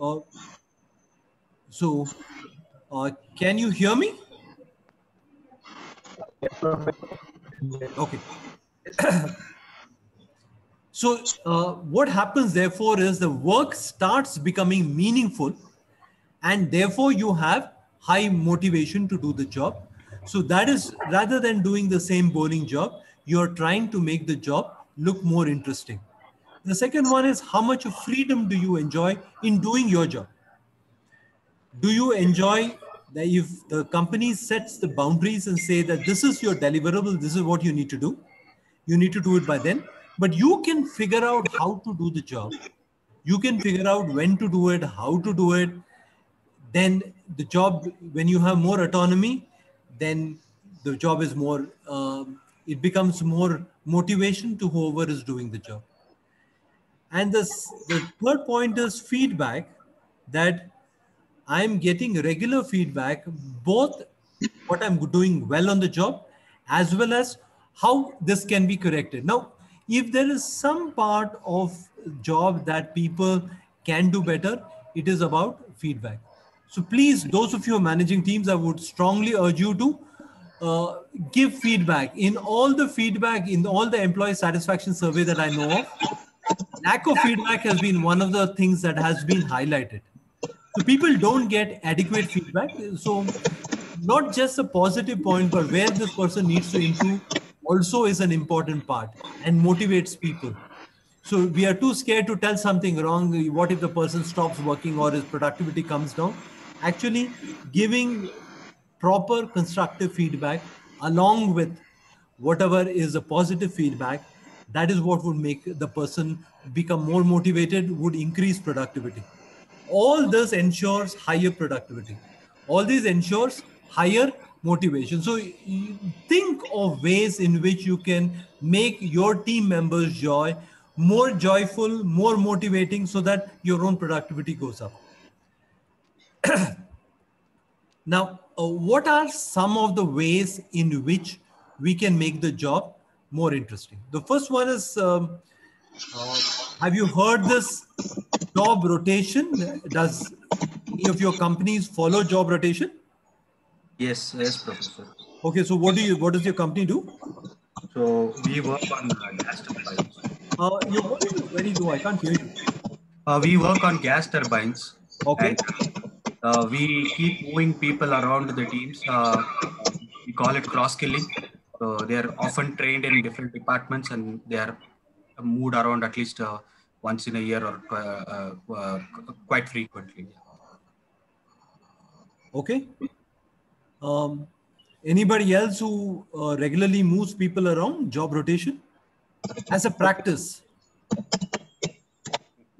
Uh, so, uh, can you hear me? Okay. so, uh, what happens therefore is the work starts becoming meaningful, and therefore you have high motivation to do the job. So, that is rather than doing the same boring job, you're trying to make the job look more interesting. The second one is how much freedom do you enjoy in doing your job? Do you enjoy that if the company sets the boundaries and say that this is your deliverable, this is what you need to do, you need to do it by then, but you can figure out how to do the job. You can figure out when to do it, how to do it. Then the job, when you have more autonomy, then the job is more, um, it becomes more motivation to whoever is doing the job. And this, the third point is feedback that I'm getting regular feedback, both what I'm doing well on the job as well as how this can be corrected. Now, if there is some part of job that people can do better, it is about feedback. So please, those of you managing teams, I would strongly urge you to uh, give feedback in all the feedback in all the employee satisfaction survey that I know of. Lack of feedback has been one of the things that has been highlighted. So people don't get adequate feedback. So not just a positive point, but where this person needs to improve also is an important part and motivates people. So we are too scared to tell something wrong. What if the person stops working or his productivity comes down? Actually, giving proper constructive feedback along with whatever is a positive feedback, that is what would make the person become more motivated, would increase productivity. All this ensures higher productivity. All these ensures higher motivation. So think of ways in which you can make your team members joy more joyful more motivating so that your own productivity goes up. Now uh, what are some of the ways in which we can make the job more interesting the first one is um, uh, have you heard this job rotation? Does any of your companies follow job rotation? Yes, yes, professor. Okay, so what do you? What does your company do? So we work on uh, gas turbines. Uh, your voice is very low. I can't hear you. Uh, we work on gas turbines. Okay. And, uh, we keep moving people around the teams. Uh, we call it cross skilling. So they are often trained in different departments and they are moved around at least uh, once in a year or uh, uh, quite frequently. Okay. Um, anybody else who regularly moves people around job rotation as a practice?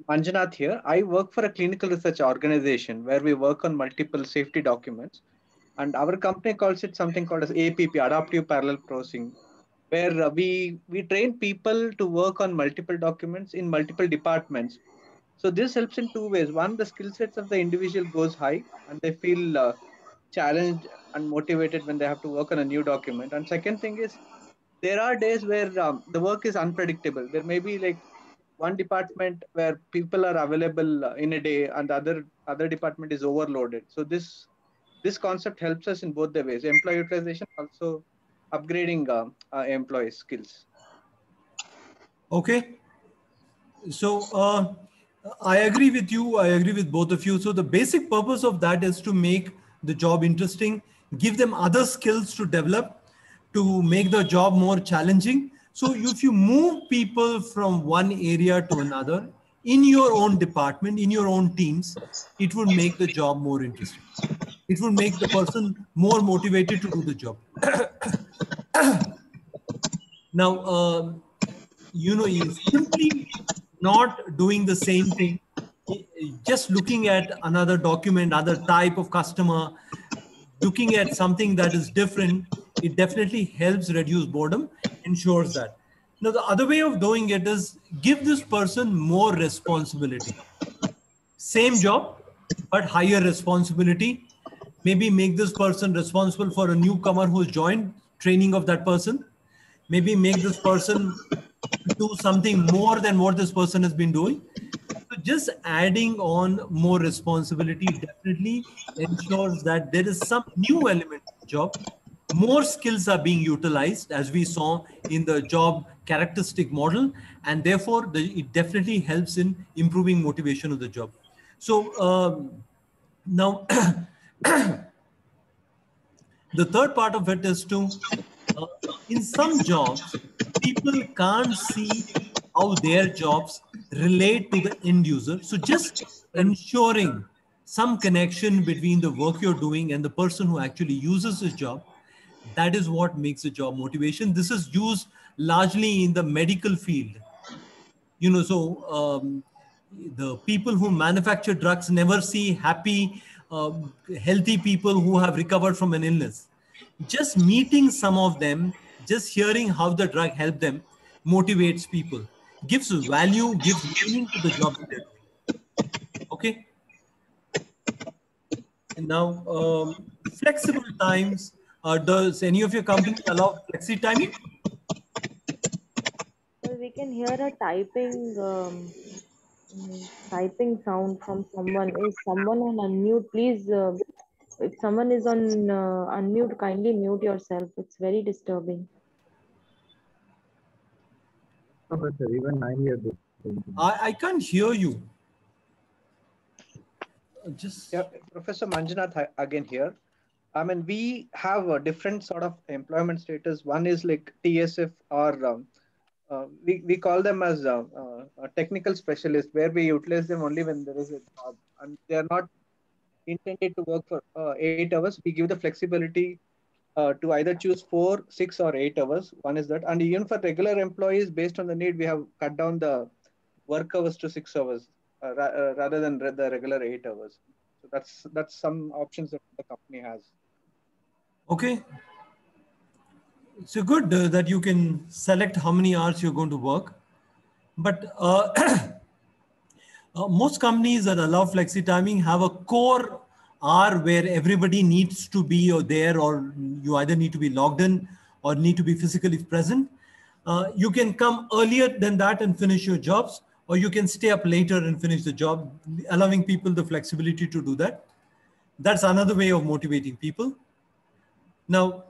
Manjunath here. I work for a clinical research organization where we work on multiple safety documents. And our company calls it something called as APP, Adaptive Parallel Processing, where uh, we we train people to work on multiple documents in multiple departments. So this helps in two ways. One the skill sets of the individual goes high and they feel uh, challenged and motivated when they have to work on a new document. And second thing is there are days where um, the work is unpredictable. There may be like one department where people are available uh, in a day and the other other department is overloaded. So this this concept helps us in both the ways employee utilization also upgrading uh, uh, employee skills. Okay. So uh, I agree with you. I agree with both of you. So the basic purpose of that is to make the job interesting, give them other skills to develop, to make the job more challenging. So if you move people from one area to another in your own department, in your own teams, it will make the job more interesting. It will make the person more motivated to do the job. now, um, you know, simply not doing the same thing, just looking at another document, other type of customer, looking at something that is different, it definitely helps reduce boredom, ensures that. Now, the other way of doing it is give this person more responsibility. Same job, but higher responsibility. Maybe make this person responsible for a newcomer who's joined training of that person maybe make this person do something more than what this person has been doing so just adding on more responsibility definitely ensures that there is some new element job. More skills are being utilized as we saw in the job characteristic model, and therefore the, it definitely helps in improving motivation of the job. So um, now, the third part of it is to, uh, in some jobs, people can't see how their jobs relate to the end user. So just ensuring some connection between the work you're doing and the person who actually uses this job, that is what makes a job motivation. This is used largely in the medical field. You know, so um, the people who manufacture drugs never see happy, um, healthy people who have recovered from an illness. Just meeting some of them, just hearing how the drug helped them, motivates people, gives value, gives meaning to the job. Okay. And now, um, flexible times. Uh, does any of your companies allow flexi timing? Well, can hear a typing um, typing sound from someone. Is someone on unmute? Please, uh, if someone is on uh, unmute, kindly mute yourself. It's very disturbing. Professor, even I'm here. I, I can't hear you. Just Yeah, Professor Manjunath uh, again here. I mean, we have a different sort of employment status. One is like TSF or um, uh, we, we call them as uh, uh, a technical specialist where we utilize them only when there is a job and they are not intended to work for uh, eight hours. We give the flexibility uh, to either choose four, six, or eight hours. One is that. And even for regular employees, based on the need, we have cut down the work hours to six hours ra- rather than the regular eight hours. So that's that's some options that the company has. Okay. So good uh, that you can select how many hours you're going to work. But uh, uh, most companies that allow flexi timing have a core hour where everybody needs to be or there, or you either need to be logged in or need to be physically present. Uh, you can come earlier than that and finish your jobs, or you can stay up later and finish the job, allowing people the flexibility to do that. That's another way of motivating people. Now,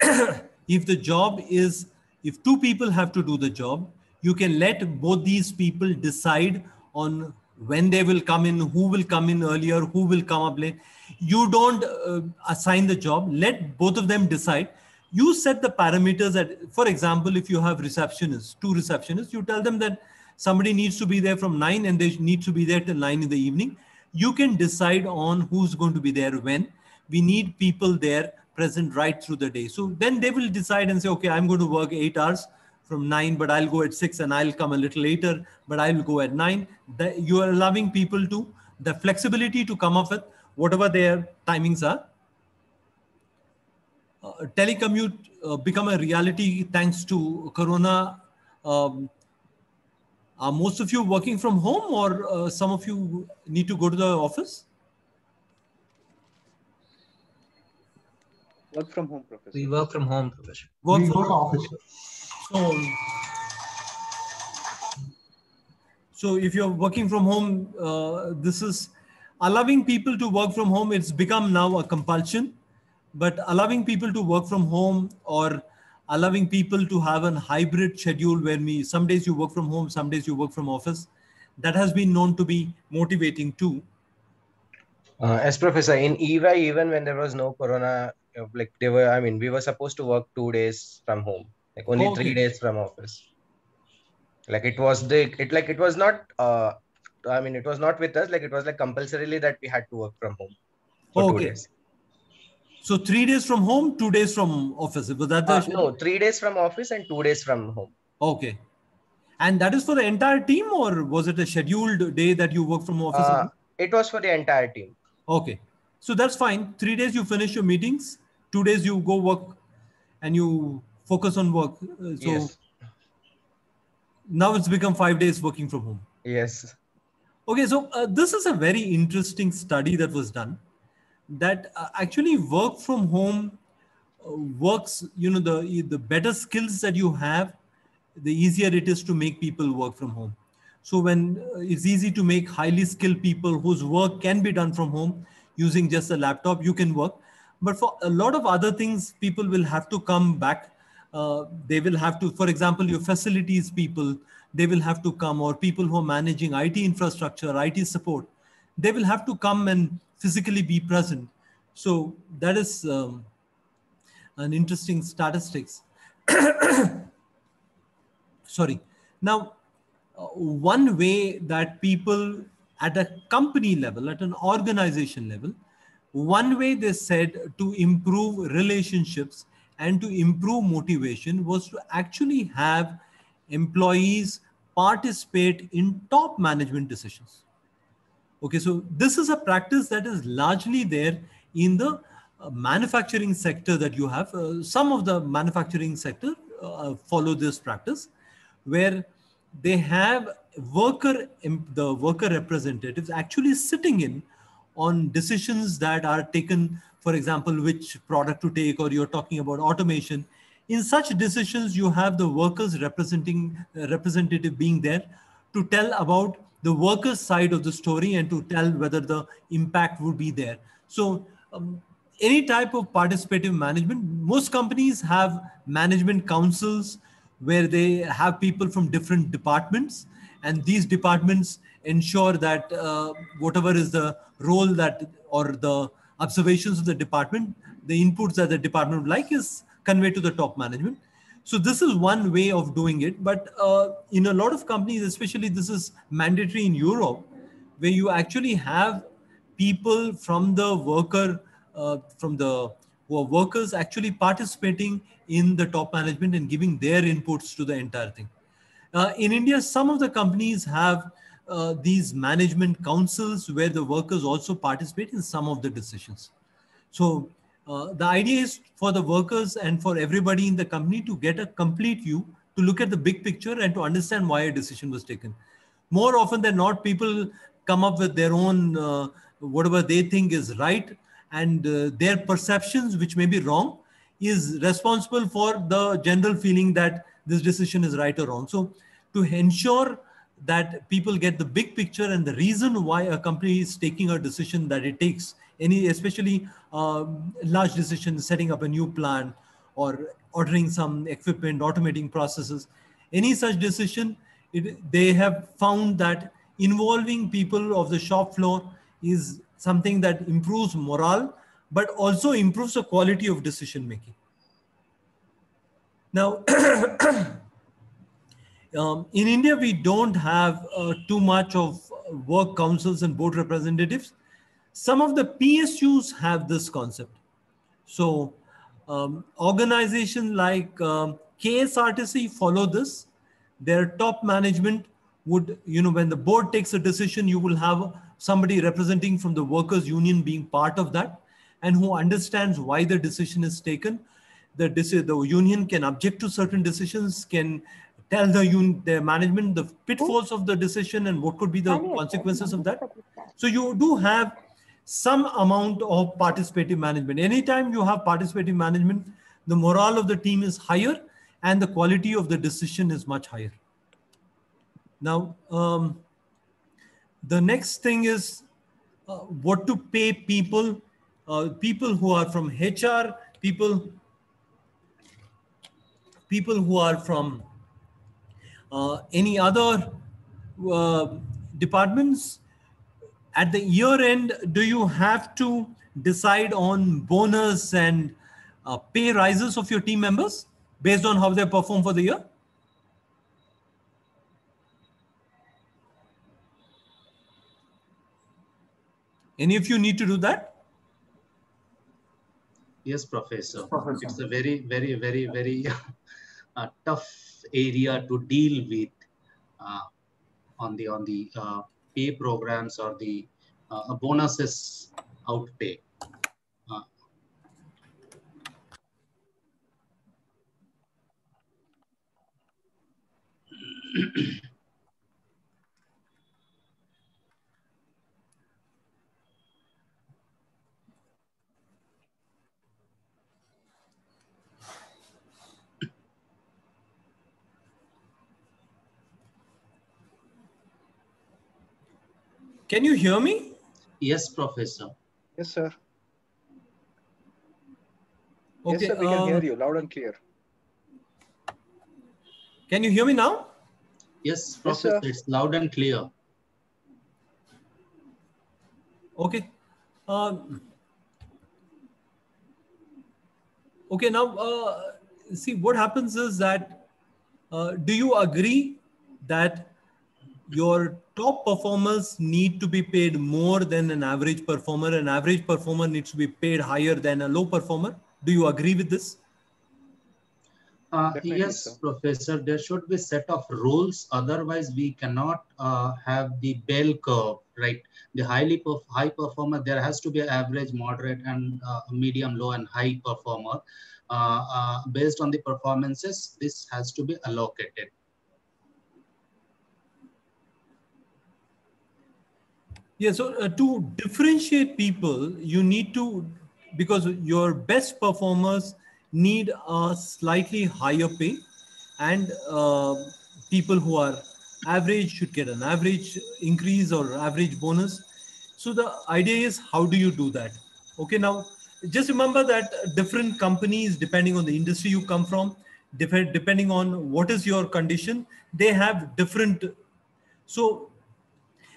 if the job is, if two people have to do the job, you can let both these people decide on when they will come in, who will come in earlier, who will come up late. You don't uh, assign the job, let both of them decide. You set the parameters that, for example, if you have receptionists, two receptionists, you tell them that somebody needs to be there from nine and they need to be there till nine in the evening. You can decide on who's going to be there when. We need people there present right through the day. So then they will decide and say, okay, I'm going to work eight hours from nine, but I'll go at six and I'll come a little later, but I'll go at nine. That you are allowing people to the flexibility to come up with whatever their timings are. Uh, telecommute uh, become a reality thanks to Corona. Um, are most of you working from home or uh, some of you need to go to the office? Work from home, Professor. We work from home, Professor. Work We from go to office. So, so if you're working from home, uh, this is allowing people to work from home. It's become now a compulsion, but allowing people to work from home or allowing people to have a hybrid schedule where me some days you work from home, some days you work from office, that has been known to be motivating too. Uh, as professor in EY, even when there was no corona, like they were, I mean, we were supposed to work two days from home, like only Okay. three days from office. Like it was the, it like it was not, uh, I mean, it was not with us. Like it was like compulsorily that we had to work from home for two Okay. days. So three days from home, two days from office. Was that the Uh, no, three days from office and two days from home. Okay. And that is for the entire team, or was it a scheduled day that you work from office? Uh, it was for the entire team. okay. So that's fine. Three days you finish your meetings, two days you go work and you focus on work. Uh, So yes. now it's become five days working from home. Yes. Okay, so uh, this is a very interesting study that was done that uh, actually work from home uh, works, you know, the, the better skills that you have, the easier it is to make people work from home. So when uh, it's easy to make highly skilled people whose work can be done from home using just a laptop, you can work. But for a lot of other things, people will have to come back. Uh, they will have to, for example, your facilities people, they will have to come, or people who are managing IT infrastructure, IT support, they will have to come and physically be present. So that is um, an interesting statistics. Sorry. Now, uh, one way that people at a company level, at an organization level, one way they said to improve relationships and to improve motivation was to actually have employees participate in top management decisions. Okay, so this is a practice that is largely there in the uh, manufacturing sector that you have. Uh, some of the manufacturing sector uh, follow this practice where they have worker the worker representatives actually sitting in on decisions that are taken for example which product to take or you're talking about automation. In such decisions you have the workers representing uh, representative being there to tell about the workers side of the story and to tell whether the impact would be there. So um, any type of participative management most companies have management councils where they have people from different departments and these departments ensure that uh, whatever is the role that or the observations of the department the inputs that the department would like is conveyed to the top management so this is one way of doing it but uh, in a lot of companies especially this is mandatory in europe where you actually have people from the worker uh, from the who are workers actually participating in the top management and giving their inputs to the entire thing. Uh, in India, some of the companies have uh, these management councils where the workers also participate in some of the decisions. So uh, the idea is for the workers and for everybody in the company to get a complete view, to look at the big picture and to understand why a decision was taken. More often than not, people come up with their own, uh, whatever they think is right, and uh, their perceptions, which may be wrong, is responsible for the general feeling that this decision is right or wrong. So to ensure that people get the big picture and the reason why a company is taking a decision that it takes, any especially uh, large decisions, setting up a new plant or ordering some equipment, automating processes, any such decision, it, they have found that involving people of the shop floor is something that improves morale, but also improves the quality of decision making. Now, um, in India, we don't have uh, too much of work councils and board representatives. Some of the PSUs have this concept. So, um, organizations like um, KSRTC follow this. Their top management would, you know, when the board takes a decision, you will have somebody representing from the workers union being part of that and who understands why the decision is taken the, the union can object to certain decisions can tell the union the management the pitfalls of the decision and what could be the consequences of that. so you do have some amount of participative management. Anytime you have participative management the morale of the team is higher and the quality of the decision is much higher. Now um, the next thing is uh, what to pay people, uh, people who are from HR, people, people who are from any other uh, departments. At the year end, do you have to decide on bonus and uh, pay rises of your team members based on how they perform for the year? Any of you need to do that? Yes, Professor. Professor. It's a very, very, very, very uh, tough area to deal with uh, on the on the uh, pay programs or the uh, bonuses outpay. Can you hear me? Yes, Professor. Yes, sir. Okay. yes, sir, we can uh, hear you loud and clear. Can you hear me now? Yes, sir. Professor, it's loud and clear. Okay. Um, okay, now, uh, see, what happens is that, uh, do you agree that your top performers need to be paid more than an average performer? An average performer needs to be paid higher than a low performer? Do you agree with this? Uh, yes, sir. Professor, there should be set of rules. Otherwise, we cannot uh, have the bell curve, right? The highly perf- high performer, there has to be an average, moderate, and uh, medium, low, and high performer. Uh, uh, based on the performances, this has to be allocated. Yeah, so uh, to differentiate people, you need to, because your best performers need a slightly higher pay, and uh, people who are average should get an average increase or average bonus. So the idea is how do you do that? Okay, now just remember that different companies, depending on the industry you come from, depending on what is your condition, they have different. So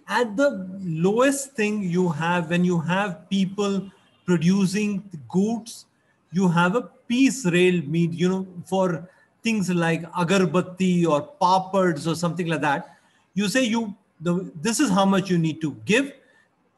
at the lowest thing you have when you have people producing goods you have a piece rail meat you know for things like agarbatti or papads or something like that. You say you the, this is how much you need to give.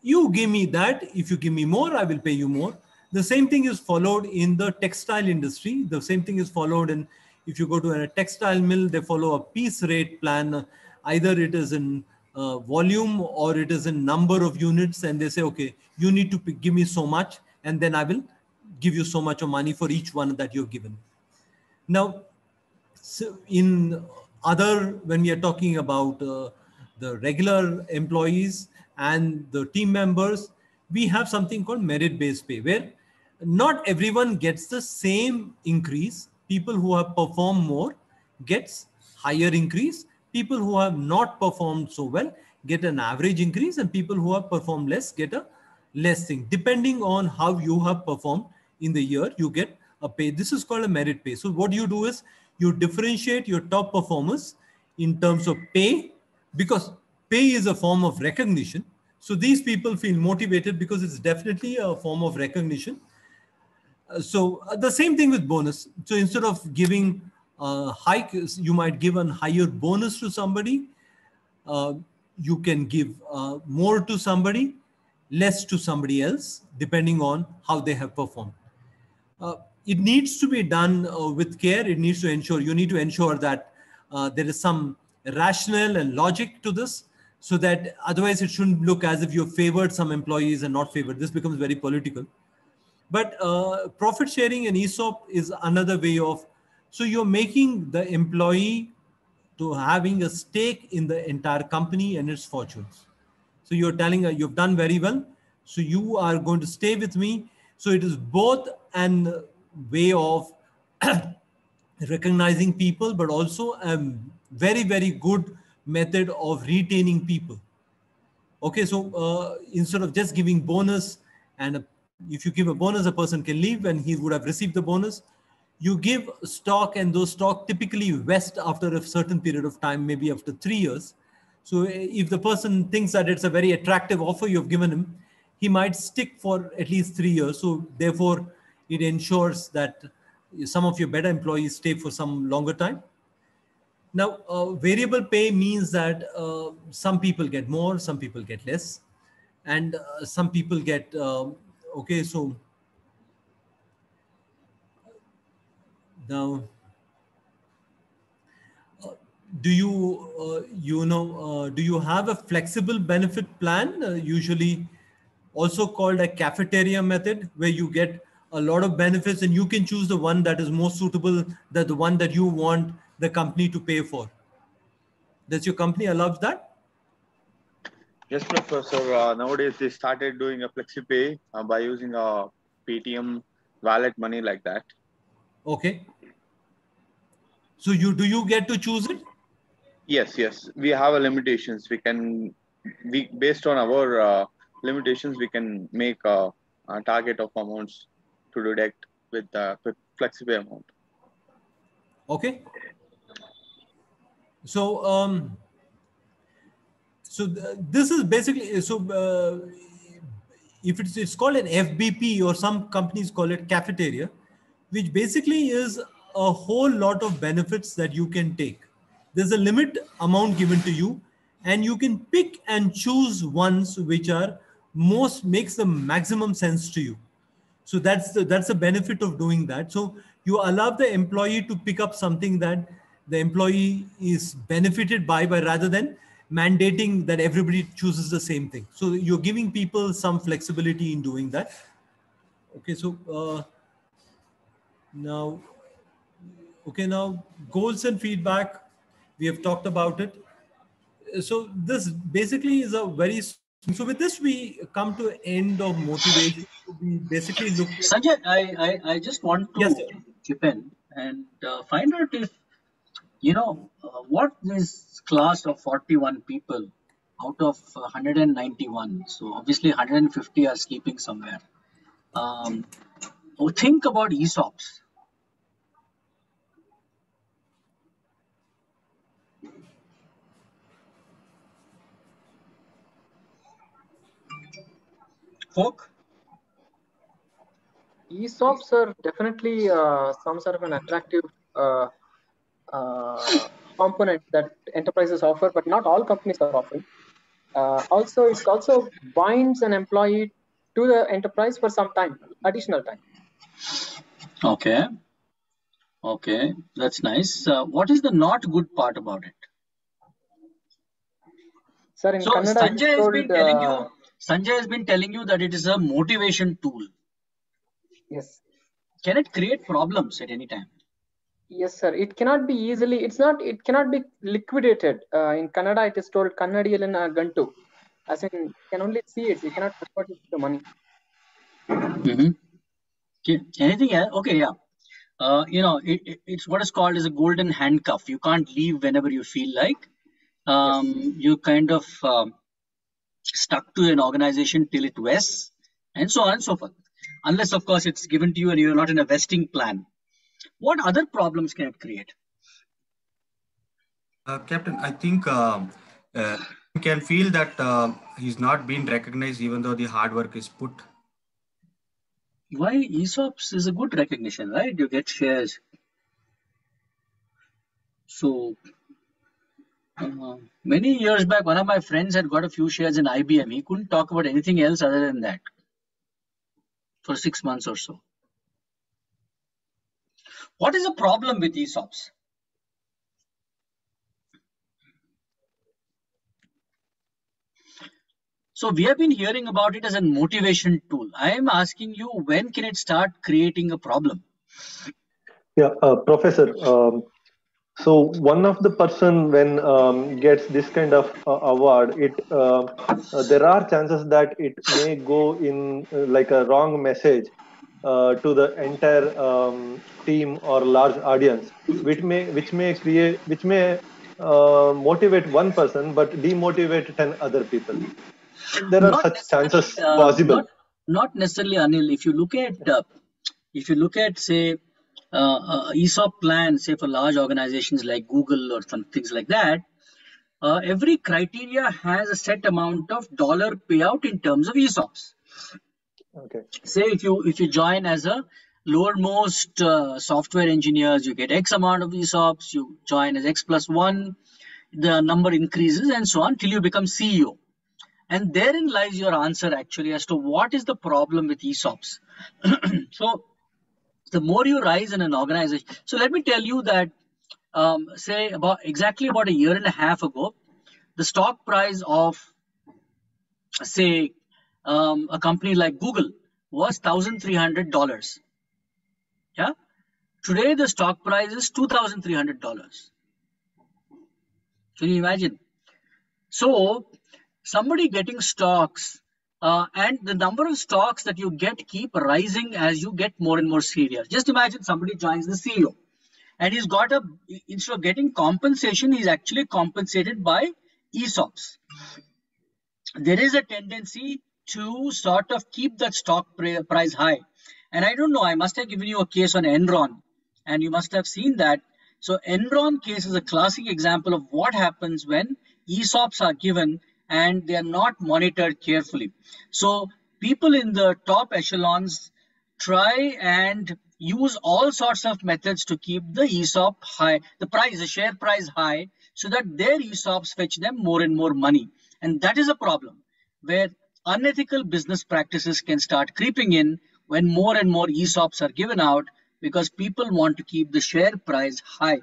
You give me that. If you give me more i will pay you more. The same thing is followed in the textile industry. The same thing is followed in if you go to a textile mill they follow a piece rate plan. Either it is in uh, volume or it is in number of units and they say okay you need to p- give me so much and then i will give you so much of money for each one that you've given. Now so in other when we are talking about uh, the regular employees and the team members we have something called merit based pay where not everyone gets the same increase. People who have performed more gets higher increase people who have not performed so well get an average increase and people who have performed less get a less thing. Depending on how you have performed in the year you get a pay. This is called a merit pay. So what you do is you differentiate your top performers in terms of pay because pay is a form of recognition. So these people feel motivated because it's definitely a form of recognition. Uh, so uh, the same thing with bonus. So instead of giving a hike you might give a higher bonus to somebody uh, you can give uh, more to somebody less to somebody else depending on how they have performed. Uh, it needs to be done uh, with care. It needs to ensure you need to ensure that uh, there is some rationale and logic to this so that otherwise it shouldn't look as if you have favored some employees and not favored. This becomes very political. But uh, profit sharing and esop is another way of so you're making the employee to having a stake in the entire company and its fortunes. So you're telling her you've done very well. So you are going to stay with me. So it is both an way of recognizing people but also a very very good method of retaining people. Okay so uh, instead of just giving bonus and a, if you give a bonus a person can leave and he would have received the bonus you give stock and those stock typically vest after a certain period of time maybe after 3 years. So if the person thinks that it's a very attractive offer you've given him he might stick for at least 3 years. So therefore it ensures that some of your better employees stay for some longer time. Now, uh, variable pay means that uh, some people get more, some people get less, and uh, some people get um, okay. So now, uh, do you uh, you know uh, do you have a flexible benefit plan? Uh, usually, also called a cafeteria method, where you get a lot of benefits and you can choose the one that is most suitable, that the one that you want the company to pay for. Does your company allows that? Yes, Professor. Uh, nowadays, they started doing a flexi pay uh, by using a Paytm wallet money like that. Okay. So you do you get to choose it? Yes, yes. We have a limitations. We can we based on our uh, limitations, we can make a, a target of amounts to deduct with the flexible amount. Okay. So, um, so th- this is basically so. Uh, if it's it's called an FBP or some companies call it cafeteria, which basically is a whole lot of benefits that you can take. There's a limit amount given to you, and you can pick and choose ones which are most makes the maximum sense to you. So that's the that's the benefit of doing that. So you allow the employee to pick up something that the employee is benefited by, by rather than mandating that everybody chooses the same thing. So you're giving people some flexibility in doing that. Okay, so uh, now, okay, now goals and feedback, we have talked about it. So this basically is a very, so with this we come to end of motivation. We basically look. Sanjay, I, I, I just want to Yes, chip in and uh, find out if, you know, uh, what this class of 41 people out of uh, 191, so obviously 150 are sleeping somewhere. Um, oh, think about ESOPs. Folk? ESOPs are definitely uh, some sort of an attractive uh, uh, component that enterprises offer, but not all companies are offering. Uh, also, it also binds an employee to the enterprise for some time, additional time. Okay. Okay, that's nice. Uh, what is the not good part about it? Sir, in So Kannada, it's Sanjay has told, been telling uh, you, Sanjay has been telling you that it is a motivation tool. yes, Can it create problems at any time? yes, sir. It cannot be easily. It's not. It cannot be liquidated. Uh, in Kannada, it is told Kannadiyalana Gantu, as in you can only see it. You cannot convert it to money. Mm-hmm. Okay. Anything else? Okay, yeah. Uh, you know, it, it- it's what is called as a golden handcuff. You can't leave whenever you feel like. Um, you kind of um, stuck to an organization till it vests, and so on and so forth. Unless, of course, it's given to you and you're not in a vesting plan. What other problems can it create? Uh, Captain, I think um, uh, you can feel that uh, he's not being recognized even though the hard work is put. Why ESOPs is a good recognition, right? You get shares. So uh, many years back, one of my friends had got a few shares in IBM. He couldn't talk about anything else other than that for six months or so. What is the problem with ESOPs? So we have been hearing about it as a motivation tool. I am asking you, when can it start creating a problem? Yeah, uh, Professor. Um, so one of the person when um, gets this kind of uh, award, it uh, uh, there are chances that it may go in uh, like a wrong message uh, to the entire um, team or large audience, which may which may create which may uh, motivate one person but demotivate ten other people. There are Not such chances possible. not, not necessarily Anil. If you look at, uh, if you look at, say, uh, uh, ESOP plan, say for large organizations like Google or some things like that, uh, every criteria has a set amount of dollar payout in terms of ESOPs. Okay. Say if you if you join as a lowermost uh, software engineers, you get X amount of ESOPs. You join as X plus one, the number increases and so on till you become CEO. And therein lies your answer actually as to what is the problem with ESOPs. so the more you rise in an organization. So let me tell you that, um, say about exactly about a year and a half ago, the stock price of, say, um, a company like Google was thousand three hundred dollars. Yeah. Today the stock price is two thousand three hundred dollars. Can you imagine? So somebody getting stocks uh, and the number of stocks that you get keep rising as you get more and more serious. Just imagine somebody joins the CEO and he's got a instead of getting compensation, he's actually compensated by ESOPs. there is a tendency to sort of keep that stock price high. And I don't know, I must have given you a case on Enron, and you must have seen that. So Enron case is a classic example of what happens when ESOPs are given and they are not monitored carefully. So people in the top echelons try and use all sorts of methods to keep the ESOP high, the price, the share price high, so that their ESOPs fetch them more and more money. And that is a problem where unethical business practices can start creeping in when more and more ESOPs are given out because people want to keep the share price high.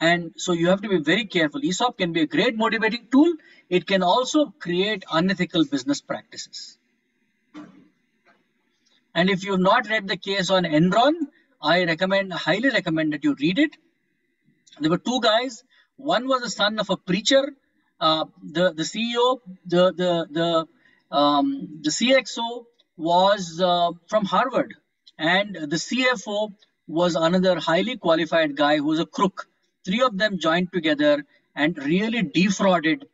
And so you have to be very careful. ESOP can be a great motivating tool. It can also create unethical business practices. And if you've not read the case on Enron, I recommend, highly recommend that you read it. There were two guys. One was the son of a preacher. Uh, the the CEO, the the the um, the CXO was uh, from Harvard, and the CFO was another highly qualified guy who was a crook. Three of them joined together and really defrauded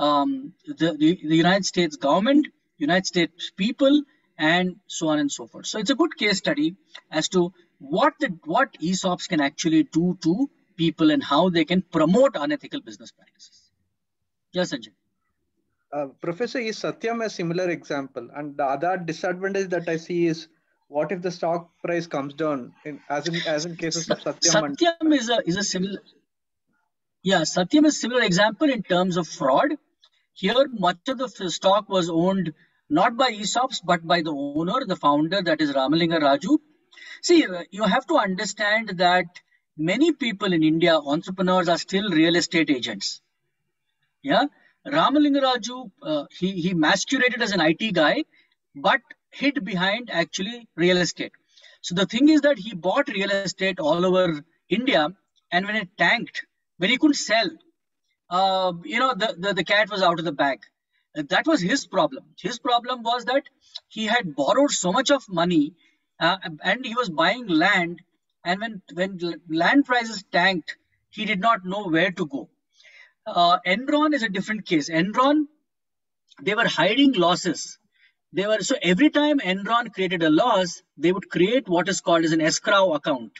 um, the, the, the United States government, United States people, and so on and so forth. So it's a good case study as to what the what ESOPs can actually do to people and how they can promote unethical business practices. Yes, Sanjay. Uh, Professor, is Satyam a similar example? And the other disadvantage that I see is what if the stock price comes down in as in as in cases of Satyam? Satyam and... is a is a similar yeah, Satyam is similar example in terms of fraud. Here, much of the stock was owned not by ESOPs, but by the owner, the founder, that is Ramalinga Raju. See, you have to understand that many people in India, entrepreneurs, are still real estate agents. Yeah, Ramalinga Raju, uh, he, he masqueraded as an IT guy, but hid behind actually real estate. So the thing is that he bought real estate all over India, and when it tanked, when he couldn't sell, uh, you know, the, the, the cat was out of the bag. That was his problem. His problem was that he had borrowed so much of money uh, and he was buying land. And when, when land prices tanked, he did not know where to go. Uh, Enron is a different case. Enron, they were hiding losses. They were so every time Enron created a loss, they would create what is called as an escrow account,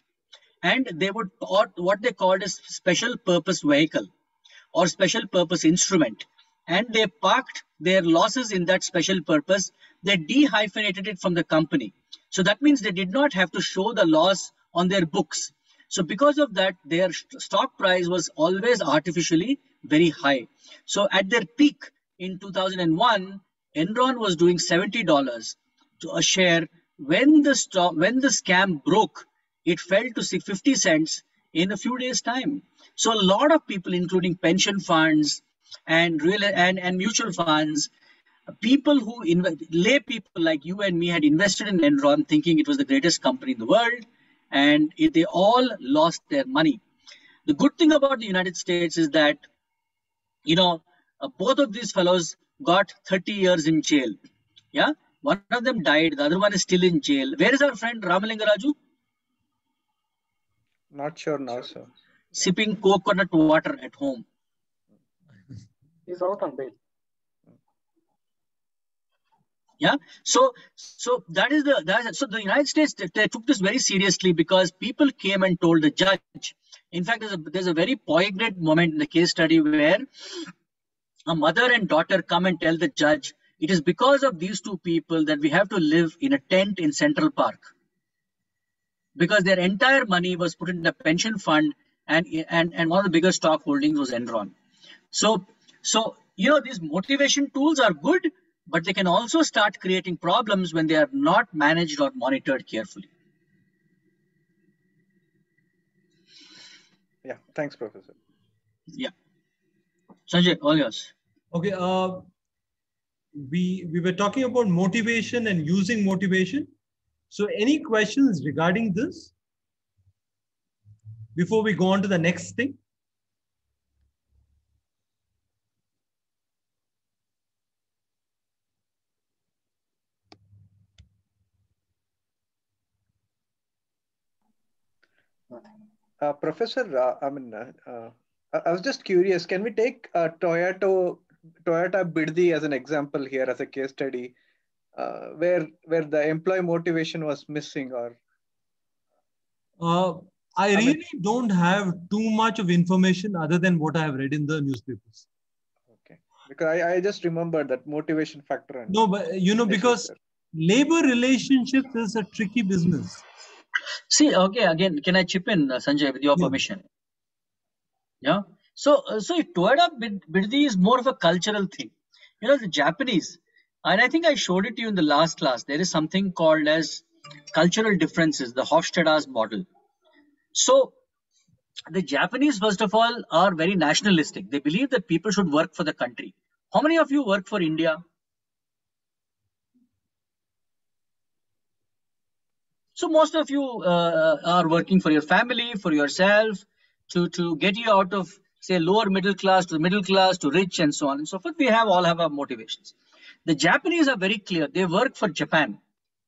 and they would or what they called as special purpose vehicle or special purpose instrument and they parked their losses in that special purpose. They dehyphenated it from the company. So that means they did not have to show the loss on their books. So because of that, their stock price was always artificially very high. So at their peak in 2001, Enron was doing $70 to a share. When the stock, when the scam broke, it fell to 50 cents in a few days' time. So a lot of people, including pension funds, and real and, and mutual funds people who invest lay people like you and me had invested in enron thinking it was the greatest company in the world and it, they all lost their money. The good thing about the united states is that you know uh, both of these fellows got 30 years in jail. Yeah? One of them died the other one is still in jail. Where is our friend ramalinga raju not sure now sir sipping coconut water at home He's out on bail. Yeah. So, so that is the that is, so the United States they, they took this very seriously because people came and told the judge. In fact, there's a there's a very poignant moment in the case study where a mother and daughter come and tell the judge it is because of these two people that we have to live in a tent in Central Park because their entire money was put in the pension fund and and and one of the biggest stock holdings was Enron. So so, you know, these motivation tools are good, but they can also start creating problems when they are not managed or monitored carefully. Yeah, thanks, Professor. Yeah. Sanjay, all yours. Okay. Uh, we we were talking about motivation and using motivation. So, any questions regarding this before we go on to the next thing? Uh, Professor, uh, I mean, uh, uh, I was just curious. Can we take uh, Toyota Toyota Bidadi as an example here as a case study, uh, where where the employee motivation was missing, or I, I really mean, don't have too much of information other than what I have read in the newspapers. Okay, because I, I just remember that motivation factor. no, but you know because labor relationships is a tricky business. See, okay, again, can I chip in, uh, Sanjay, with your yeah. permission? Yeah. So, uh, so Toyota Bidadi is more of a cultural thing. You know, the Japanese, and I think I showed it to you in the last class. There is something called as cultural differences, the Hofstede's model. So, the Japanese, first of all, are very nationalistic. They believe that people should work for the country. How many of you work for India? So most of you uh, are working for your family, for yourself, to, to get you out of, say, lower middle class to middle class to rich and so on and so forth. We have all have our motivations. The Japanese are very clear. They work for Japan.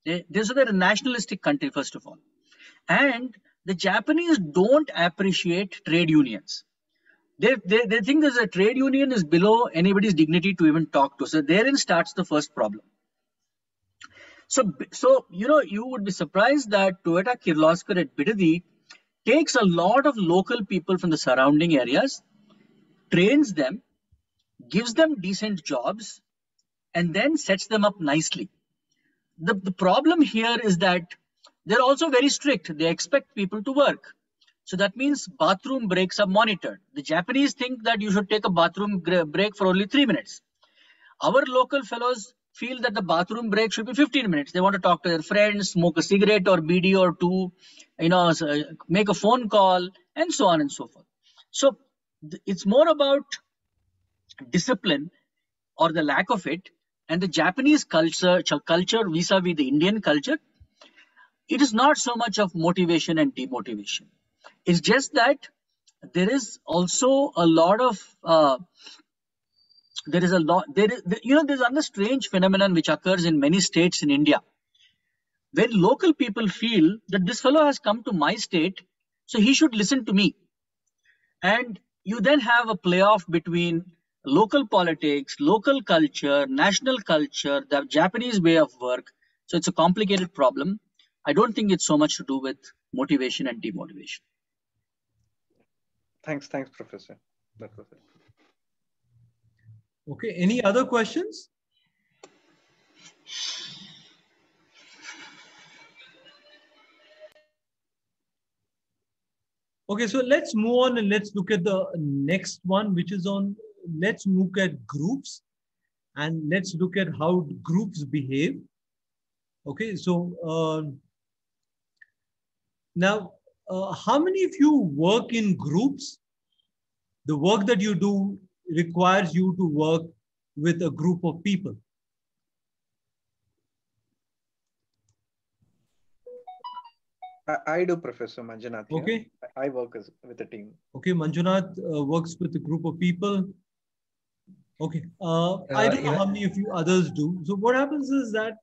They, so they're a nationalistic country, first of all. And the Japanese don't appreciate trade unions. They, they, they think that a trade union is below anybody's dignity to even talk to. So therein starts the first problem. So, so you know, you would be surprised that Toyota Kirloskar at Bidadi takes a lot of local people from the surrounding areas, trains them, gives them decent jobs, and then sets them up nicely. The, the problem here is that they're also very strict. They expect people to work. So that means bathroom breaks are monitored. The Japanese think that you should take a bathroom break for only three minutes. Our local fellows feel that the bathroom break should be 15 minutes. They want to talk to their friends, smoke a cigarette or bidi or two, you know, uh, make a phone call, and so on and so forth. So it's more about discipline or the lack of it, and the Japanese culture, culture vis-a-vis the Indian culture. It is not so much of motivation and demotivation. It's just that there is also a lot of uh, there is a lot there is you know there's another strange phenomenon which occurs in many states in india. Where local people feel that this fellow has come to my state so he should listen to me. And you then have a playoff between local politics local culture national culture the japanese way of work. So it's a complicated problem i don't think it's so much to do with motivation and demotivation thanks thanks professor that was it Okay, any other questions? Okay, so let's move on and let's look at the next one, which is on, let's look at groups and let's look at how groups behave. Okay, so uh, now, uh, how many of you work in groups? The work that you do requires you to work with a group of people. I, do, Professor Manjunath. Okay. I work as, with a team. Okay, Manjunath uh, works with a group of people. Okay. Uh, uh, I don't know how many of you others do. So what happens is that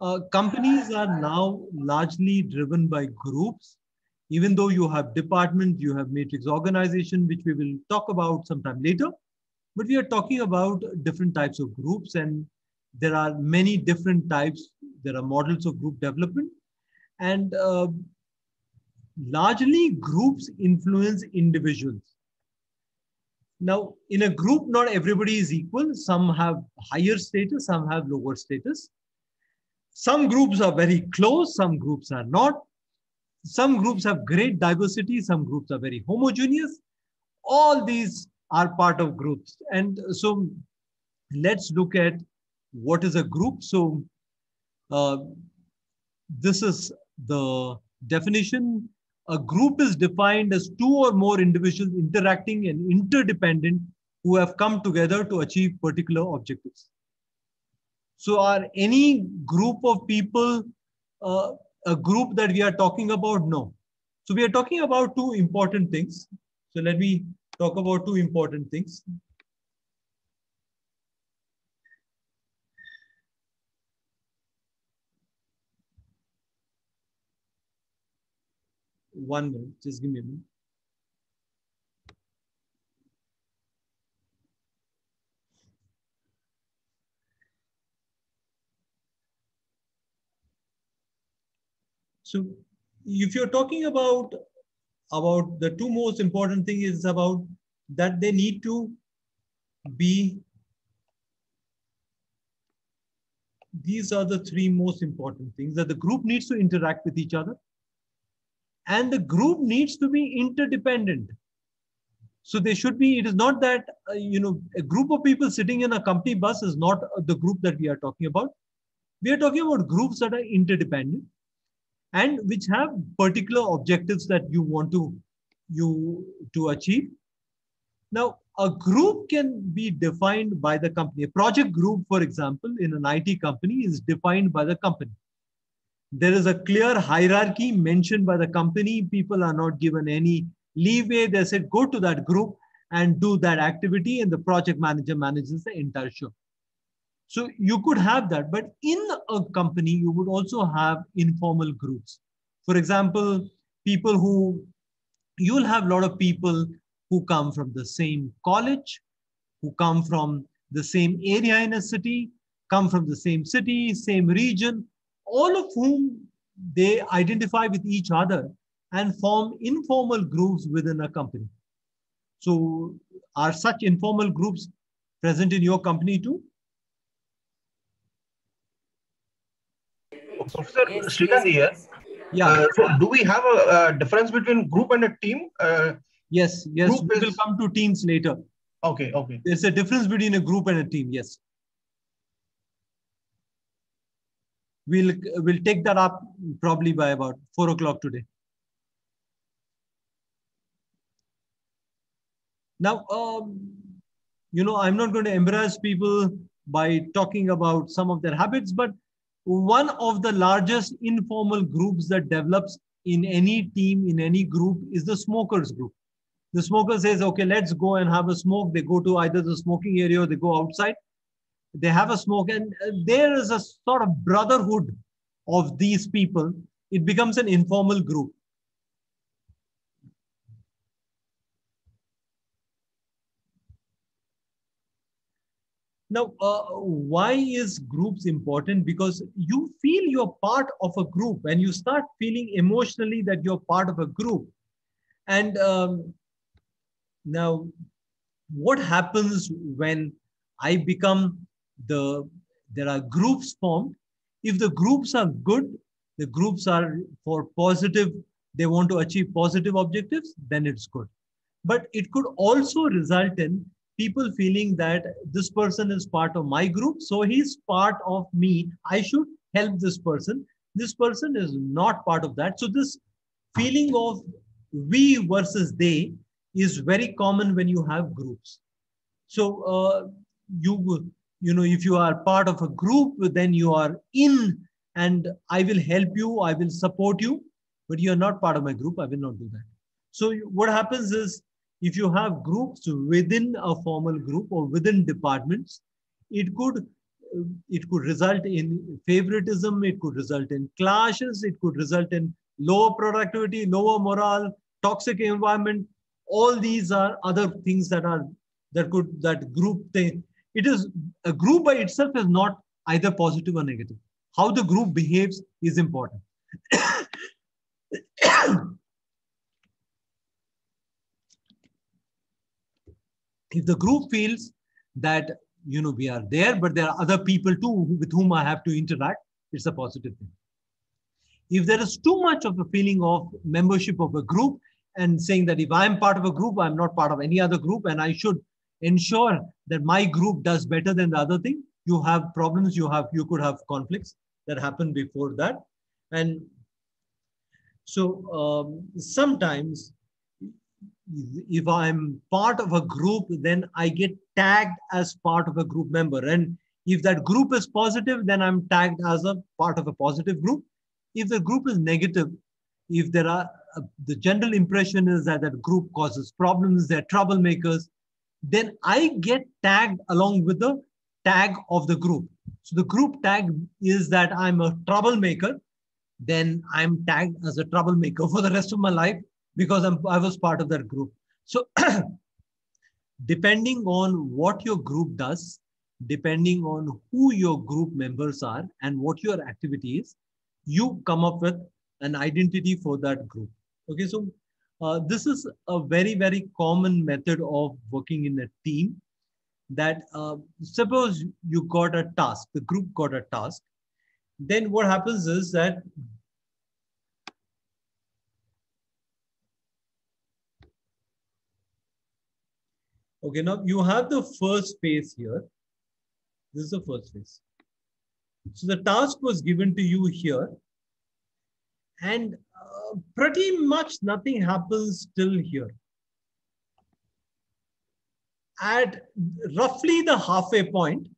uh, companies are now largely driven by groups. Even though you have departments, you have matrix organization, which we will talk about sometime later. But we are talking about different types of groups and there are many different types. There are models of group development and uh, largely groups influence individuals. Now, in a group, not everybody is equal. Some have higher status, some have lower status. Some groups are very close, some groups are not. Some groups have great diversity, some groups are very homogeneous. All these are part of groups. And so let's look at what is a group. So uh, this is the definition. A group is defined as two or more individuals interacting and interdependent who have come together to achieve particular objectives. So are any group of people uh, a group that we are talking about? No. So we are talking about two important things. So let me talk about two important things. One minute, just give me a minute. So if you're talking about about the two most important thing is about that they need to be these are the three most important things that the group needs to interact with each other and the group needs to be interdependent. So they should be it is not that uh, you know a group of people sitting in a company bus is not the group that we are talking about. We are talking about groups that are interdependent and which have particular objectives that you want to you to achieve now a group can be defined by the company. A project group, for example, in an IT company is defined by the company. There is a clear hierarchy mentioned by the company. People are not given any leeway. They said, go to that group and do that activity, and the project manager manages the entire show. So you could have that, but in a company, you would also have informal groups. For example, people who you'll have a lot of people who come from the same college, who come from the same area in a city, come from the same city, same region, all of whom they identify with each other and form informal groups within a company. So are such informal groups present in your company too? Professor Srikanth here. Yeah. Uh, so do we have a, a, difference between group and a team? Uh, Yes, yes. Group we is- will come to teams later. okay, okay. There's a difference between a group and a team. Yes. We'll we'll take that up probably by about four o'clock today. Now, um, you know, I'm not going to embarrass people by talking about some of their habits, but one of the largest informal groups that develops in any team, in any group, is the smokers group the smoker says, okay, let's go and have a smoke. They go to either the smoking area or they go outside. They have a smoke, and uh, there is a sort of brotherhood of these people. It becomes an informal group. Now, uh, why is groups important? Because you feel you're part of a group and you start feeling emotionally that you're part of a group. And um, now, what happens when I become the, there are groups formed. If the groups are good, the groups are for positive, they want to achieve positive objectives, then it's good. But it could also result in people feeling that this person is part of my group, so he's part of me. I should help this person. This person is not part of that. So, this feeling of we versus they is very common when you have groups. So uh, you you know if you are part of a group, then you are in, and I will help you, I will support you, but you are not part of my group. I will not do that. So what happens is if you have groups within a formal group or within departments, it could it could result in favoritism. It could result in clashes. It could result in lower productivity, lower morale, toxic environment, all these are other things that are that could that group thing it is a group by itself is not either positive or negative how the group behaves is important if the group feels that you know we are there but there are other people too with whom i have to interact it's a positive thing if there is too much of a feeling of membership of a group and saying that if I'm part of a group, I'm not part of any other group, and I should ensure that my group does better than the other thing. You have problems. You have you could have conflicts that happen before that, and so um, sometimes if I'm part of a group, then I get tagged as part of a group member, and if that group is positive, then I'm tagged as a part of a positive group. If the group is negative, if there are uh, the general impression is that that group causes problems, they're troublemakers, then I get tagged along with the tag of the group. So the group tag is that I'm a troublemaker, then I'm tagged as a troublemaker for the rest of my life because I'm, I was part of that group. So depending on what your group does, depending on who your group members are and what your activity is, you come up with an identity for that group. Okay, so uh, this is a very, very common method of working in a team that uh, suppose you got a task, the group got a task, then what happens is that Okay, now you have the first phase here. This is the first phase. So the task was given to you here. And uh, pretty much nothing happens till here. At roughly the halfway point,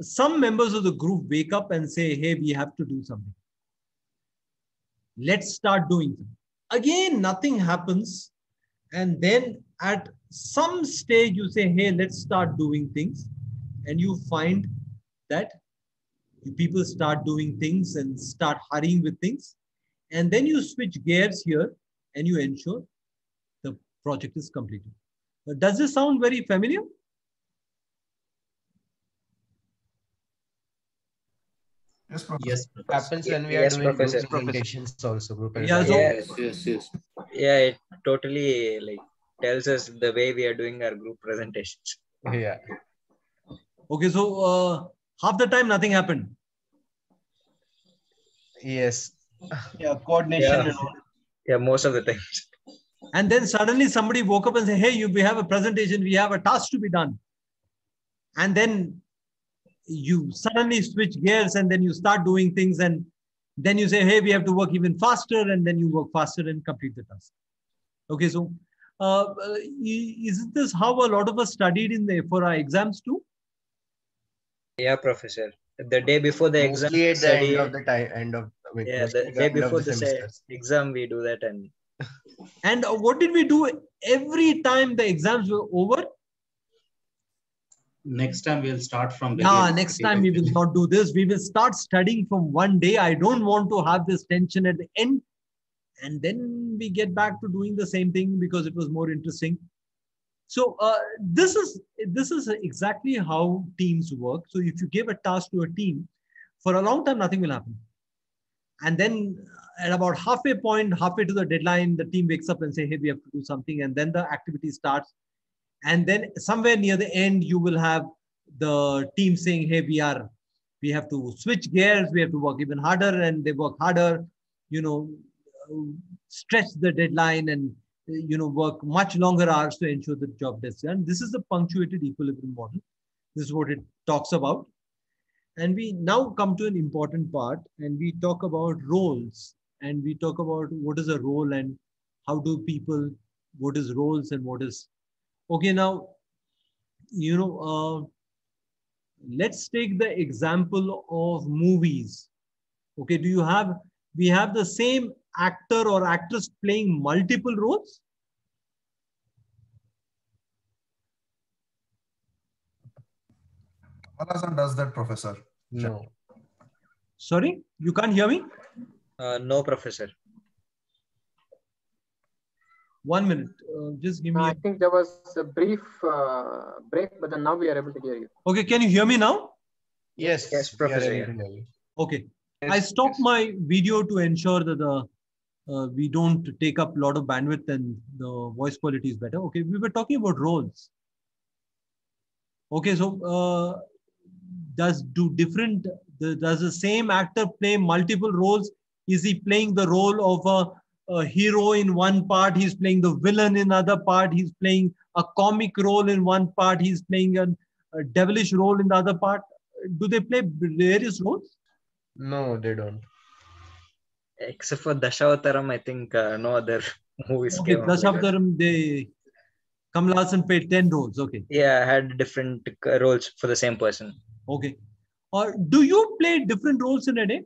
some members of the group wake up and say, hey, we have to do something. Let's start doing something. Again, nothing happens. And then at some stage you say, hey, let's start doing things. And you find that people start doing things and start hurrying with things. And then you switch gears here and you ensure the project is completed. Does this sound very familiar? Yes, professor. Yes, happens when we are Yes, doing professor. group presentations also. Group Yeah, so- yes, yes, yes. Yeah, it totally like tells us the way we are doing our group presentations. yeah. Okay, so uh, half the time nothing happened. Yes. Yeah, coordination Yeah. and all. Yeah, most of the times. And then suddenly somebody woke up and said, Hey, you, we have a presentation, we have a task to be done. And then you suddenly switch gears and then you start doing things. And then you say, Hey, we have to work even faster. And then you work faster and complete the task. Okay, so uh, uh, isn't this how a lot of us studied in the, for our exams too? Yeah, professor. The day before the exam, Mostly at the study- end of the time, end of wait, yeah, mostly the day before the the exam, we do that, and And uh, what did we do every time the exams were over? Next time we'll start from Yeah, beginning. next time we will not do this. We will start studying from one day. I don't want to have this tension at the end. And then we get back to doing the same thing because it was more interesting. So uh, this is this is exactly how teams work. So if you give a task to a team, for a long time nothing will happen. And then at about halfway point, halfway to the deadline, the team wakes up and say, "Hey, we have to do something," and then the activity starts. And then somewhere near the end, you will have the team saying, "Hey, we are, we have to switch gears. We have to work even harder," and they work harder. You know, stretch the deadline and you know work much longer hours to ensure the job gets done. This is the punctuated equilibrium model. This is what it talks about. And we now come to an important part, and we talk about roles, and we talk about what is a role and how do people, what is roles and what is okay now you know uh, let's take the example of movies okay do you have we have the same actor or actress playing multiple roles Kamal Haasan does that, professor. No. sorry you can't hear me uh, no, professor. One minute. Uh, just give me I a, think there was a brief uh, break, but then now we are able to hear you. okay can you hear me now? Yes. Yes, professor, able yeah. to okay. I stopped my video to ensure that the uh, we don't take up a lot of bandwidth and the voice quality is better. Okay we were talking about roles. Okay so uh, does do different the, does the same actor play multiple roles? Is he playing the role of a, a hero in one part he's playing the villain in other part he's playing a comic role in one part he's playing a, a devilish role in the other part. Do they play various roles? No, they don't. Except for Dashavataram, I think uh, no other movies okay came out like they Kamal Haasan played 10 roles okay. Yeah, had different uh, roles for the same person. okay. Or do you play different roles in a day?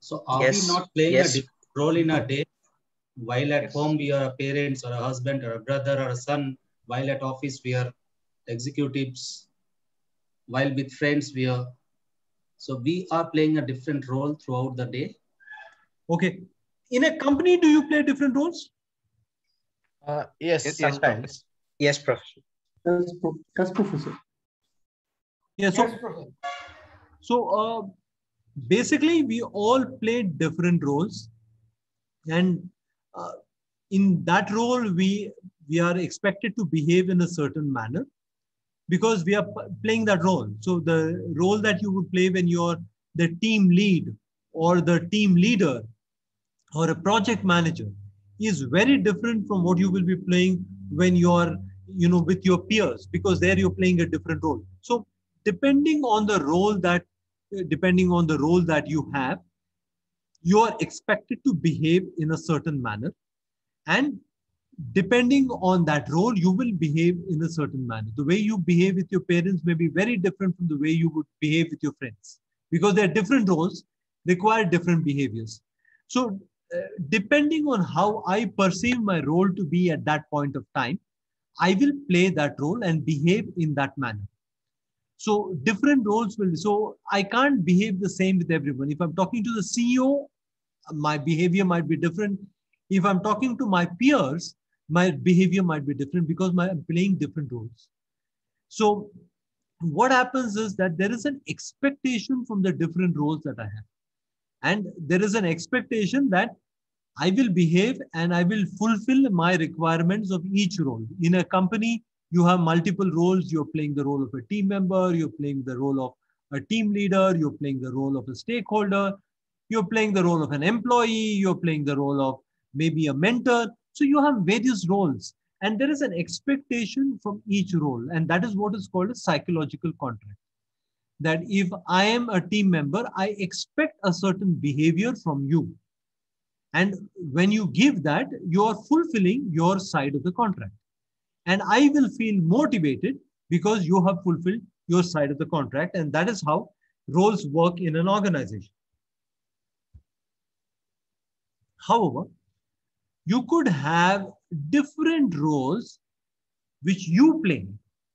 So are Yes, we not playing yes. a different role in a day? While at home we are parents or a husband or a brother or a son. While at office we are executives. While with friends we are. So we are playing a different role throughout the day. okay in a company do you play different roles Uh, yes, Yes, sometimes. Yes, professor. Yes, pro- yes, professor. yeah so so uh, basically we all play different roles and uh, in that role we we are expected to behave in a certain manner because we are playing that role. So the role that you would play when you're the team lead or the team leader or a project manager is very different from what you will be playing when you're you know with your peers because there you're playing a different role. So depending on the role that depending on the role that you have you are expected to behave in a certain manner. And depending on that role you will behave in a certain manner. The way you behave with your parents may be very different from the way you would behave with your friends because they're different roles require different behaviors. So uh, depending on how i perceive my role to be at that point of time i will play that role and behave in that manner so different roles will, be so I can't behave the same with everyone. If I'm talking to the CEO, my behavior might be different. If I'm talking to my peers, my behavior might be different because my, I'm playing different roles. So what happens is that there is an expectation from the different roles that I have. And there is an expectation that I will behave and I will fulfill my requirements of each role. In a company, you have multiple roles. You're playing the role of a team member, you're playing the role of a team leader, you're playing the role of a stakeholder, you're playing the role of an employee, you're playing the role of maybe a mentor. So you have various roles. And there is an expectation from each role. And that is what is called a psychological contract. That if I am a team member, I expect a certain behavior from you. And when you give that, you are fulfilling your side of the contract and I will feel motivated because you have fulfilled your side of the contract. And that is how roles work in an organization. However, you could have different roles which you play,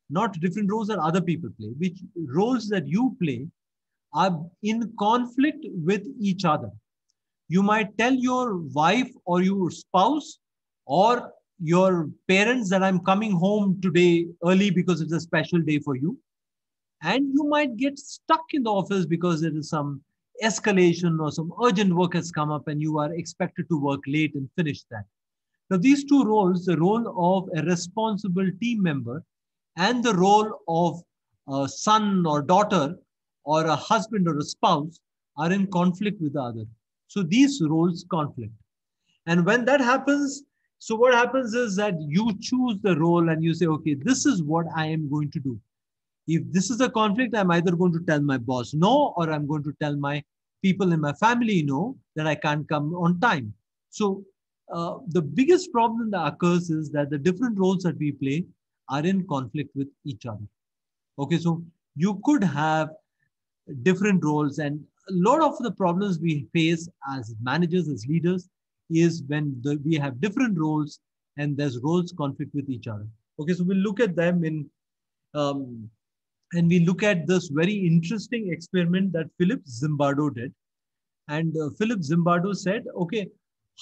not different roles that other people play, which roles that you play are in conflict with each other. You might tell your wife or your spouse or your parents that I'm coming home today early because it's a special day for you. And you might get stuck in the office because there is some escalation or some urgent work has come up and you are expected to work late and finish that. Now, these two roles, the role of a responsible team member and the role of a son or daughter or a husband or a spouse are in conflict with the other. So these roles conflict. And when that happens, so what happens is that you choose the role and you say, okay, this is what I am going to do. If this is a conflict, I'm either going to tell my boss no, or I'm going to tell my people in my family no, that I can't come on time. So uh, the biggest problem that occurs is that the different roles that we play are in conflict with each other. Okay, so you could have different roles and a lot of the problems we face as managers, as leaders, is when the, we have different roles and there's roles conflict with each other. Okay, so we'll look at them in, um, and we look at this very interesting experiment that Philip Zimbardo did. And uh, Philip Zimbardo said, okay,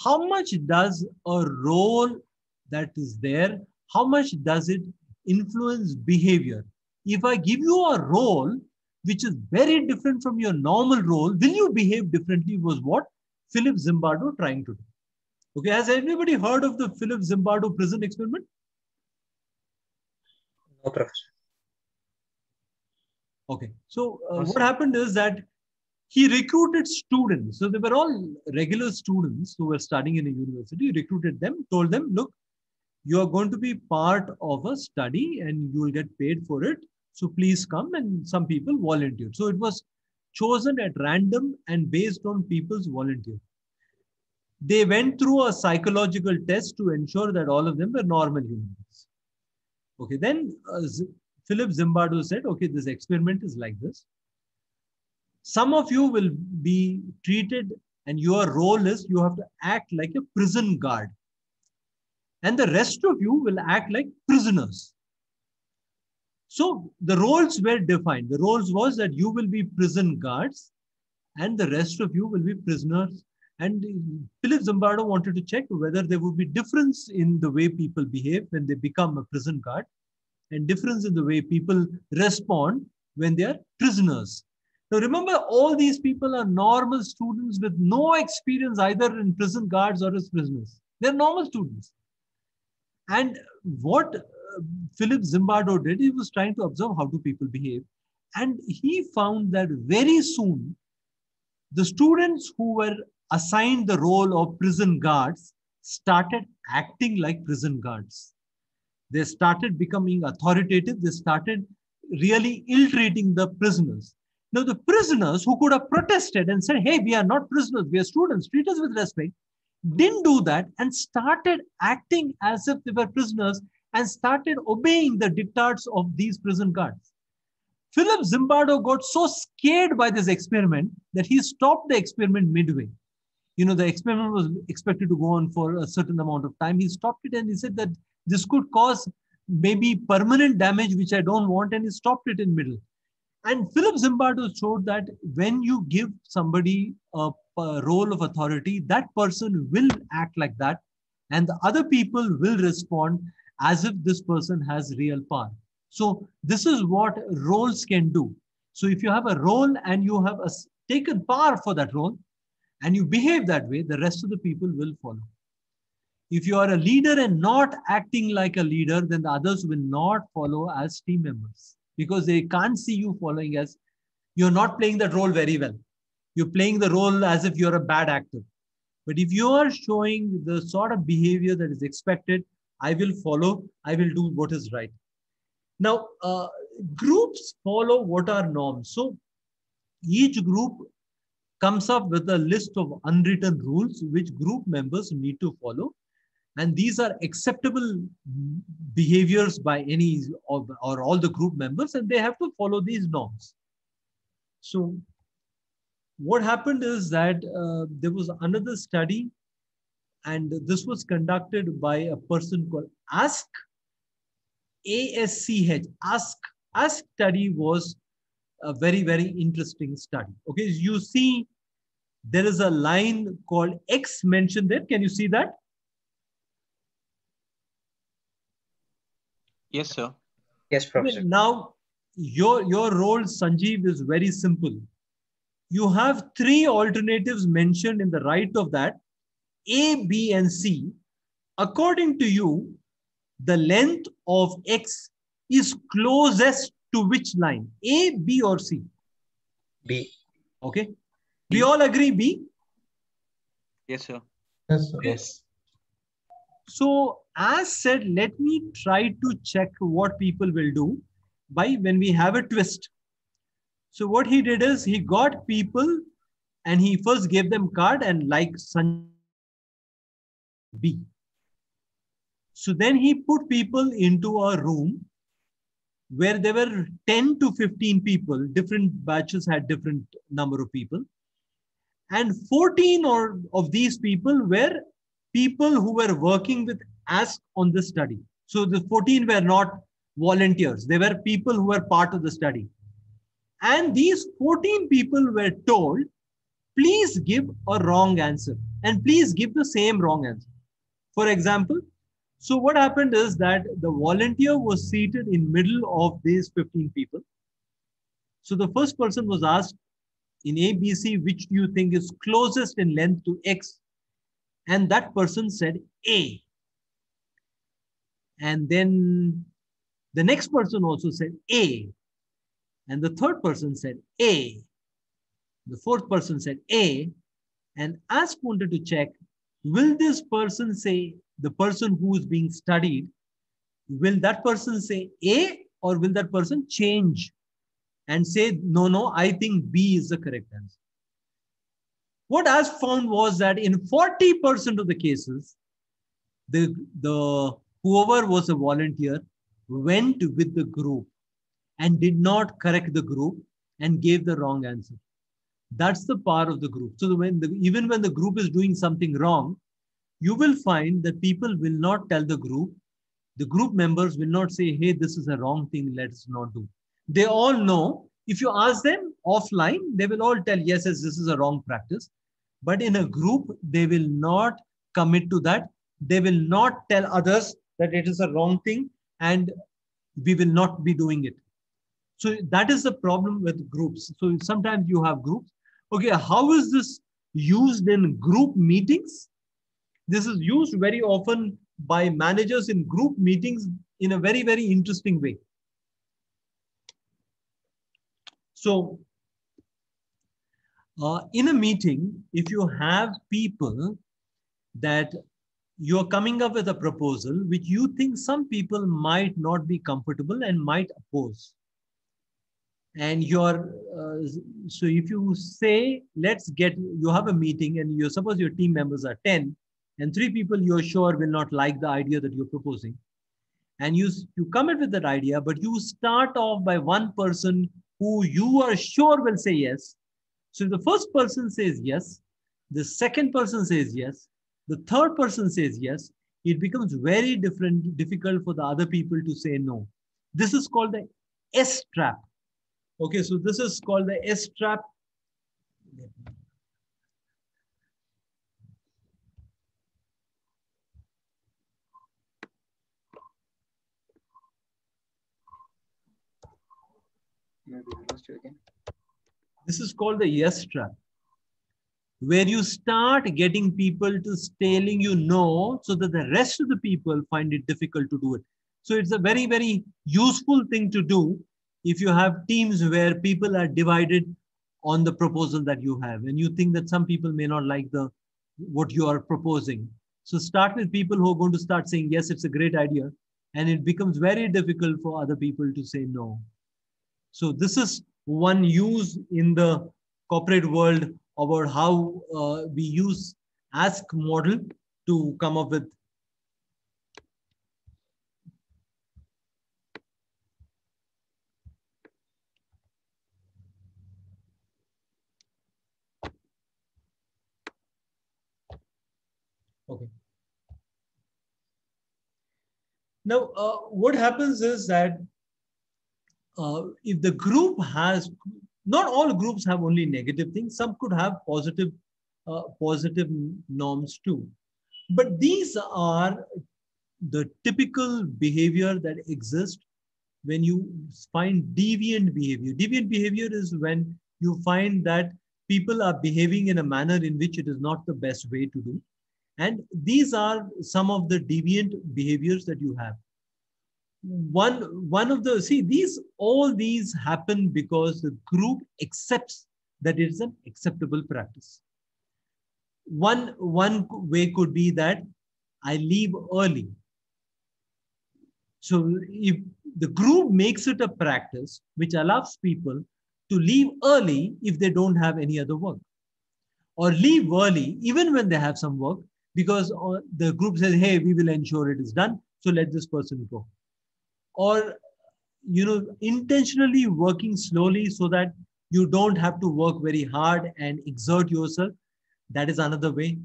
how much does a role that is there, how much does it influence behavior? If I give you a role which is very different from your normal role, will you behave differently was what Philip Zimbardo trying to do. Okay, has anybody heard of the Philip Zimbardo prison experiment? No, Professor. Okay, so uh, what happened is that he recruited students. So they were all regular students who were studying in a university. He recruited them, told them, look, you are going to be part of a study and you will get paid for it. So please come. And some people volunteered. So it was chosen at random and based on people's volunteer they went through a psychological test to ensure that all of them were normal humans. Okay, then uh, Philip Zimbardo said, okay, this experiment is like this. Some of you will be treated and your role is you have to act like a prison guard. And the rest of you will act like prisoners. So the roles were defined. The roles was that you will be prison guards and the rest of you will be prisoners and Philip Zimbardo wanted to check whether there would be difference in the way people behave when they become a prison guard and difference in the way people respond when they are prisoners. Now remember, all these people are normal students with no experience either in prison guards or as prisoners. They're normal students. And what uh, Philip Zimbardo did, he was trying to observe how do people behave. And he found that very soon, the students who were assigned the role of prison guards started acting like prison guards. They started becoming authoritative. They started really ill treating the prisoners. Now, the prisoners who could have protested and said, Hey, we are not prisoners, we are students, treat us with respect, didn't do that and started acting as if they were prisoners and started obeying the diktats of these prison guards. Philip Zimbardo got so scared by this experiment that he stopped the experiment midway. You know, the experiment was expected to go on for a certain amount of time. He stopped it and he said that this could cause maybe permanent damage, which I don't want, and he stopped it in middle. And Philip Zimbardo showed that when you give somebody a, a role of authority, that person will act like that, and the other people will respond as if this person has real power. So this is what roles can do. So if you have a role and you have a, taken power for that role, and you behave that way, the rest of the people will follow. If you are a leader and not acting like a leader, then the others will not follow as team members because they can't see you following as you're not playing that role very well. You're playing the role as if you're a bad actor. But if you are showing the sort of behavior that is expected, I will follow, I will do what is right. Now, uh, groups follow what are norms. So each group comes up with a list of unwritten rules which group members need to follow. And these are acceptable behaviors by any or, or all the group members, and they have to follow these norms. So what happened is that uh, there was another study, and this was conducted by a person called Ask, ASCH. Ask, Asch study was a very, very interesting study. Okay, you see there is a line called X mentioned there. Can you see that? Yes, sir. Yes, professor. Now, your, your role, Sanjeev, is very simple. You have three alternatives mentioned in the right of that, A, B, and C. According to you, the length of X is closest to which line, A, B, or C? B. Okay. We all agree B? Yes, sir. Yes, sir. Yes. So as said, let me try to check what people will do by when we have a twist. So what he did is he got people and he first gave them card and like Sun B. So then he put people into a room where there were 10 to 15 people, different batches had different number of people. And 14 or, of these people were people who were working with Asch on the study. So the 14 were not volunteers. They were people who were part of the study. And these 14 people were told, please give a wrong answer and please give the same wrong answer. For example, so what happened is that the volunteer was seated in middle of these 15 people. So the first person was asked in ABC, which do you think is closest in length to X? And that person said A. And then the next person also said A. And the third person said A. The fourth person said A. And Asch wanted to check, will this person say, the person who is being studied, will that person say A or will that person change and say, no, no, I think B is the correct answer. What Asch found was that in 40% of the cases, the, the whoever was a volunteer went with the group and did not correct the group and gave the wrong answer. That's the power of the group. So when the, even when the group is doing something wrong, you will find that people will not tell the group. The group members will not say, hey, this is a wrong thing, let's not do. They all know. If you ask them offline, they will all tell, yes, yes, this is a wrong practice. But in a group, they will not commit to that. They will not tell others that it is a wrong thing and we will not be doing it. So that is the problem with groups. So sometimes you have groups. Okay, how is this used in group meetings? This is used very often by managers in group meetings in a very, very interesting way. So uh, in a meeting, if you have people that you're coming up with a proposal which you think some people might not be comfortable and might oppose. And you're, uh, so if you say, let's get, you have a meeting and you suppose your team members are 10 and three people you're sure will not like the idea that you're proposing. And you, you come in with that idea, but you start off by one person who you are sure will say yes. So if the first person says yes, the second person says yes, the third person says yes, it becomes very different, difficult for the other people to say no. This is called the S trap. Okay, so this is called the S trap. This is called the yes trap where you start getting people to telling you no so that the rest of the people find it difficult to do it. So it's a very, very useful thing to do if you have teams where people are divided on the proposal that you have and you think that some people may not like the what you are proposing. So start with people who are going to start saying, yes, it's a great idea. And it becomes very difficult for other people to say no. So this is one use in the corporate world about how uh, we use Asch model to come up with. Okay. Now uh, what happens is that uh, if the group has not all groups have only negative things some could have positive uh, positive norms too. But these are the typical behavior that exists when you find deviant behavior. Deviant behavior is when you find that people are behaving in a manner in which it is not the best way to do. And these are some of the deviant behaviors that you have one one of the see these all these happen because the group accepts that it is an acceptable practice. One one way could be that i leave early. So if the group makes it a practice which allows people to leave early if they don't have any other work. Or leave early even when they have some work because uh, the group says hey we will ensure it is done so let this person go or you know intentionally working slowly so that you don't have to work very hard and exert yourself. That is another way.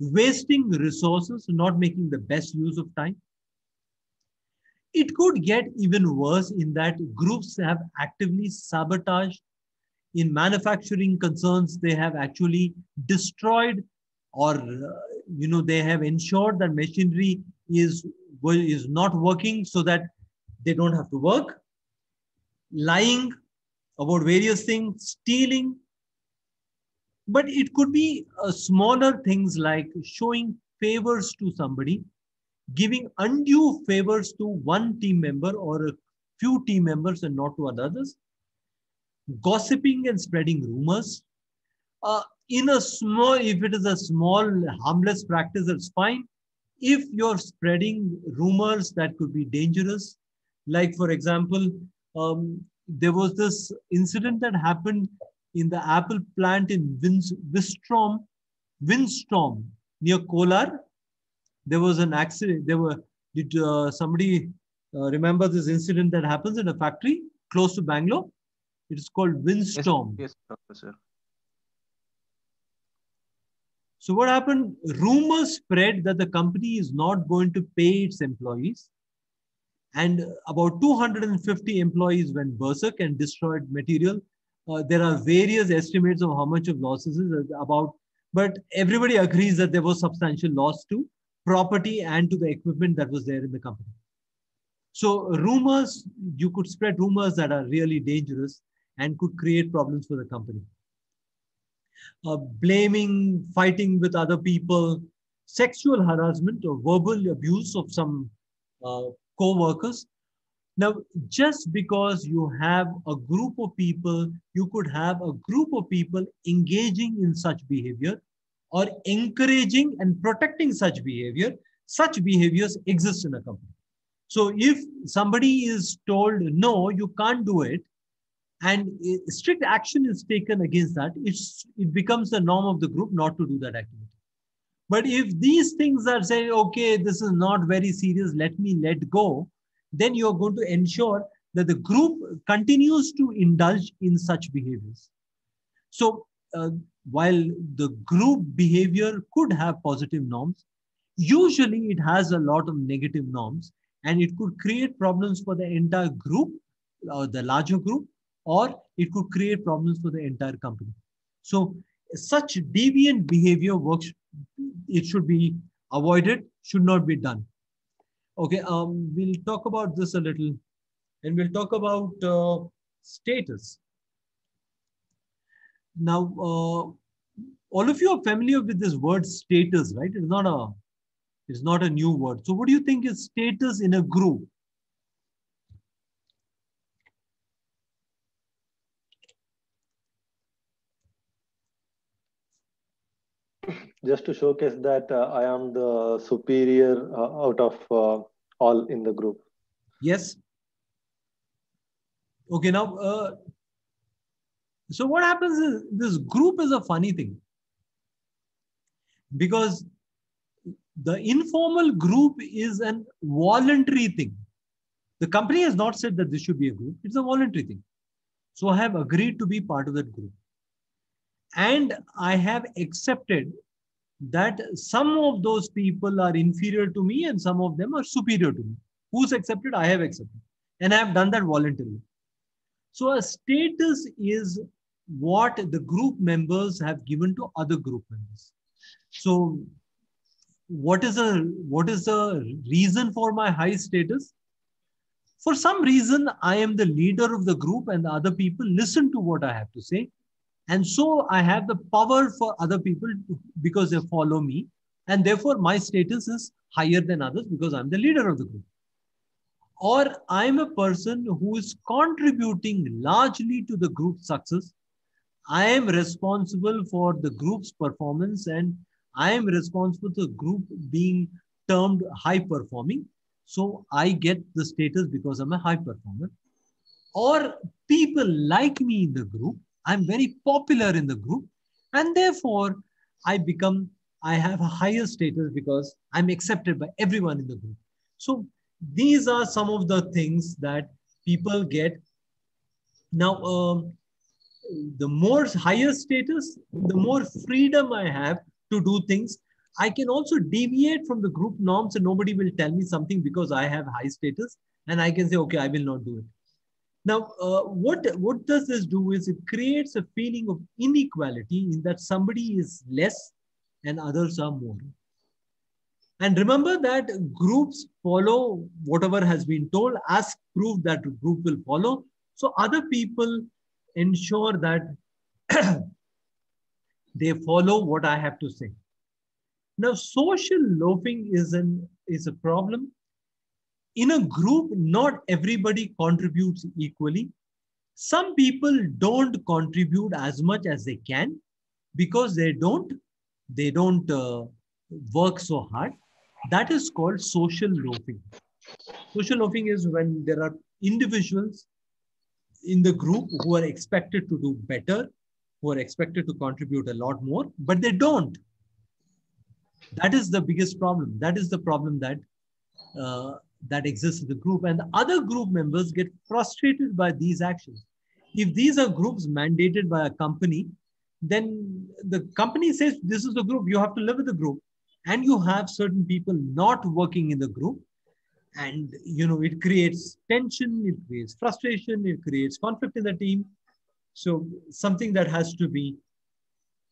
Wasting resources not making the best use of time. It could get even worse in that groups have actively sabotaged in manufacturing concerns. They have actually destroyed or uh, you know they have ensured that machinery is is not working so that they don't have to work, lying about various things, stealing. But it could be uh, smaller things like showing favors to somebody, giving undue favors to one team member or a few team members and not to others, gossiping and spreading rumors. Uh, in a small, if it is a small, harmless practice, that's fine. If you're spreading rumors that could be dangerous, like, for example, um, there was this incident that happened in the Apple plant in Wistron, Wistron near Kolar. There was an accident. There were, did uh, somebody uh, remember this incident that happens in a factory close to Bangalore? It is called Wistron. Yes, yes professor. So what happened? Rumors spread that the company is not going to pay its employees and about 250 employees went berserk and destroyed material. Uh, there are various estimates of how much of losses is about, but everybody agrees that there was substantial loss to property and to the equipment that was there in the company. So rumors, you could spread rumors that are really dangerous and could create problems for the company. Uh, blaming, fighting with other people, sexual harassment or verbal abuse of some uh, co-workers. Now, just because you have a group of people, you could have a group of people engaging in such behavior or encouraging and protecting such behavior, such behaviors exist in a company. So if somebody is told, no, you can't do it, and strict action is taken against that, it's, it becomes the norm of the group not to do that activity. But if these things are saying, okay, this is not very serious, let me let go, then you're going to ensure that the group continues to indulge in such behaviors. So uh, while the group behavior could have positive norms, usually it has a lot of negative norms and it could create problems for the entire group or the larger group or it could create problems for the entire company so such deviant behavior works it should be avoided should not be done okay um we'll talk about this a little and we'll talk about uh, status now uh, all of you are familiar with this word status right it's not a it's not a new word. So what do you think is status in a group? Just to showcase that uh, I am the superior uh, out of uh, all in the group. Yes. Okay, now, uh, so what happens is this group is a funny thing because the informal group is an voluntary thing. The company has not said that this should be a group. It's a voluntary thing. So I have agreed to be part of that group. And I have accepted that some of those people are inferior to me and some of them are superior to me. Who's accepted? I have accepted. And I have done that voluntarily. So a status is what the group members have given to other group members. So what is the what is the reason for my high status for some reason i am the leader of the group and the other people listen to what i have to say and so i have the power for other people because they follow me and therefore my status is higher than others because i'm the leader of the group or i'm a person who is contributing largely to the group's success i am responsible for the group's performance and I am responsible for the group being termed high performing. So I get the status because I'm a high performer. Or people like me in the group. I'm very popular in the group. And therefore, I become, I have a higher status because I'm accepted by everyone in the group. So these are some of the things that people get. Now, um, the more higher status, the more freedom I have to do things. I can also deviate from the group norms and nobody will tell me something because I have high status and I can say, okay, I will not do it. Now, uh, what, what does this do is it creates a feeling of inequality in that somebody is less and others are more. And remember that groups follow whatever has been told. Ask proof that group will follow. So other people ensure that they follow what I have to say. Now, social loafing is, an, is a problem. In a group, not everybody contributes equally. Some people don't contribute as much as they can because they don't, they don't uh, work so hard. That is called social loafing. Social loafing is when there are individuals in the group who are expected to do better who are expected to contribute a lot more, but they don't. That is the biggest problem. That is the problem that uh, that exists in the group, and the other group members get frustrated by these actions. If these are groups mandated by a company, then the company says this is the group. You have to live with the group, and you have certain people not working in the group, and you know it creates tension, it creates frustration, it creates conflict in the team so something that has to be.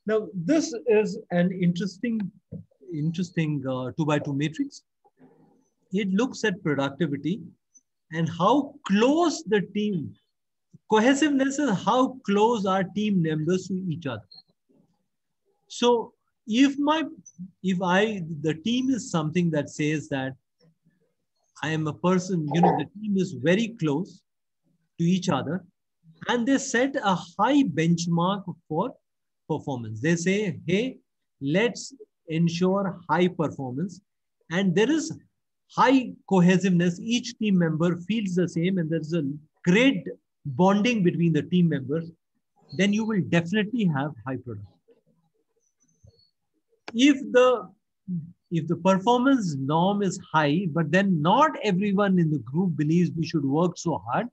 Now, this is an interesting, interesting uh, two by two matrix. It looks at productivity and how close the team cohesiveness is how close our team members to each other. So if my if I the team is something that says that I am a person, you know, the team is very close to each other, and they set a high benchmark for performance. They say, hey, let's ensure high performance. And there is high cohesiveness. Each team member feels the same, and there's a great bonding between the team members. Then you will definitely have high product. If the if the performance norm is high, but then not everyone in the group believes we should work so hard,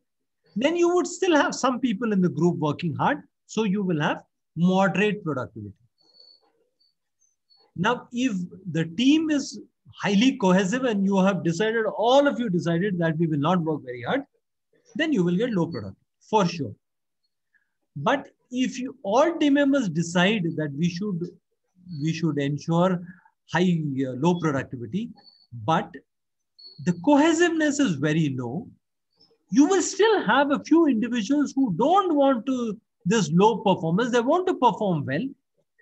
then you would still have some people in the group working hard. So you will have moderate productivity. Now, if the team is highly cohesive and you have decided, all of you decided that we will not work very hard, then you will get low productivity for sure. But if you all team members decide that we should we should ensure high uh, low productivity, but the cohesiveness is very low, you will still have a few individuals who don't want to this low performance. They want to perform well.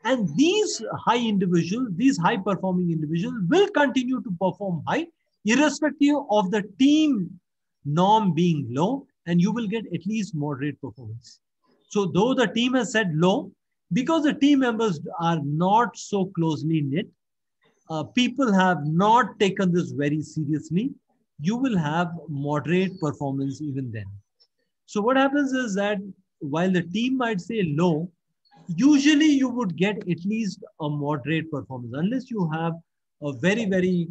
And these high individuals, these high performing individuals will continue to perform high, irrespective of the team norm being low, and you will get at least moderate performance. So though the team has said low, because the team members are not so closely knit, uh, people have not taken this very seriously, you will have moderate performance even then. So what happens is that while the team might say low, usually you would get at least a moderate performance unless you have a very, very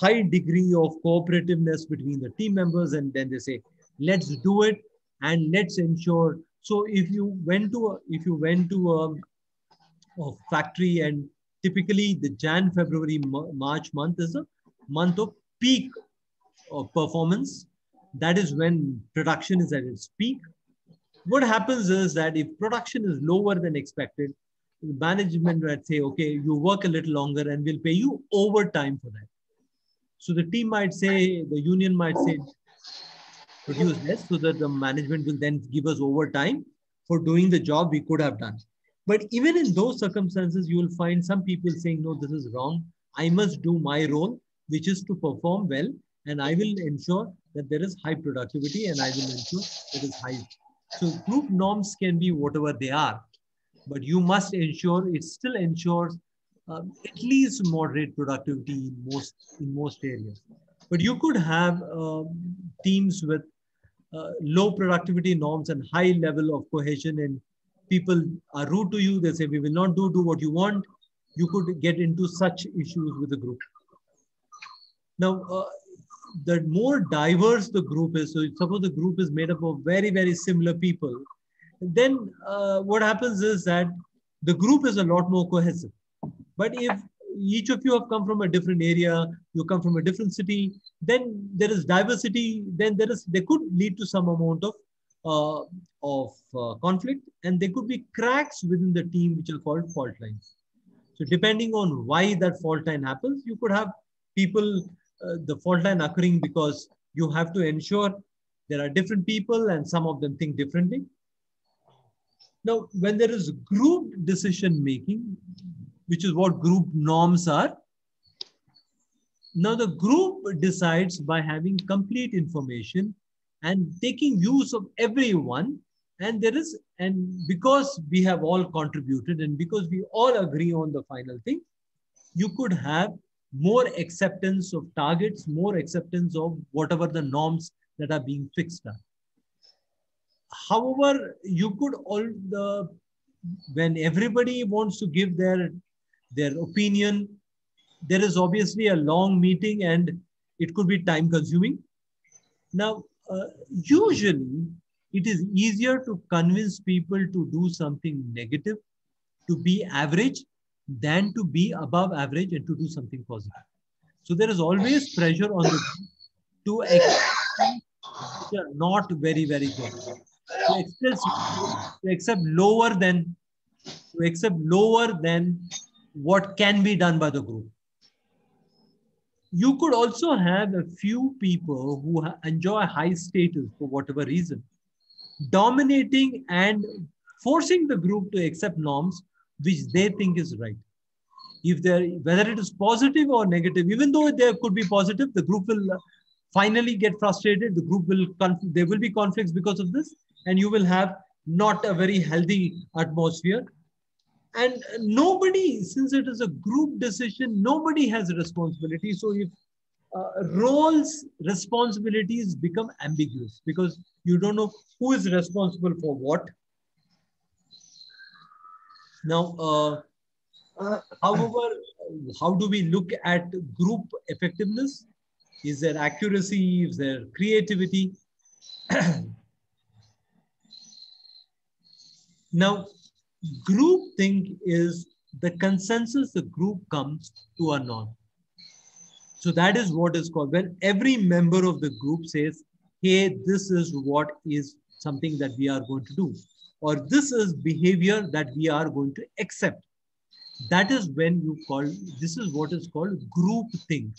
high degree of cooperativeness between the team members and then they say, let's do it and let's ensure. So if you went to, a, if you went to a, a factory and typically the Jan, February, March month is a month of peak of performance. That is when production is at its peak what happens is that if production is lower than expected, management might say, okay, you work a little longer and we'll pay you overtime for that. So the team might say, the union might say, produce less so that the management will then give us overtime for doing the job we could have done. But even in those circumstances, you will find some people saying, no, this is wrong. I must do my role, which is to perform well. And I will ensure that there is high productivity and I will ensure there is high so group norms can be whatever they are, but you must ensure it still ensures um, at least moderate productivity in most in most areas. But you could have um, teams with uh, low productivity norms and high level of cohesion, and people are rude to you. They say we will not do do what you want. You could get into such issues with the group. Now, uh, the more diverse the group is, so suppose the group is made up of very, very similar people, then uh, what happens is that the group is a lot more cohesive. But if each of you have come from a different area, you come from a different city, then there is diversity, then there is, they could lead to some amount of, uh, of uh, conflict and there could be cracks within the team which are called fault lines. So depending on why that fault line happens, you could have people Uh, the fault line occurring because you have to ensure there are different people and some of them think differently. Now, when there is group decision making, which is what group norms are, now the group decides by having complete information and taking use of everyone. And there is, and because we have all contributed and because we all agree on the final thing, you could have more acceptance of targets, more acceptance of whatever the norms that are being fixed are. However, you could all the when everybody wants to give their their opinion, there is obviously a long meeting and it could be time consuming. Now, uh, usually it is easier to convince people to do something negative, to be average, than to be above average and to do something positive. So there is always pressure on the to accept not very, very good. To accept, to accept lower than to accept lower than what can be done by the group. you could also have a few people who enjoy high status for whatever reason, dominating and forcing the group to accept norms which they think is right. If there, whether it is positive or negative, even though there could be positive, the group will uh, finally get frustrated. The group will there will be conflicts because of this, and you will have not a very healthy atmosphere. And nobody, since it is a group decision, nobody has responsibility. So if uh, roles, responsibilities become ambiguous because you don't know who is responsible for what. Now, uh, uh, however, how do we look at group effectiveness? Is there accuracy? Is there creativity? now, group think is the consensus the group comes to a norm. So that is what is called when every member of the group says, hey, this is what is something that we are going to do, or this is behavior that we are going to accept. That is when you call, this is what is called group think.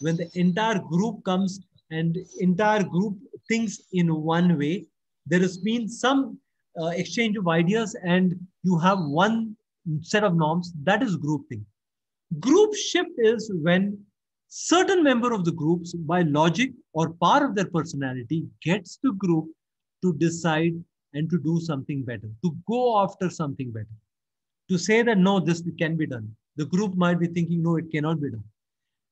When the entire group comes and entire group thinks in one way, there has been some uh, exchange of ideas and you have one set of norms, that is group think. Group shift is when certain member of the groups by logic or part of their personality gets the group to decide and to do something better, to go after something better, to say that no, this can be done. The group might be thinking, no, it cannot be done.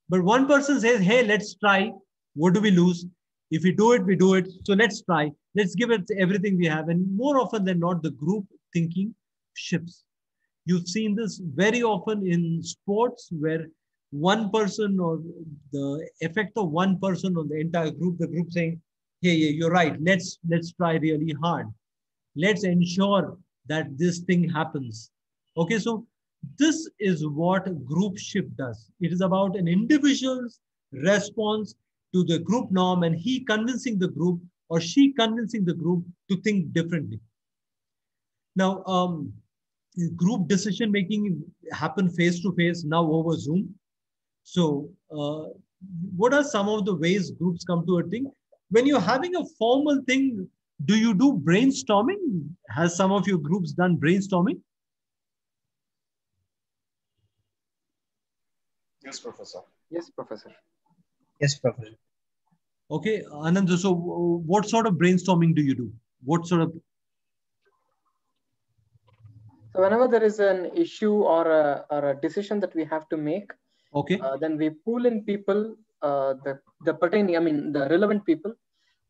But one person says, hey, let's try. What do we lose? If we do it, we do it. So let's try. Let's give it everything we have. And more often than not, the group thinking shifts. You've seen this very often in sports where one person or the effect of one person on the entire group, the group saying, hey, yeah, you're right. Let's let's try really hard. Let's ensure that this thing happens. Okay, so this is what group shift does. It is about an individual's response to the group norm and he convincing the group or she convincing the group to think differently. Now, um, group decision making happen face to face now over Zoom. So, uh, what are some of the ways groups come to a thing? When you're having a formal thing, do you do brainstorming? Has some of your groups done brainstorming? Yes, Professor. Yes, Professor. Yes, Professor. Okay, Anand, so what sort of brainstorming do you do? What sort of So whenever there is an issue or a, or a decision that we have to make, okay, uh, then we pull in people, uh, the the pertaining, I mean, the relevant people,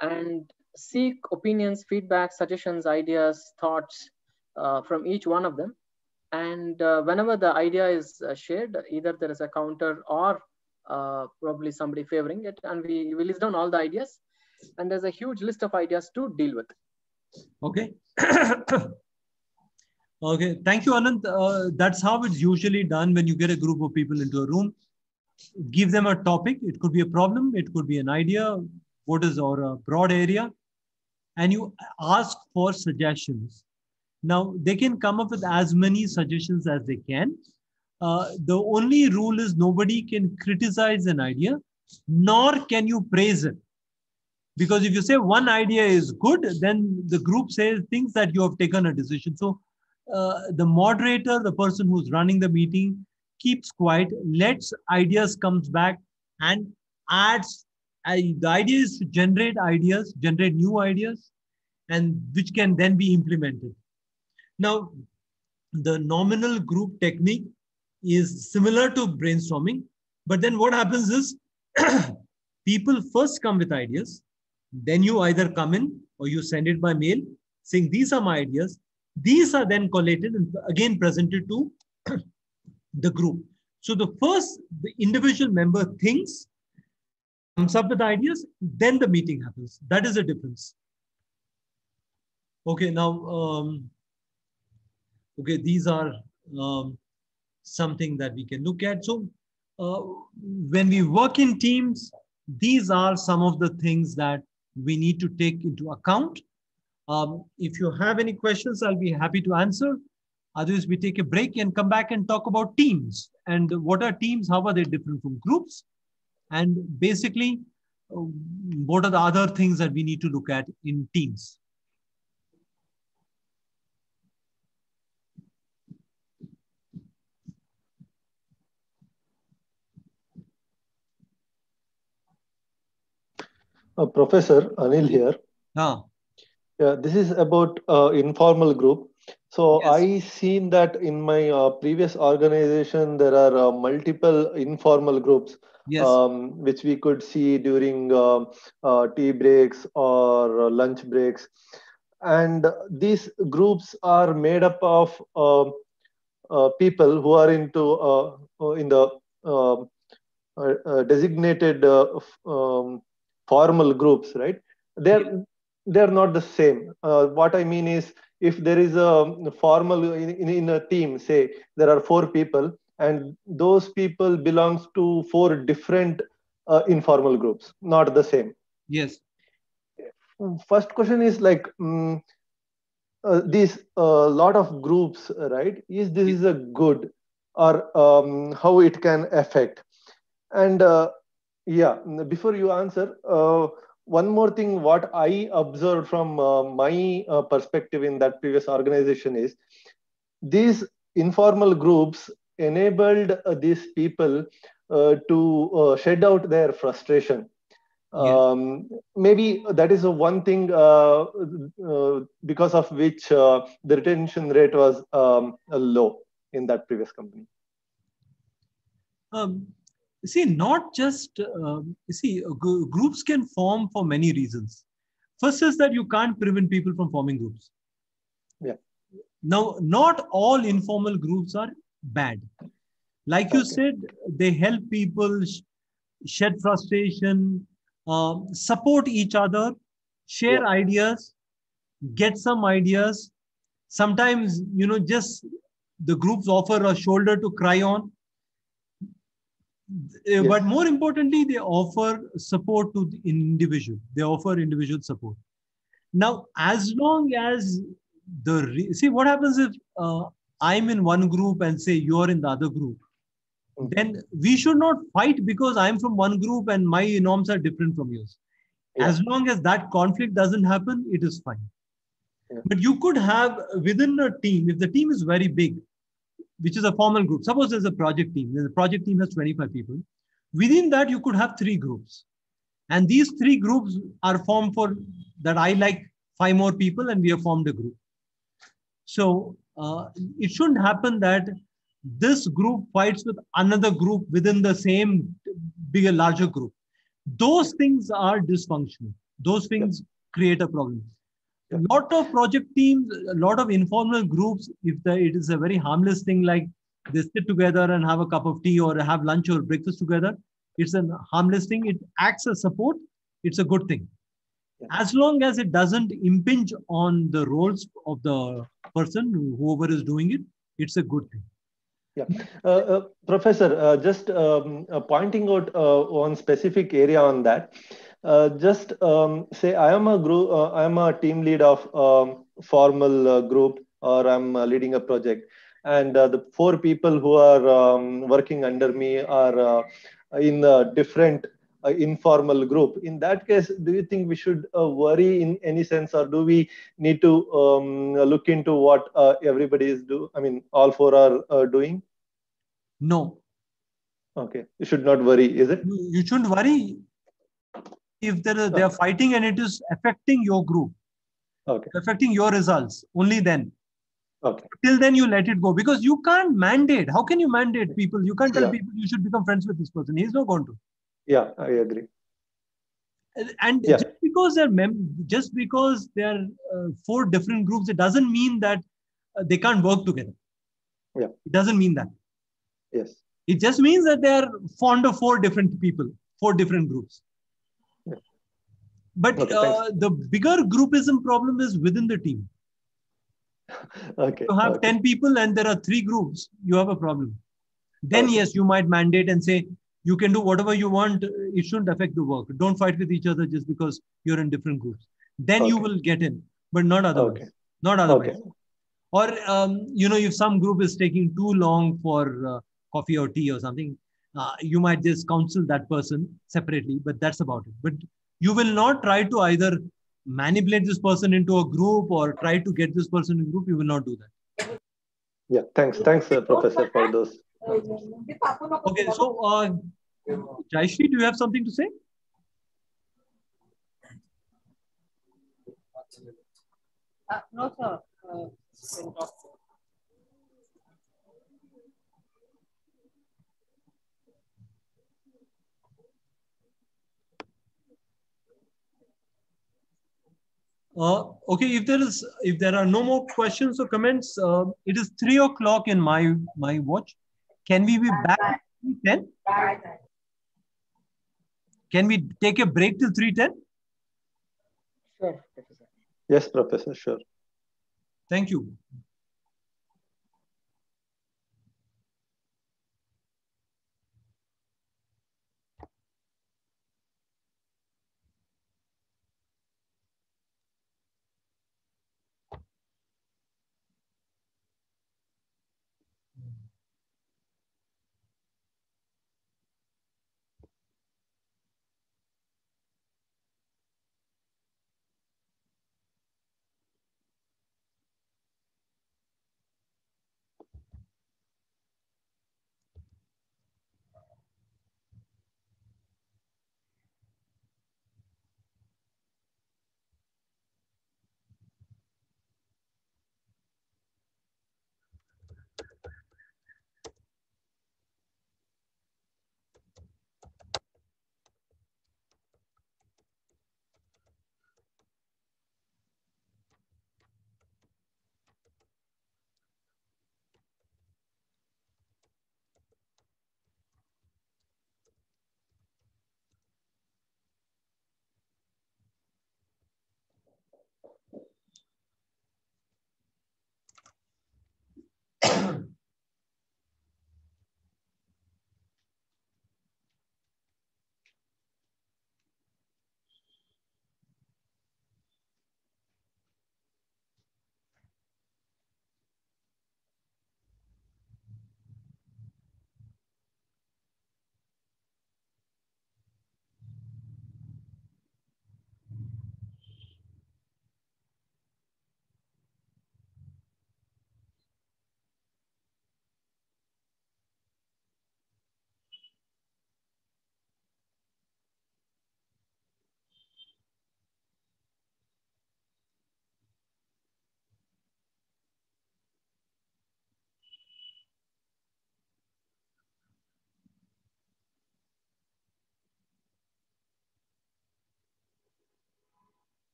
and seek opinions, feedback, suggestions, ideas, thoughts uh, from each one of them. And uh, whenever the idea is uh, shared, either there is a counter or uh, probably somebody favoring it, and we, we list down all the ideas, and there's a huge list of ideas to deal with. Okay. okay. Thank you, Anand. Uh, that's how it's usually done when you get a group of people into a room. Give them a topic. It could be a problem. It could be an idea. What is our a broad area, and you ask for suggestions. Now they can come up with as many suggestions as they can. Uh, the only rule is nobody can criticize an idea, nor can you praise it. Because if you say one idea is good, then the group says things that you have taken a decision. So uh, the moderator, the person who's running the meeting, keeps quiet, lets ideas comes back and adds. Uh, the idea is to generate ideas, generate new ideas, and which can then be implemented. Now, the nominal group technique is similar to brainstorming, but then what happens is people first come with ideas, then you either come in or you send it by mail saying these are my ideas. These are then collated and again presented to the group. So the first, the individual member thinks, comes up with ideas, then the meeting happens. That is the difference. Okay, now, um, okay, these are um, something that we can look at. So uh, when we work in teams, these are some of the things that we need to take into account. Um, if you have any questions, I'll be happy to answer. Otherwise, we take a break and come back and talk about teams. And what are teams? How are they different from groups? And basically uh, what are the other things that we need to look at in teams Uh, Professor Anil here. Ah. Yeah, this is about uh, informal group. So Yes. I seen that in my uh, previous organization there are uh, multiple informal groups, Yes. um, which we could see during uh, uh, tea breaks or uh, lunch breaks, and these groups are made up of um uh, people who are into uh, uh, in the um, designated uh, um, formal groups, right? They're they're not the same. Uh, what I mean is, if there is a formal in, in, in a team, say there are four people, and those people belongs to four different uh, informal groups, not the same. yes First question is like mm, uh, these uh, lot of groups, right? Is this is a good or um, how it can affect? And uh, yeah, before you answer, uh, one more thing, what I observed from uh, my uh, perspective in that previous organization is these informal groups enabled uh, these people uh, to uh, shed out their frustration. Um, maybe that is the one thing uh, uh, because of which uh, the retention rate was um, low in that previous company. um, see not just um, you see groups can form for many reasons first is that you can't prevent people from forming groups Yeah. now not all informal groups are bad. Like you said they help people shed frustration um, support each other share ideas get some ideas. Sometimes you know just the groups offer a shoulder to cry on. Uh, but more importantly they offer support to the individual. They offer individual support. Now as long as the re- see what happens if uh, i'm in one group and say you're in the other group hmm. then we should not fight because i'm from one group and my norms are different from yours as long as that conflict doesn't happen it is fine but you could have within a team if the team is very big which is a formal group. Suppose there's a project team. The project team has 25 people. Within that, you could have three groups. And these three groups are formed for that I like five more people, and we have formed a group. So Uh, it shouldn't happen that this group fights with another group within the same bigger, larger group. Those things are dysfunctional. Those things create a problem a lot of project teams, a lot of informal groups, if the, it is a very harmless thing like they sit together and have a cup of tea or have lunch or breakfast together, it's a harmless thing. It acts as support. It's a good thing. As long as it doesn't impinge on the roles of the person, whoever is doing it, it's a good thing. Yeah, uh, uh, Professor, uh, just um, uh, pointing out uh, one specific area on that. Uh, just um, say I am a group, uh, I am a team lead of um, formal uh, group, or I'm leading a project, and uh, the four people who are um, working under me are uh, in different uh, informal group. In that case, do you think we should uh, worry in any sense, or do we need to um, look into what uh, everybody is do? I mean, all four are uh, doing. No, Okay, you should not worry, is it? you, shouldn't worry if there are, they are fighting and it is affecting your group, Okay. affecting your results. Only then. Okay. Till then, you let it go because you can't mandate. How can you mandate people? You can't tell Yeah. people you should become friends with this person. He's not going to. Yeah, I agree. And Yeah. just because they're mem- just because they are uh, four different groups, it doesn't mean that uh, they can't work together. Yeah. It doesn't mean that. Yes. It just means that they are fond of four different people, four different groups. But Okay, uh, the bigger groupism problem is within the team. Okay. You have okay. 10 people and there are three groups, you have a problem. Then, Okay. yes, you might mandate and say, you can do whatever you want. It shouldn't affect the work. Don't fight with each other just because you're in different groups. Then you will get in, but not otherwise. Okay. Not otherwise. Okay. Or, um, you know, if some group is taking too long for uh, coffee or tea or something, uh, you might just counsel that person separately, but that's about it. But you will not try to either manipulate this person into a group or try to get this person in a group. You will not do that. Yeah, thanks, thanks, uh, Professor, for those. Okay, so uh, Jayashree, do you have something to say? Uh, no, sir. Uh, you can talk. Uh, okay, if there is, if there are no more questions or comments, uh, it is three o'clock in my my watch. Can we be back at ten? Can we take a break till three ten? Sure, Professor. Yes, Professor, sure. Thank you.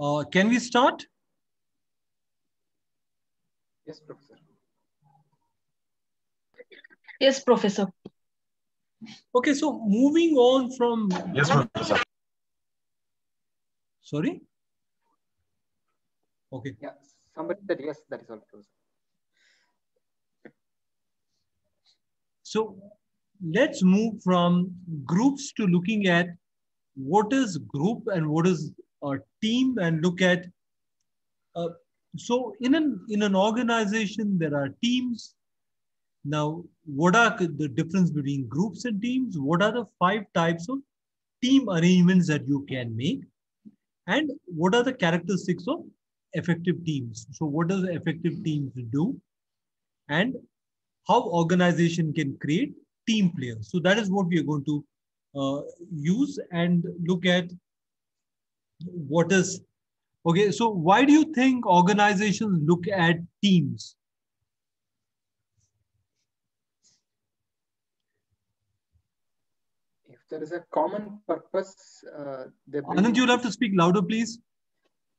Uh, can we start? Yes, Professor. Yes, Professor. Okay, so moving on from. Yes, Professor. Sorry? Okay. Yeah, somebody said yes, that is all, Professor. So let's move from groups to looking at what is group and what is a team and look at uh, so in an in an organization there are teams. Now what are the difference between groups and teams? What are the five types of team arrangements that you can make? And what are the characteristics of effective teams? So what does effective teams do? And how organization can create team players? So that is what we are going to use and look at what is okay so why do you think organizations look at teams? If there is a common purpose, uh, they bring anand you'll have to speak louder please.